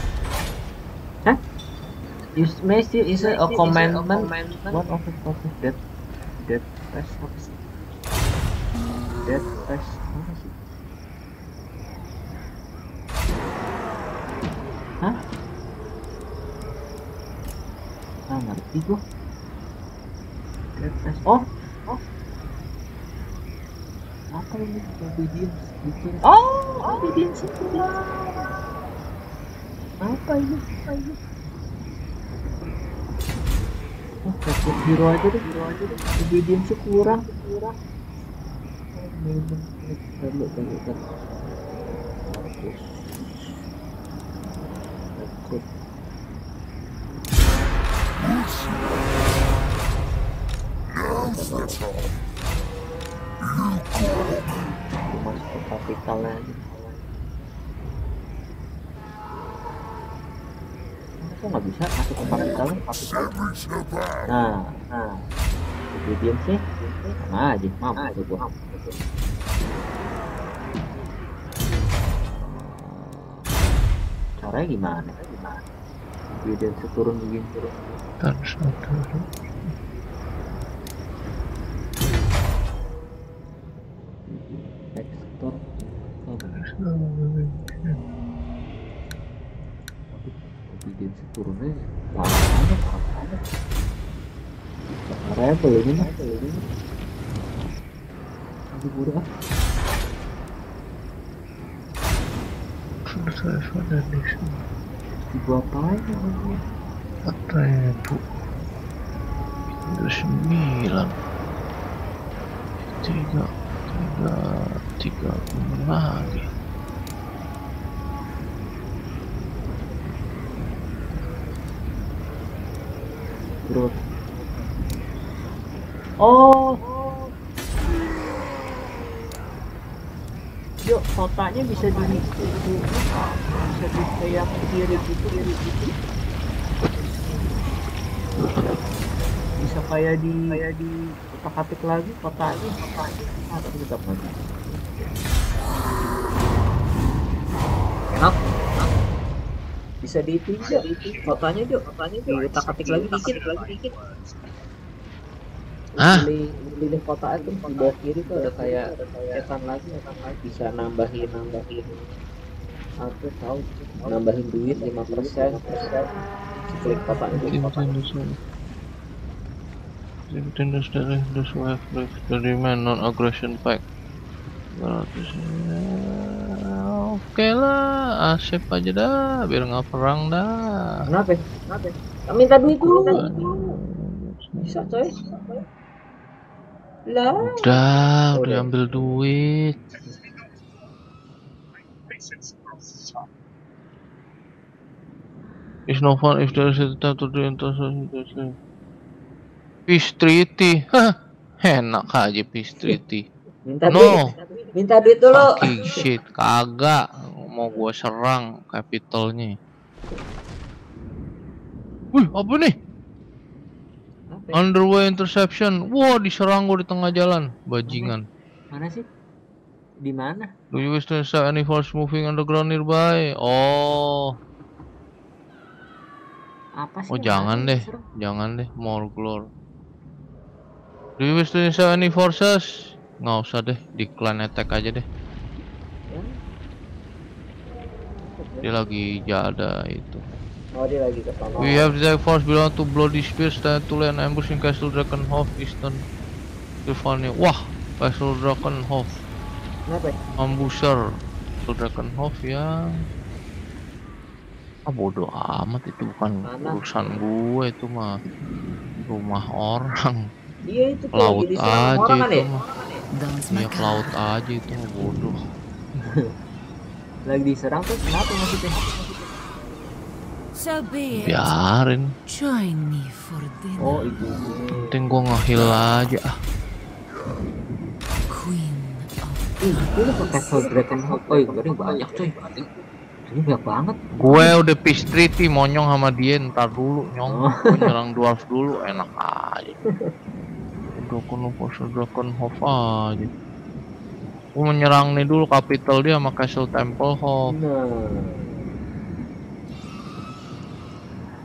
Hah? Use Messi is a commandment. What of of? Dead, dead press apa sih? Dead press apa sih? Hah? Ah, ngerti gua. Dead press. Oh, oh. Apa ini? Obedience. Bikin. Oh, obedience itu. Apa ini? Apa ini? Oh, hero aja deh, hero aja deh. Obedience kurang, kurang. Aja. Masa nggak bisa masuk kapital? Kapital. Nah, nah. Obedience sih, sama aja, mampu tuh gua. Caranya gimana? Gimana? Obedience turun begini turun. Oh, obedience turunnya lama banget, lama banget. Aduh, bodoh ah. Pada di sini. Ibu apain ini? Empat ribu. Itu sembilan. Tiga, tiga, tiga lagi. Terus. Oh. Yuk, kotaknya bisa di bisa di kayak kiri gitu, kiri gitu. Bisa kayak di kayak di kotak-atik lagi kotaknya, kotaknya. Ah, tapi tetap lagi. Enak. Bisa di itu juga. Kotanya juga, kotanya juga. Kotak-atik lagi dikit, lagi dikit. Pilih pilih kota itu di bawah kiri tuh ada kayak setan lagi setan lagi. Bisa nambahin nambahin. Aku tahu nambahin duit 5% persen. Klik kota itu. Tim tenders dari the swipe left dari man non aggression pack. 200 ya. Oke lah, asep aja dah, biar nggak perang dah. kenapa? Kenapa? Minta duit dulu. Bisa coy lah Udah, udah ambil duit. Is no fun if there is a time to do interest. Peace treaty, hah, enak aja peace treaty. minta No. duit minta duit dulu Fucking shit, kagak. Mau gua serang capitalnya. Wih, apa nih? Ya? Underway interception. Wah, diserang gua di tengah jalan. Bajingan. mana sih di mana Do you wish to install any force moving underground nearby? Oh, apa sih oh jangan deh, jangan deh, more glory. Do you wish to install any forces? Nggak usah deh, decline attack aja deh. Ya. Dia lagi jada itu. Oh lagi ke sana We have the force belong to Bloody Spear stand to an ambush in Castle Drakenhof, Eastern Sylvania. Wah, Castle Drakenhof, kenapa ambusher. Castle Drakenhof ya. Ah bodoh amat itu bukan Mana? urusan gue itu mah rumah orang. iya itu Laut aja orang ya itu mah. Iya laut aja itu mah bodoh. lagi diserang tuh kenapa maksudnya. Biarin, Join me for dinner, oh itu penting gua ngehil aja ah. Ih, Castle Drakenhof. Oh, ini banyak coy. Ini banyak banget. Gue udah peace treaty monyong sama dia ntar dulu nyong. Oh. Nyerang dwarf dulu enak aja. Dragon of Castle Drakenhof aja. Gue menyerang nih dulu capital dia sama Castle Templehof. Nah,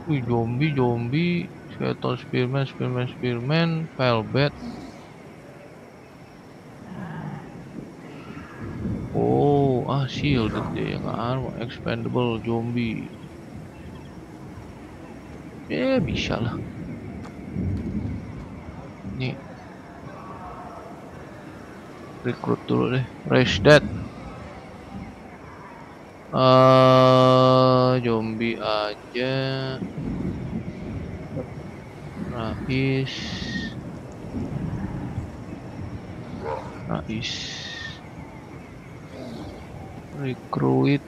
Wih zombie zombie Skeleton Spearman Spearman Spearman Velvet. Oh ah shielded dia nggak armor expandable zombie. Eh bisa lah. Nih. Rekrut dulu deh. Raise that eh zombie aja. Rais Rais Recruit.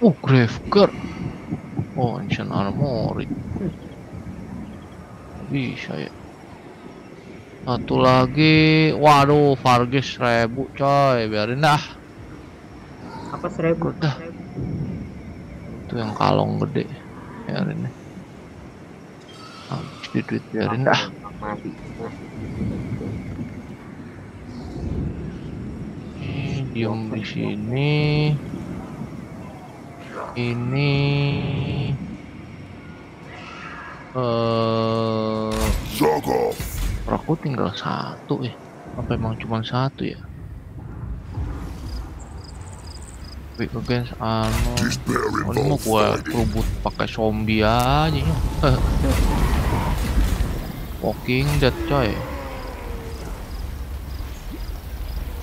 Oh Graveguard Oh Ancient Armory. Bisa ya. Satu lagi, waduh, Vargas seribu coy, biarin dah. Apa seribu? Ikut dah. Itu yang kalong gede, biarin deh. Habis di duit biarin dah. Mati. Ini diem di sini. Ini eh Zagoth. aku tinggal satu ya. Apa emang cuma satu ya? Against Arnold. Despair Oh, ini mau gua kerubut pakai zombie aja ya. Walking Dead coy.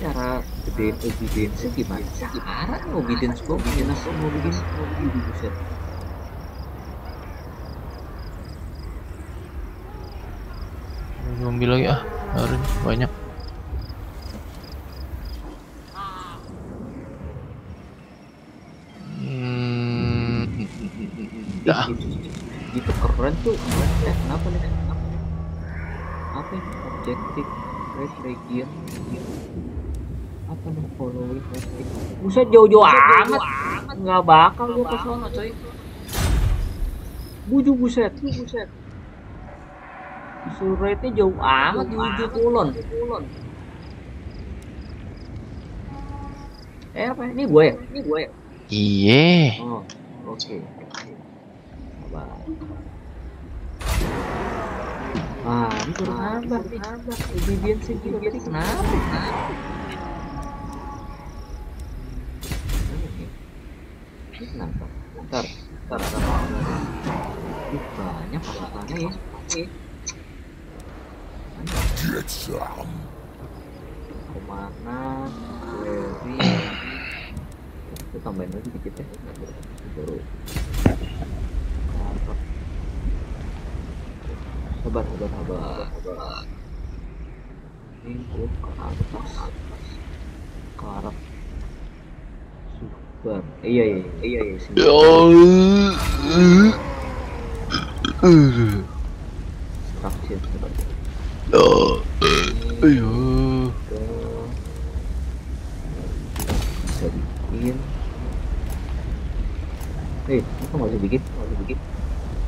Cara gedein obedience gimana? Cara nih obedience gua bikin aku mau bikin mau bikin buset. Zombie lagi ah. Biarin, banyak. Hmm, Gitu, gitu keren tuh. Eh, kenapa nih? Apa ini? Objektif Red Region. Apa nih? Following Red Buset jauh-jauh amat. Nggak bakal gua ke sono, coy. Buju buset, buset. Disuruh rate-nya jauh amat di ujung kulon. Eh apa? Ini gue ya? Ini gue ya? Iye. Oh, oke. Sabar. Ah, ini kurang nih. Obedience tadi kenapa? Kenapa? Ini kenapa? Bentar, bentar, bentar. Ih, banyak pasukannya ya. Get some. Ke mana? Query. Kita tambahin lagi dikit ya. Baru. Mantap. Sabar, sabar, sabar, sabar. Ini gua ke atas. Ke arah super. Eh, iya, iya, iya, iya, sini. Structure, structure. Ini Ayo. ke bisa bikin eh apa nggak bisa bikin nggak bisa bikin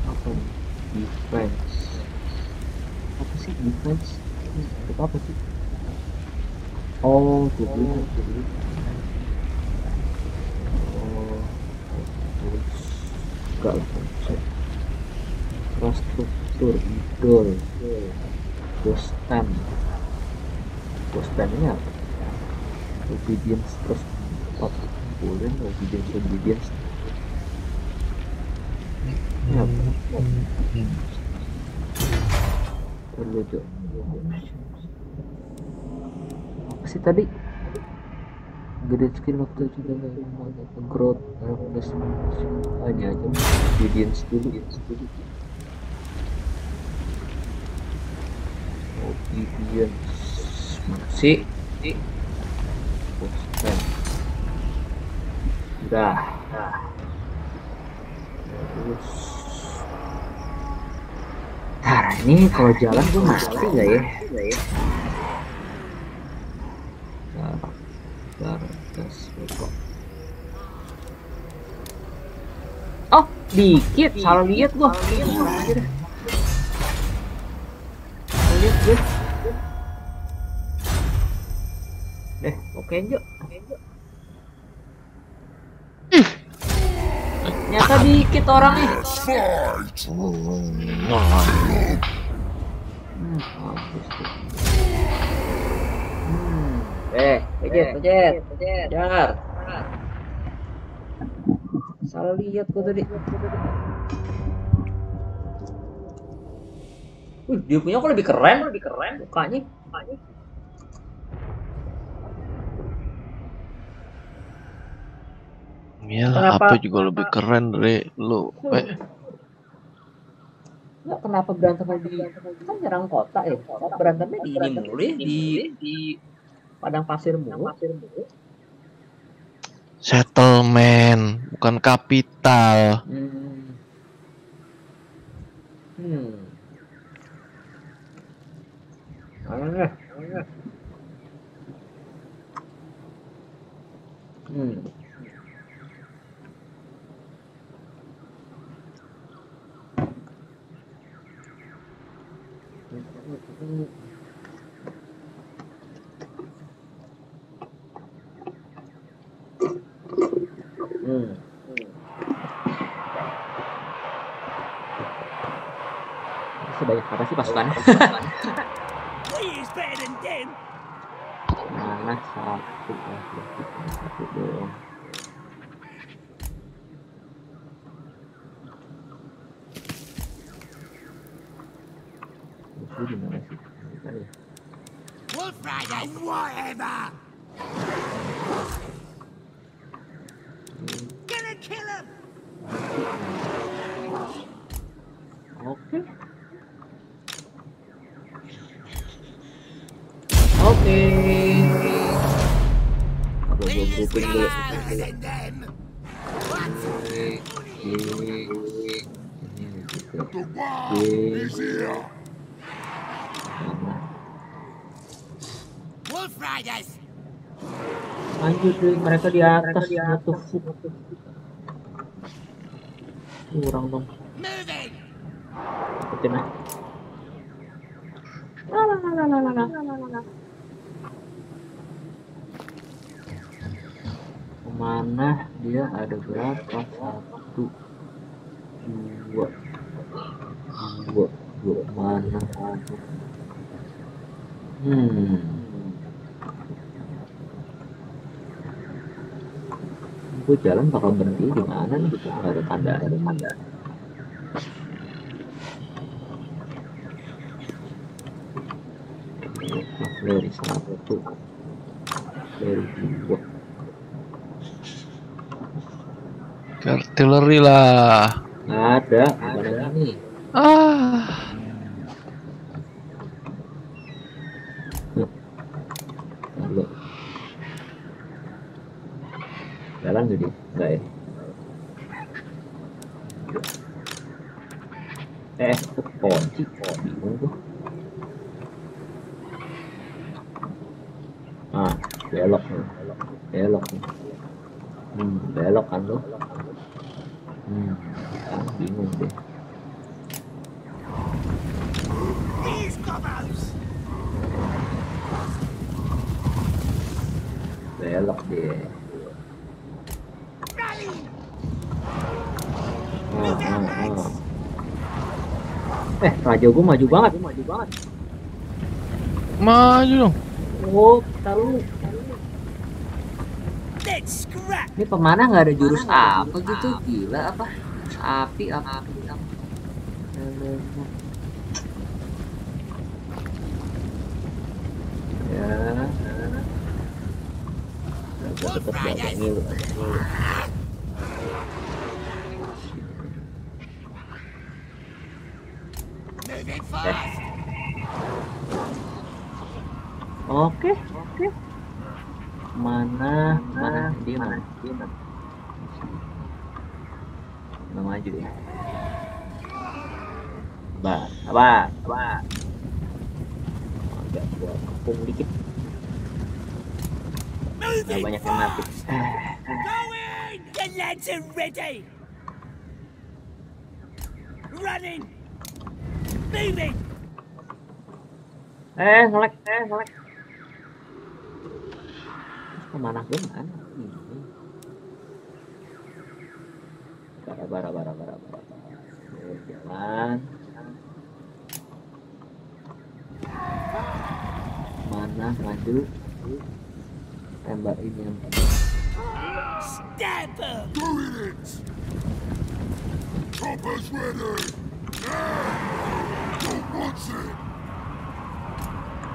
apa nih? defense apa sih defense Hmm, itu apa sih oh tuh beli tuh beli oh terus enggak lah konsep infrastruktur idol ghost stand ghost stand ini apa obedience. Terus empat boleh obedience obedience? Ini apa perlu tuh apa sih tadi? Gede skill waktu itu juga growth plus hanya aja. Obedience dulu. Obedience. Masih. Udah. Nah. Ini kalau jalan gue mati nggak ya? Bekok. Oh, dikit. Salah lihat gua. Dah. Lihat. Eh, oke orangnya. Fight. Hmm, mampus tuh. Hmm. Eh, pejet, pejet, pejet. Jar. Salah lihat gua tadi. Wih, dia punya kok lebih keren, lebih keren mukanya. mukanya. Iyalah, Kenapa- apa juga lebih keren dari lu. Eh, Nggak kenapa berantem di kan nyerang kota ya? Berantemnya di ini mulu ya? Di di padang pasir mulu. settlement, bukan kapital. Hmm. Hmm. Hmm. Hmm. Sebanyak apa sih than them. Mana satu ya, satu doang. Musuh di mana sih? Bukan ya? Wolf Riders, whatever. Gonna kill him. Oke. Oke. Apa We gua is grouping dulu? better than them. Ini, ini, ini juga. The war Oke. is here. Mana? Wolf Riders. Lanjut deh, mereka di atas jatuh. Kurang dong. Ikutin ah. Lalalalalalala. Ke mana dia ada berapa? Satu, dua, dua, dua mana? Hmm. Gue jalan bakal berhenti di mana nih? Gak ada tanda, ada tanda. dari satu dari dua Artileri lah. nggak ada yang ini Ah. Lalu. jalan jadi enggak ya eh kok kunci kok bingung tuh ah belok nih belok nih hmm belok kan lu hmm ah, bingung deh These gobos. belok deh Rally. ah, ah, ah. Raja gua maju banget maju banget Maju dong. oh taruh Let's scrap. Ini pemanah nggak ada jurus apa gitu? Gila apa? Jurus api apa? Ya. Gue tetap lu. Moving fast. Oke, oke. Mana, mana dia mana? Dia mana? Apa, apa? Agak gua kepung dikit. Banyak yang mati. fast. Go in. The lads are ready. Running. Moving. Eh, ngelek, eh, ngelek. Ke mana gue mana? Ini. Bara, bara, bara, bara, bara. Jalan. Mana maju? Tembak ini yang Stab 'em. Doing it. Chopper's ready. Don't watch it.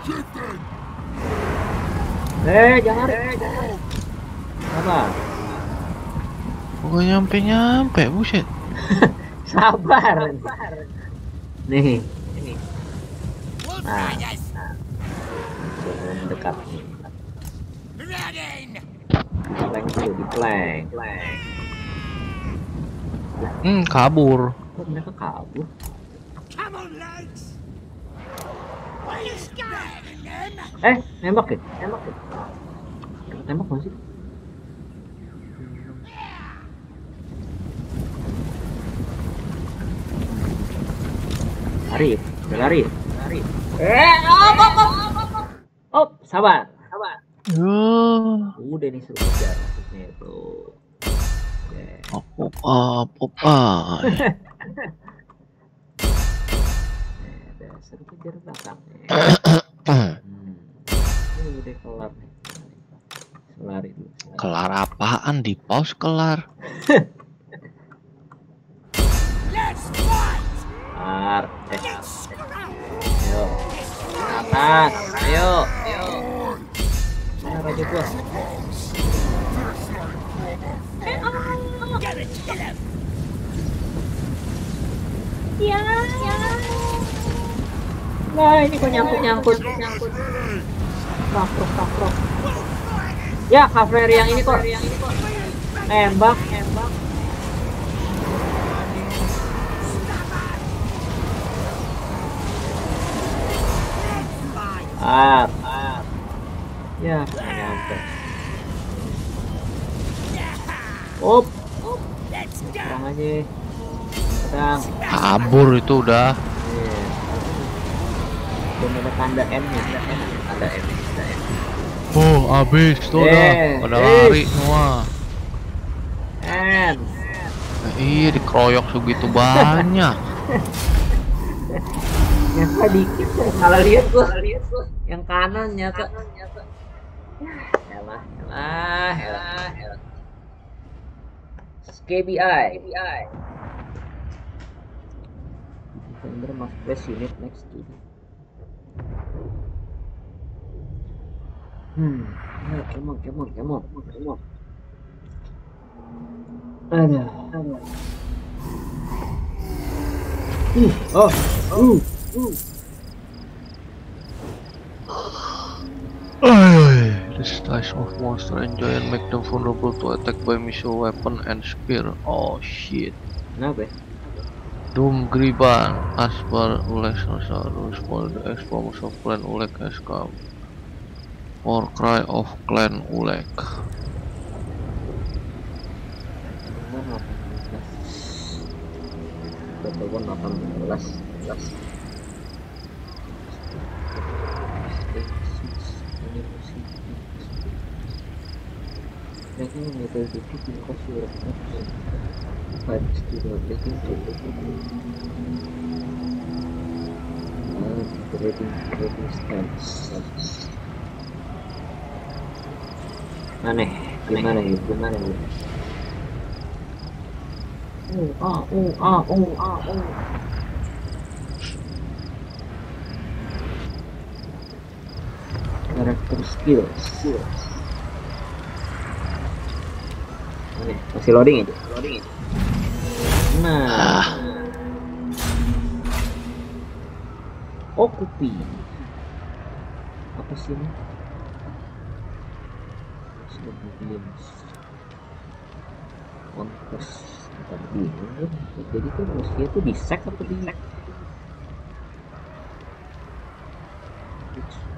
Shifting. Eh, jangan, eh, jangan. Apa? Pokoknya nyampe-nyampe, buset. Sabar. Nih, Wolf Ah. Riders. jangan. Running. Plank dulu di plank. Hmm, kabur. Kok mereka kabur? Eh, nembak ya? Nembak ya? Nembak nggak Lari, udah lari, lari. Eh, op, op, op, op, op. Op, sabar, sabar. Ya, Udah nih suruh kejar maksudnya itu. Apa apa. Eh, udah suruh kejar belakang nih. Hmm. Ini udah kelar nih. Lari dulu. lari. Kelar apaan di pause kelar? Eh, ayo. Ayo, ayo. Kill him. Nah, ini kok nyangkut nyangkut. Ya, yang ini kok. Nembak, nembak. Ah, ah. Ya, nyampe. Op, Let's go. serang aja. Sedang. Kabur itu udah. Iya. Belum ada tanda M nya, tanda M, tanda M. Oh, habis tuh udah. Pada lari semua. M. Nah, iya dikeroyok segitu banyak. Nyata dikit ya. Salah lihat gua. lihat gua. Yang kanan nyata. Elah, elah, elah, elah. KBI. Defender must press unit next to Hmm, ayo, come on, come on, come on, come on. Ada, ada. Uh, oh, uh, uh. This type of monster enjoy and make them vulnerable to attack by missile weapon and spear. Oh shit. Kenapa? Doom Griban, Asbar Ulexosaurus, for the explosions of Clan Ulek has come. War Cry of Clan Ulek. Nomor 18. Betul 18. 18. Making a metal defeat because you are to rating rating stance mana gimana ya? Gimana oh ah oh ah oh ah oh character skills. Skills Oke, masih loading aja loading aja nah okupi apa sih ini? Conquest Ntar bingung ya Jadi tuh Rusia tuh di sek apa di sek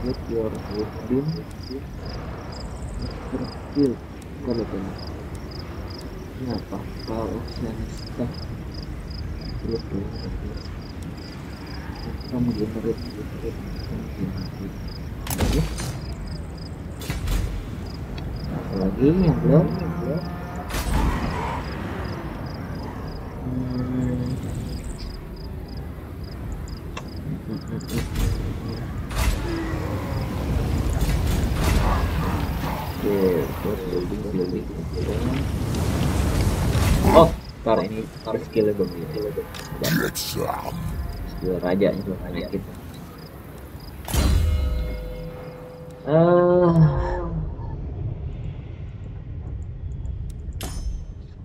Get your within Master skill Kalau kan Kenapa kau Sianista Lihat dulu Kamu generate generate Oke Apa lagi yang belum yang belum Hmm. Oh, tar ini tar skillnya belum ya. Get some. Skill raja itu raja kita.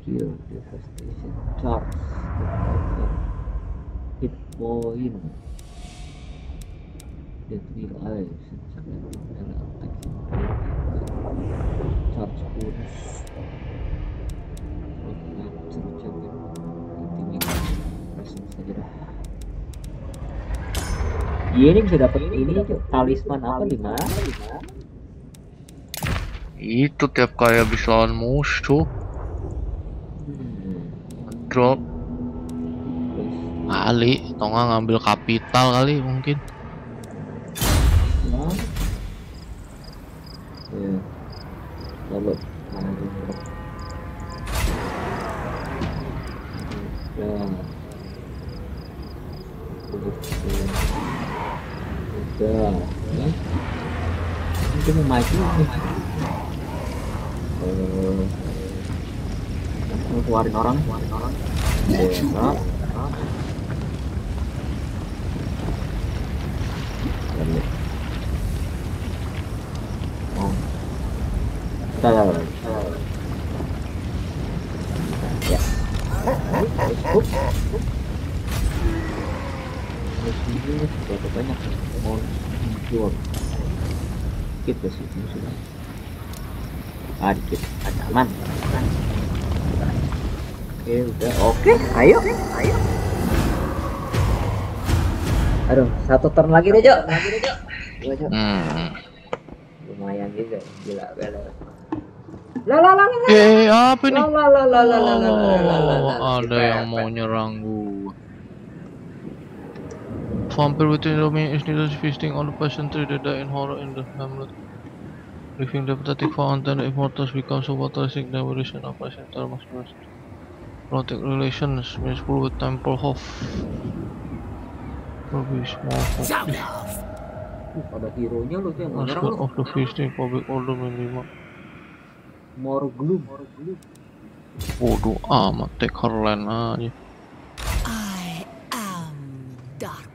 Skill devastation charge hit point deadly eye sensitive and attacking langsung saja dah Iya ini bisa dapat ini talisman apa di mana? Itu tiap kali habis lawan musuh Hmm. drop kali, nggak ngambil kapital kali mungkin. Nah. Ya. Lalu Ya. Udah. Ya. Mau. Eh, keluarin orang, keluarin orang. Ya, nah, nah. Oh. Bentar, ini berapa banyak? Mau jual dikit ya sih. Musuhnya ah dikit. Ada aman. Oke udah. Oke ayo. Ayo aduh satu turn lagi deh Jok. Hmm. lumayan juga gila gila. Lah lah lah lah Eh, apa nih? lah lah lah lah lah lah lah lah lah lah. Lah Oh, ada yang mau nyerang gua. Vampire within the domain is needed feasting on the peasantry that die in horror in the hamlet. Leaving the pathetic fountain, the immortals become so fatalistic that we reason of us entire must rest. Erotic relations, peaceful with Temple Hof. Probably small ada hero nya lu tuh yang lu of the feasting, public order minima. more gloom more gloom Bodoh amat, take her land aja. I am darkness.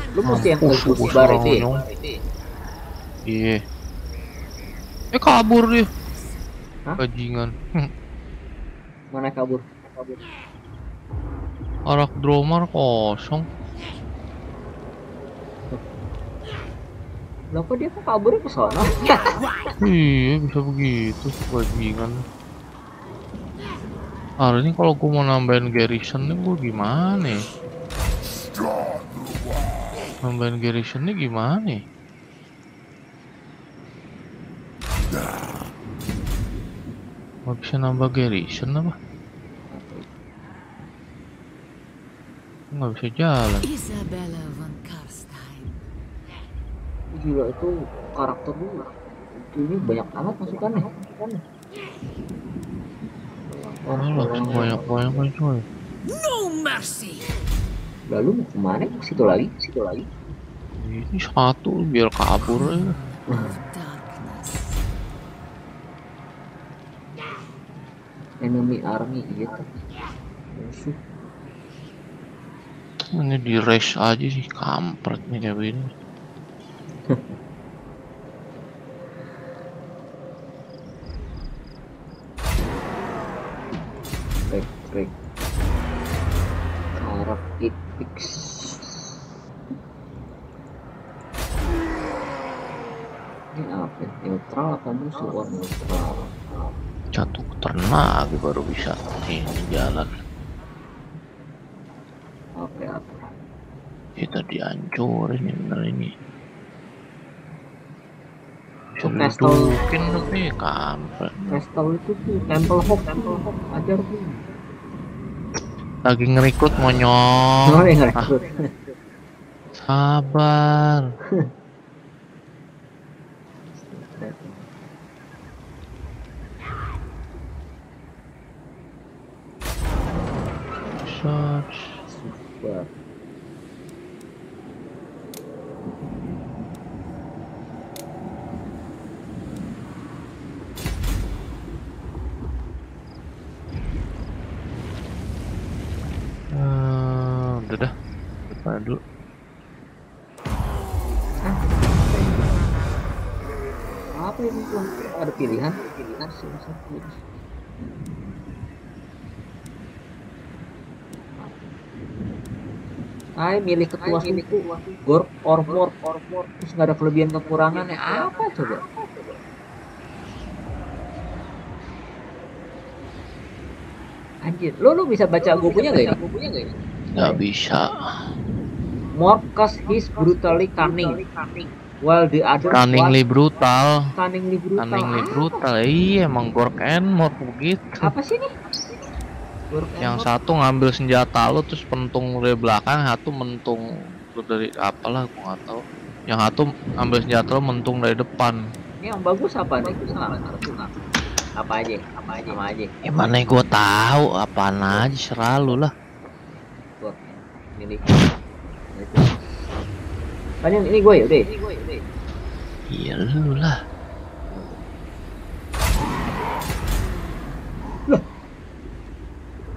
Lu mesti yang gua bar itu ya? Iya. Eh kabur dia. Hah? Bajingan. Mana kabur? Kabur. Arak dromar kosong. Lah kok dia kok kaburnya ke sana? Iya, bisa begitu. Bajingan. Ah, ini kalau gua mau nambahin garrison nih gua gimana ya? Nambahin garrison nih gimana ya? Gak bisa nambah garrison apa? Nggak bisa jalan. Isabella von Karstein. Gila itu karakter lu ini banyak banget masukannya. Oh, langsung banyak-banyak kan coy. No mercy. Lalu mau ke mana? Ke situ lagi? Ke situ lagi? Ini satu biar kabur darkness. Enemy army iya tuh. Musuh. Ini di race aja sih kampret nih kayak begini. Break. Karak fix. Ini apa? ya? Neutral apa musuh? Oh, neutral. Jatuh ternak baru bisa ini jalan. Oke, apa? Kita dihancurin ini bener ini. Castle. Dudukin tapi kampret. Castle itu tuh Temple Hope, Temple Hope. Ajar tuh lagi ngerekrut monyong oh, ya. Ah. sabar Shots. Eh, udah dah. Depan dulu. Apa ini tuh? Ada pilihan? Pilihan. Ay, milih ketua suku, gor or more, or terus nggak ada kelebihan kekurangan ya apa coba? Anjir, lo lu bisa baca gue punya nggak ini? Nggak bisa. Morcus is brutally cunning, while the other Cunningly brutal. cunningly brutal. Cunningly Ah, brutal. Iya, emang Gork and Mork begitu. Apa sih and Yang satu ngambil senjata lu terus pentung dari belakang, satu mentung lu dari apalah gua nggak tahu. Yang satu ambil senjata lu mentung dari depan. Ini yang bagus apa nih? Nah, apa aja? Apa aja? Apa aja? Ya mana gua tahu apaan aja serah lu lah. Gua milih. Kan yang ini gue ya udah. Iya lu lah.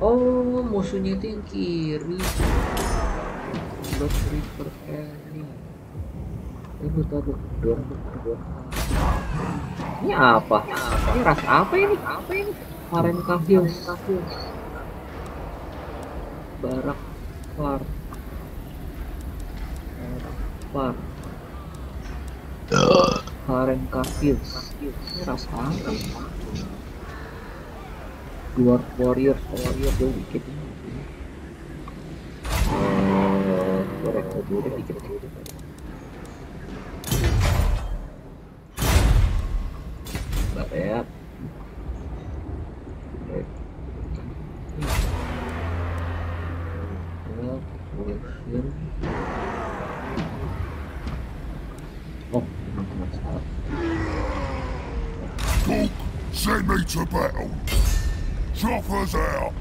Oh, musuhnya itu yang kiri. Blood Reaper Annie. Dor dor. Ini apa? Ini ras apa ini? Apa ini? Karen Cavius. Barak Far. Far. Karen Cavius. Ini ras apa? Dwarf Warrior Warrior gue dikit Eh, goreng dulu dikit Baret Baret. Baret, Warrior. Oh, teman-teman salah. Send me to battle. Choppers out.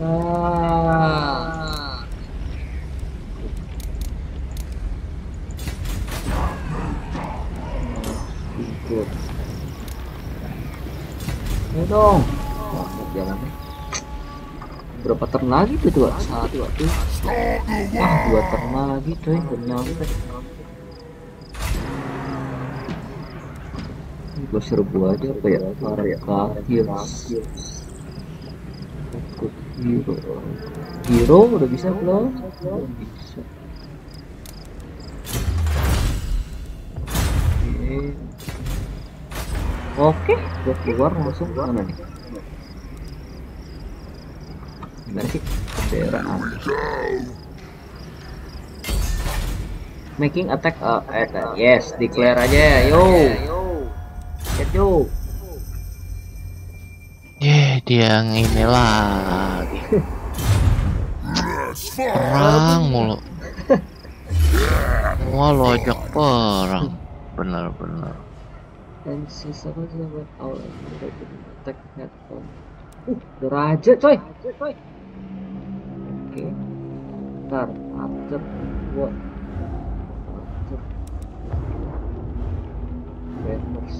Ah. Tidur. Ayo dong. Oh, jalannya. Berapa turn lagi tuh dua? Satu the Ah, dua turn lagi coy. Nyampe. Gue serbu aja apa ya? Karakir. Ikut hero. Hero udah bisa belum? Belum bisa. Oke. Oke, gue keluar langsung mana nih? Gimana sih? Kendaraan. We go. Making attack uh, attack. Yes, declare aja. Yo. Get yo. Ye, dia yang ini lagi. Perang mulu. Semua lo ajak perang. Bener-bener. Dan sisa apa sih buat awal attack headphone. Uh, udah raja coy. Oke. Ntar after what? After banners.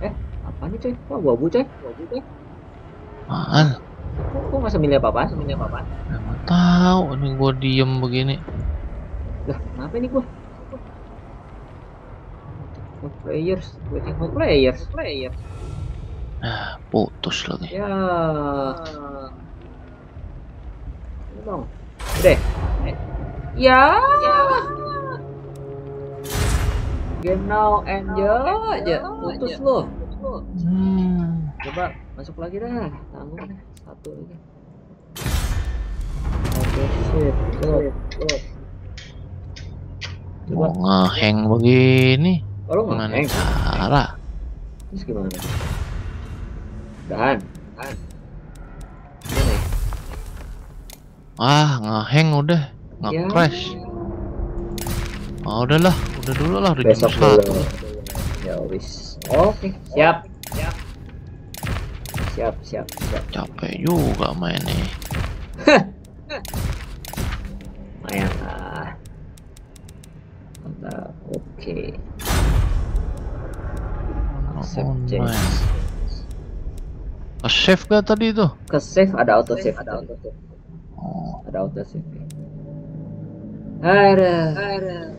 Eh, apa nih coy? Wah, wabu coy. Wabu coy. Apaan? Kok, kok nggak milih apa-apa? Milih apa-apa? Tahu nih gua diem begini. Lah, kenapa ini gua? For players, waiting for players, players. Nah, putus lagi. Ya. Ini dong. Udah. Eh. Ya. Game now enjoy aja. Putus lo. Hmm. Coba masuk lagi dah. Tanggung deh. Satu lagi. Oke, load. Coba. Mau ngeheng begini. Kalau nggak Gimana cara? terus gimana? Dan. Dan. Gimana ya? Ah, ngeheng udah. Ya. Nge-crash. Ah, udahlah, udah dulu lah, udah besok dulu ya wis oke siap siap siap siap siap Capek juga mainnya. lumayan lah mantap oke Accept Online. Ah, save gak tadi itu? ke save ada auto save ada auto save Oh, ada auto save ada